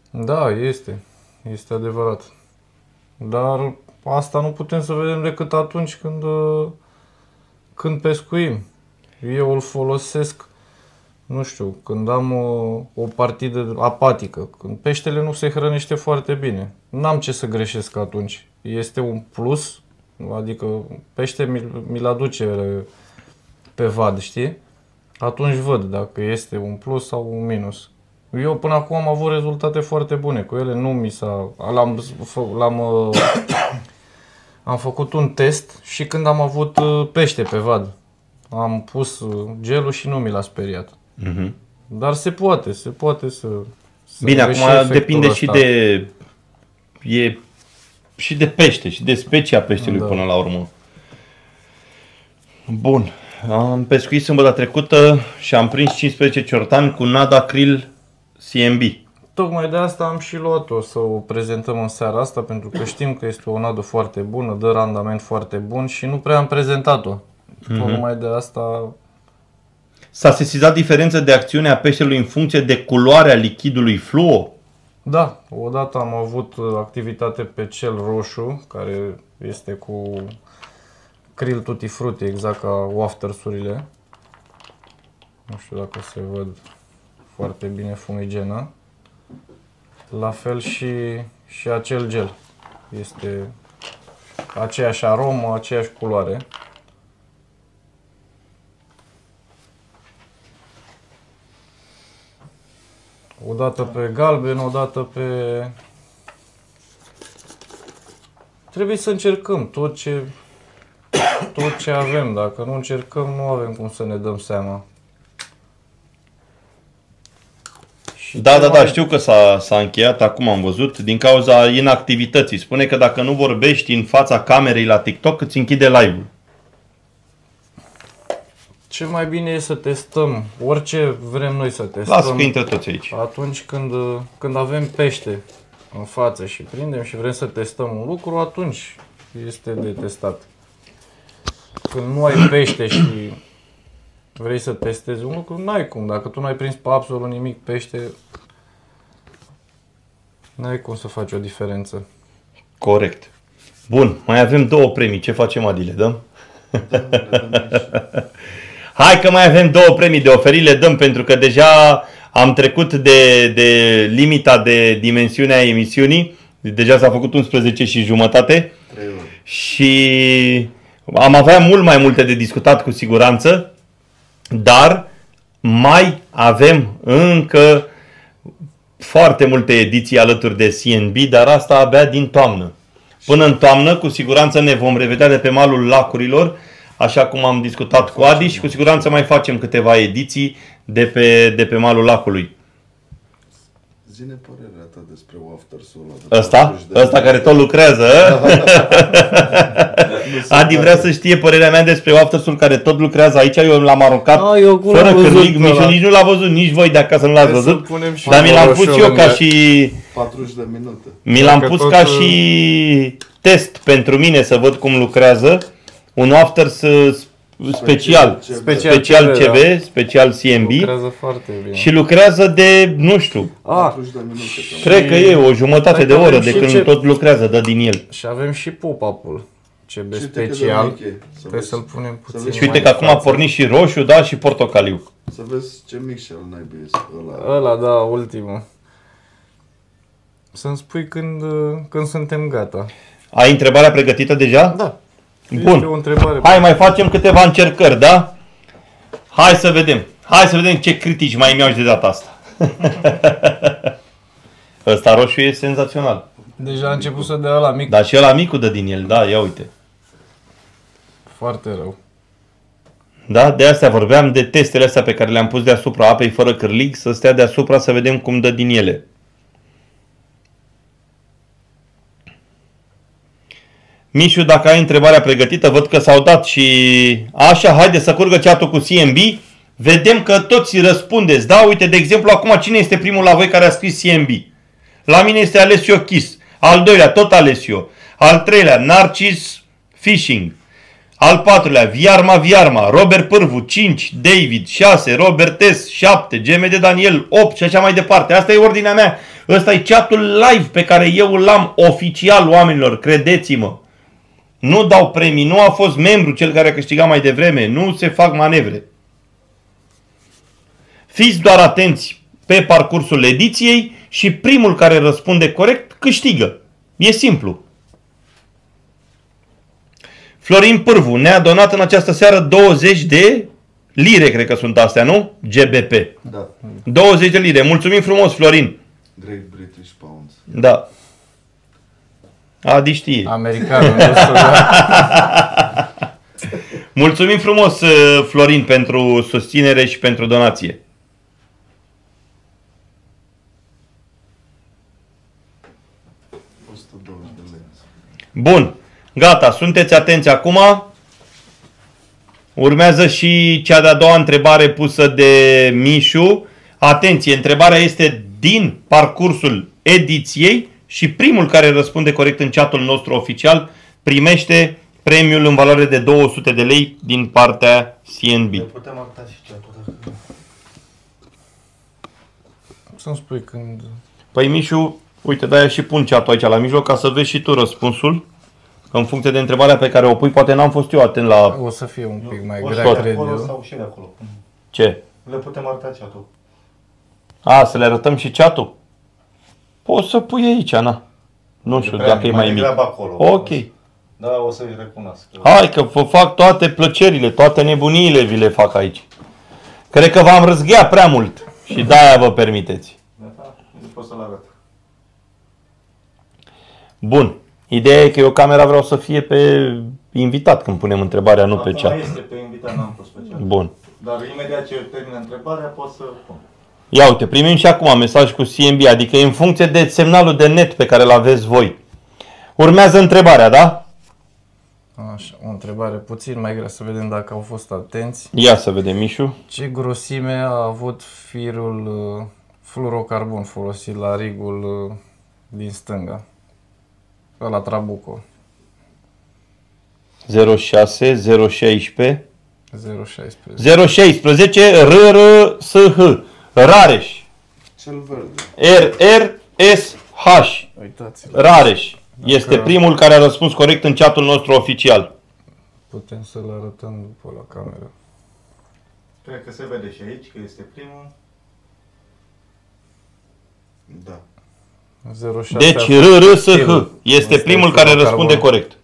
Da, este. Este adevărat. Dar asta nu putem să vedem decât atunci când, uh, când pescuim. Eu îl folosesc, nu știu, când am o, o partidă apatică, când peștele nu se hrănește foarte bine. N-am ce să greșesc atunci. Este un plus, adică pește mi- mi-l aduce pe vad, știi? Atunci văd dacă este un plus sau un minus. Eu până acum am avut rezultate foarte bune cu ele, nu mi s-a... L-am, fă- l-am, uh, am făcut un test și când am avut uh, pește pe vad. Am pus uh, gelul și nu mi l-a speriat. Mhm. Dar se poate, se poate să... să Bine, vezi și acum efectul depinde și ăsta. de... E și de pește, și de specia peștelui Da. până la urmă. Bun. Am pescuit sâmbătă trecută și am prins 15 ciortani cu Nada Krill CMB. Tocmai de asta am și luat-o să o prezentăm în seara asta, pentru că știm că este o nadă foarte bună, dă randament foarte bun și nu prea am prezentat-o. Tocmai de asta S-a sesizat diferența de acțiune a peștelui în funcție de culoarea lichidului fluo? Da, odată am avut uh, activitate pe cel roșu, care este cu krill tutti frutti, exact ca waftersurile. Nu știu dacă se văd foarte bine fumigena. La fel și, și acel gel. Este aceeași aromă, aceeași culoare. O dată pe galben, o dată pe... Trebuie să încercăm tot ce, tot ce avem. Dacă nu încercăm, nu avem cum să ne dăm seama. Și Da, ce da, da, mai- știu că s-a, s-a încheiat, acum am văzut, din cauza inactivității. Spune că dacă nu vorbești în fața camerei la TikTok, îți închide live-ul. Ce mai bine e să testăm orice vrem noi să testăm. Lasă că intră toți aici. Atunci când, când avem pește în față și prindem și vrem să testăm un lucru, atunci este de testat. Când nu ai pește și vrei să testezi un lucru, n-ai cum. Dacă tu n-ai prins pe absolut nimic pește, n-ai cum să faci o diferență. Corect. Bun, mai avem două premii. Ce facem, Adi? Le dăm? Da, le dăm aici. Hai că mai avem două premii de oferit, le dăm pentru că deja am trecut de, de limita de dimensiune a emisiunii. Deja s-a făcut 11 și jumătate Trei ori. și am avea mult mai multe de discutat cu siguranță, dar mai avem încă foarte multe ediții alături de CNB, dar asta abia din toamnă. Până în toamnă, cu siguranță ne vom revedea de pe malul lacurilor, așa cum am discutat cu Adi și cu siguranță mai facem câteva ediții de pe, de pe malul lacului. Zine părerea ta despre Waftersul ăla. de Ăsta? 40 de Ăsta ani. care tot lucrează? Adi vrea să știe părerea mea despre Waftersul care tot lucrează aici. Eu l-am aruncat Ah, eu cum fără l-am văzut cârlig. ăla? Mișu nici nu l-a văzut, nici voi de acasă nu l-ați Hai să văzut. punem și Dar mi l-am pus roșu eu ca lângă. și 40 de minute. mi l-am Dacă pus tot, ca uh, și test pentru mine să văd cum lucrează. Un Wafters uh, special. CB. Special Special CB, CB, special CMB Lucrează foarte bine. și lucrează de, nu știu, Ah, 40 de minute. cam. cred că e o jumătate Hai de că oră avem de și când ce- tot lucrează, dă din el. și avem și pop-up-ul. CB Și te cât de special. mic e, să Trebuie vezi- să-l punem puțin vezi Și uite mai că acum a față. pornit și roșu, da, și portocaliu. Să vezi ce mic și al naibii este ăla. Ăla, da, ultimul. Să-mi spui când, uh, când suntem gata. Ai întrebarea pregătită deja? Da. Bun. Este o întrebare. Hai mai facem câteva încercări, da? Hai să vedem. Hai să vedem ce critici mai mi-au de data asta. Ăsta roșu e senzațional. Deja a început să dea la mic. Dar și ăla micul dă din el, da, ia uite. Foarte rău. Da, de astea vorbeam de testele astea pe care le-am pus deasupra apei fără cârlig, să stea deasupra să vedem cum dă din ele. Mișu, dacă ai întrebarea pregătită, văd că s-au dat și așa, haide să curgă chatul cu CMB. Vedem că toți răspundeți, da? Uite, de exemplu, acum cine este primul la voi care a scris CMB? La mine este Alessio Chis. Al doilea, tot Alessio. Al treilea, Narcis Fishing. Al patrulea, Viarma Viarma, Robert Pârvu, 5, David, 6, Robert S, 7, GMD Daniel, 8 și așa mai departe. Asta e ordinea mea. Ăsta e chatul live pe care eu l-am oficial oamenilor, credeți-mă. Nu dau premii, nu a fost membru cel care a câștigat mai devreme, nu se fac manevre. Fiți doar atenți pe parcursul ediției și primul care răspunde corect câștigă. E simplu. Florin Pârvu ne-a donat în această seară 20 de lire, cred că sunt astea, nu? GBP. Da. 20 de lire. Mulțumim frumos, Florin. Great British Pounds. Da. Adi știe. Americanul nostru, da. Mulțumim frumos, uh, Florin, pentru susținere și pentru donație. de lei. Bun. Gata, sunteți atenți acum. Urmează și cea de-a doua întrebare pusă de Mișu. Atenție, întrebarea este din parcursul ediției și primul care răspunde corect în chatul nostru oficial primește premiul în valoare de 200 de lei din partea CNB. Ne putem acta și chatul dacă... Să-mi spui când... Păi Mișu, uite, de-aia și pun chatul aici la mijloc ca să vezi și tu răspunsul. În funcție de întrebarea pe care o pui, poate n-am fost eu atent la O să fie un pic mai O grea, și de cred acolo eu. sau și de acolo. ce. Le putem arăta chatul. A, să le arătăm și chatul? Poți să pui aici, na. Nu știu prea dacă e mic, mai mai mic. degrabă acolo. Ok. Da, o să-i recunosc. Hai că vă fac toate plăcerile, toate nebuniile vi le fac aici. Cred că v-am răzghea prea mult și de-aia vă permiteți. Da, nu pot să-l arăt. Bun. Ideea e că eu camera vreau să fie pe invitat când punem întrebarea, nu pe Acum chat. este pe invitat, n-am pus pe chat. Bun. Dar imediat ce termin întrebarea, pot să pun. Ia uite, primim și acum mesaj cu CMB, adică e în funcție de semnalul de net pe care îl aveți voi. Urmează întrebarea, da? Așa, o întrebare puțin mai grea, să vedem dacă au fost atenți. Ia să vedem, Mișu. Ce grosime a avut firul uh, fluorocarbon folosit la rigul uh, din stânga? La Trabuco, 06 016 016. 016 RRSH Rareș Cel verde. R R S H Uitați, Rareș este primul care a răspuns corect în chatul nostru oficial. putem să-l arătăm după la cameră. Cred că se vede și aici că este primul. Da. 06 Deci a- RRSH Firul. este Este primul care fluorocarbon. răspunde corect.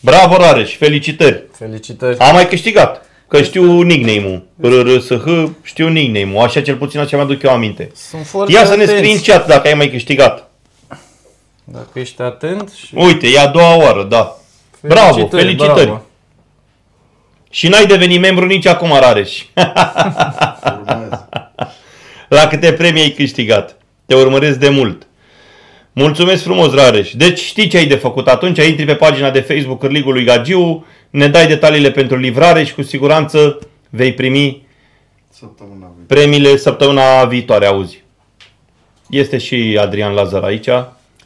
Bravo Rareș, felicitări! Felicitări! Am mai câștigat. Că știu nickname-ul. RRSH, știu nickname-ul. Așa cel puțin așa mi-aduc eu aminte. Sunt foarte Ia să ne atenți. scrii în chat dacă ai mai câștigat. Dacă ești atent și... Uite, e a doua oară, da. Bravo, felicitări. bravo. Și n-ai devenit membru nici acum, Rareș. Urmează. La câte premii ai câștigat. Te urmăresc de mult. Mulțumesc frumos, Rareș. Deci știi ce ai de făcut atunci, intri pe pagina de Facebook Cârligul lui Gagiu, ne dai detaliile pentru livrare și cu siguranță vei primi Săptămâna viitoare. premiile săptămâna viitoare, auzi. Este și Adrian Lazar aici.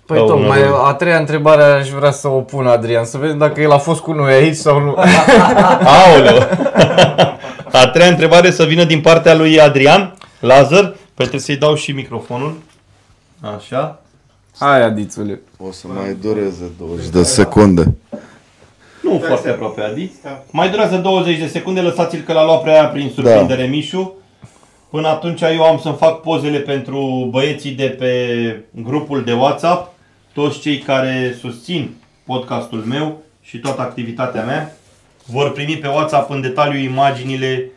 Păi Ca tocmai, unul- a treia întrebare aș vrea să o pun Adrian, să vedem dacă el a fost cu noi aici sau nu. Aoleu! A treia întrebare să vină din partea lui Adrian Lazar. Păi trebuie să-i dau și microfonul. Așa. Hai, Adițule. O să mai dureze 20 de secunde. Nu da, foarte se... aproape, Adi. Da. Mai durează 20 de secunde, lăsați-l că l-a luat prea prin da. surprindere da. Mișu. Până atunci eu am să-mi fac pozele pentru băieții de pe grupul de WhatsApp, toți cei care susțin podcastul meu și toată activitatea mea vor primi pe WhatsApp în detaliu imaginile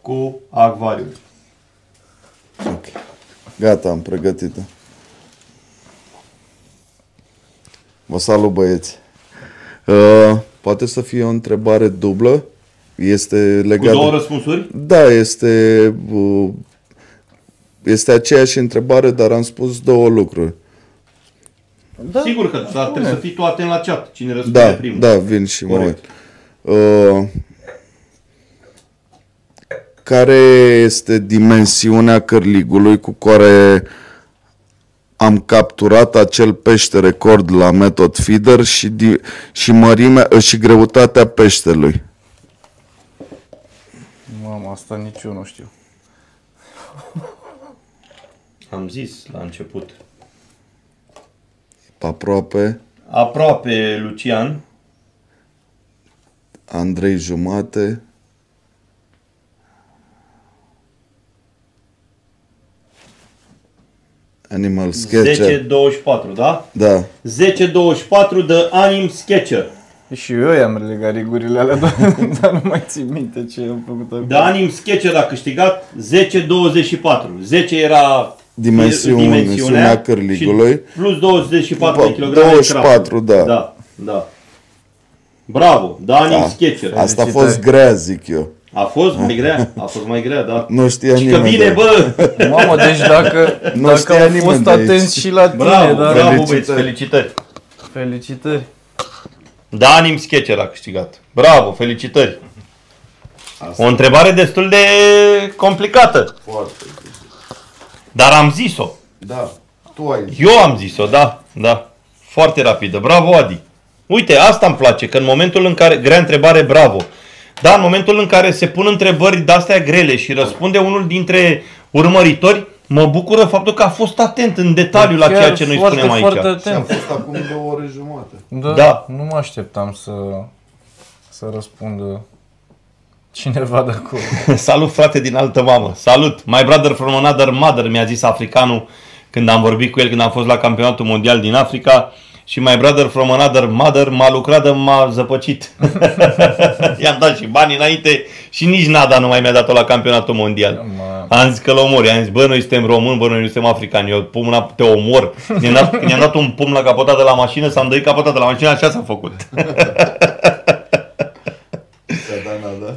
cu acvariul. Ok. Gata, am pregătit. Vă salut băieți! Uh, poate să fie o întrebare dublă. Este Cu legat două de... răspunsuri? Da, este uh, este aceeași întrebare, dar am spus două lucruri. Da. Sigur că, dar trebuie să fii tu atent la chat. Cine răspunde Da, primul. da, vin și mă uit. Corect. Uh, care este dimensiunea cărligului cu care am capturat acel pește record la Method Feeder și, di- și mărimea și greutatea peștelui? Mamă, asta nici eu nu știu. Am zis la început. Aproape Aproape, Lucian. Andrei jumate. Animal Sketcher. 10-24, da? Da. 10-24 de Anim Sketcher. Și eu i-am legat rigurile alea, dar, dar nu mai țin minte ce am făcut acolo. De Anim Sketcher a câștigat 10-24. 10 era Dimensiune- dimensiunea cârligului. și Plus 24 de kg. 24, da. Da, da. Bravo, de Anim Da. Sketcher. Asta a Felicitări. fost grea, zic eu. A fost mai grea, a fost mai grea, da. Nu știa Și că nimeni. bine, de- bă! Mamă, deci dacă, Nu dacă știa am nimeni fost de aici. atenți și la tine, Bravo, dar... bravo Felicitări. băieți, felicitări. Felicitări. Da, Anim Sketcher a câștigat. Bravo, felicitări. O întrebare destul de complicată, Foarte. dar am zis-o. Da. Tu ai zis. Eu am zis-o, da, da. Foarte rapidă. Bravo, Adi. Uite, asta îmi place, că în momentul în care, grea întrebare, bravo. Da, în momentul în care se pun întrebări de-astea grele și răspunde unul dintre urmăritori, mă bucură faptul că a fost atent în detaliu la Chiar ceea ce noi foarte, spunem aici. Foarte Și am atent. fost acum două ore jumate. Da, Da. Nu mă așteptam să, să răspundă cineva de acolo. Salut frate din altă mamă. Salut. My brother from another mother mi-a zis africanul când am vorbit cu el când am fost la campionatul mondial din Africa și my brother from another mother m-a lucrat de m-a zăpăcit. I-am dat și bani înainte și nici nada nu mai mi-a dat-o la campionatul mondial. Mă- Am zis că l omori, am zis, bă, noi suntem români, bă, noi nu suntem africani, eu pun mâna, te omor. Ne-am dat, ne-am dat un pumn la capota de la mașină, s-am dăit capota de la mașină, așa s-a făcut. Ți-a dat nada?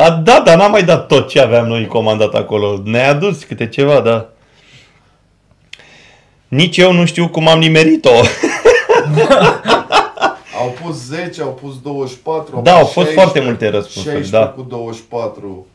A, a, da, dar n-am mai dat tot ce aveam noi comandat acolo. Ne-ai adus câte ceva, da. Nici eu nu știu cum am nimerit-o. Au pus 10, au pus 24, Da, pus au fost foarte multe răspunsuri, 16 da. cu 24.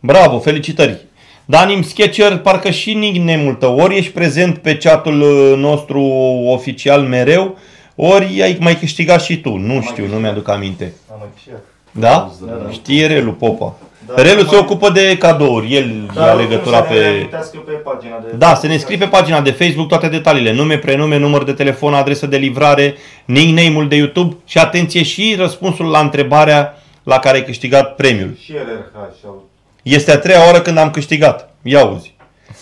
Bravo, felicitări. Danim Sketcher, parcă și nici multă. Ori ești prezent pe chatul uh, nostru oficial mereu, ori ai mai câștigat și tu. Nu știu, nu mi-aduc aminte. Am mai câștigat. Da? Știe Relu Popa. Relu se ocupă de cadouri, el ia legătura pe... pe pagina de... Da, să ne scrii pe pagina de Facebook toate detaliile, nume, prenume, număr de telefon, adresă de livrare, nickname-ul de YouTube și atenție și răspunsul la întrebarea la care ai câștigat premiul. Și RRH și au... Este a treia oară când am câștigat. Ia uzi.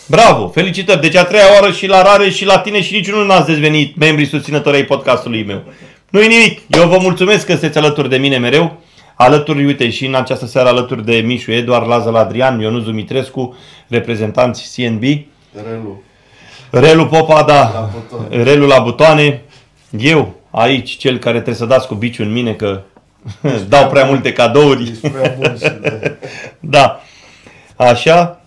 Bravo, felicitări. Deci a treia oară și la Rare și la tine și niciunul n-ați devenit membrii susținători ai podcastului meu. Nu-i nimic. Eu vă mulțumesc că sunteți alături de mine mereu. Alături, uite, și în această seară alături de Mișu Eduard, Lazar Adrian, Ionuț Dumitrescu, reprezentanți CNB. Relu. Relu Popa, da. La butoane. Relu la butoane. Eu, aici, cel care trebuie să dați cu biciul în mine că dau prea multe cadouri. Ești prea bun și de... Da. Așa.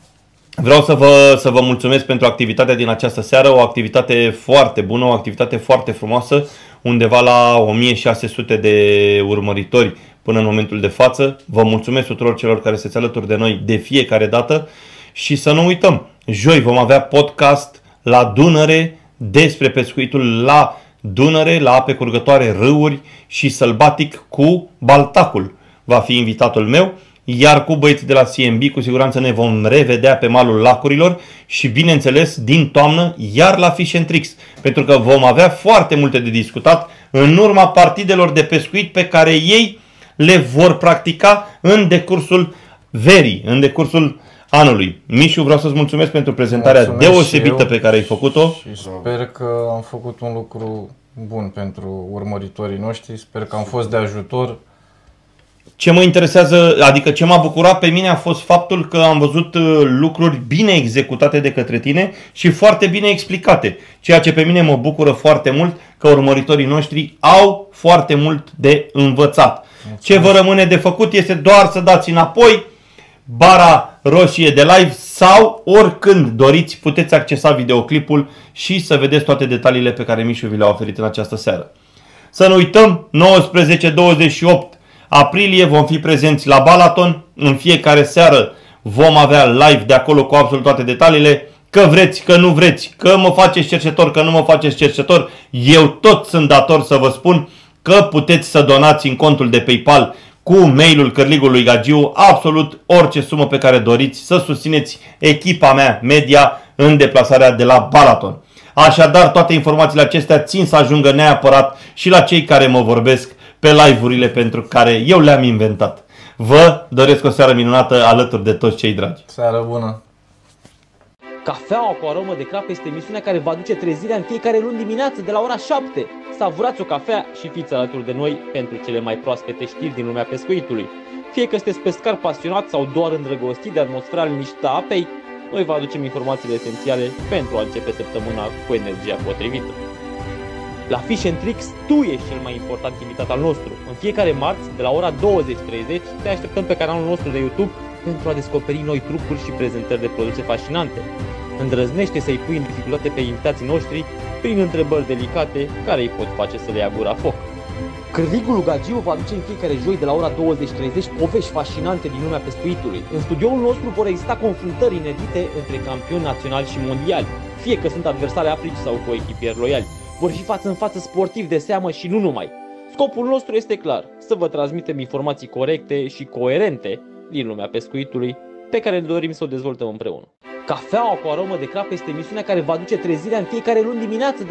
Vreau să vă, să vă mulțumesc pentru activitatea din această seară, o activitate foarte bună, o activitate foarte frumoasă, undeva la 1600 de urmăritori până în momentul de față. Vă mulțumesc tuturor celor care se alături de noi de fiecare dată și să nu uităm, joi vom avea podcast la Dunăre despre pescuitul la Dunăre, la ape curgătoare, râuri și sălbatic cu Baltacul. Va fi invitatul meu iar cu băieții de la CMB cu siguranță ne vom revedea pe malul lacurilor și bineînțeles din toamnă iar la Fish and Tricks, pentru că vom avea foarte multe de discutat în urma partidelor de pescuit pe care ei le vor practica în decursul verii, în decursul anului. Mișu, vreau să-ți mulțumesc pentru prezentarea Mulțumesc și deosebită eu. pe care ai făcut-o. Și sper că am făcut un lucru bun pentru urmăritorii noștri. Sper că am fost de ajutor ce mă interesează, adică ce m-a bucurat pe mine a fost faptul că am văzut uh, lucruri bine executate de către tine și foarte bine explicate. Ceea ce pe mine mă bucură foarte mult că urmăritorii noștri au foarte mult de învățat. Ce vă rămâne de făcut este doar să dați înapoi bara roșie de live sau oricând doriți puteți accesa videoclipul și să vedeți toate detaliile pe care Mișu vi le-a oferit în această seară. Să nu uităm, 19-28 aprilie vom fi prezenți la Balaton. În fiecare seară vom avea live de acolo cu absolut toate detaliile. Că vreți, că nu vreți, că mă faceți cercetor, că nu mă faceți cercetor, eu tot sunt dator să vă spun că puteți să donați în contul de PayPal cu mailul Cărligului Gagiu absolut orice sumă pe care doriți să susțineți echipa mea media în deplasarea de la Balaton. Așadar, toate informațiile acestea țin să ajungă neapărat și la cei care mă vorbesc pe live-urile pentru care eu le-am inventat. Vă doresc o seară minunată alături de toți cei dragi. Seară bună! Cafeaua cu aromă de crap este emisiunea care va aduce trezirea în fiecare luni dimineață de la ora 7. Savurați o cafea și fiți alături de noi pentru cele mai proaspete știri din lumea pescuitului. Fie că sunteți pescar pasionat sau doar îndrăgostit de atmosfera liniștită a apei, noi vă aducem informațiile esențiale pentru a începe săptămâna cu energia potrivită. La Fish and Tricks, tu ești cel mai important invitat al nostru. În fiecare marți, de la ora 20.30, te așteptăm pe canalul nostru de YouTube pentru a descoperi noi trucuri și prezentări de produse fascinante. Îndrăznește să-i pui în dificultate pe invitații noștri prin întrebări delicate care îi pot face să le ia gura foc. Cârligul lui Gagiu va aduce în fiecare joi de la ora 20.30 povești fascinante din lumea pescuitului. În studioul nostru vor exista confruntări inedite între campioni naționali și mondiali, fie că sunt adversari aplici sau coechipieri loiali vor fi față în față sportiv de seamă și nu numai. Scopul nostru este clar, să vă transmitem informații corecte și coerente din lumea pescuitului, pe care ne dorim să o dezvoltăm împreună. Cafeaua cu aromă de crap este emisiunea care va duce trezirea în fiecare luni dimineață de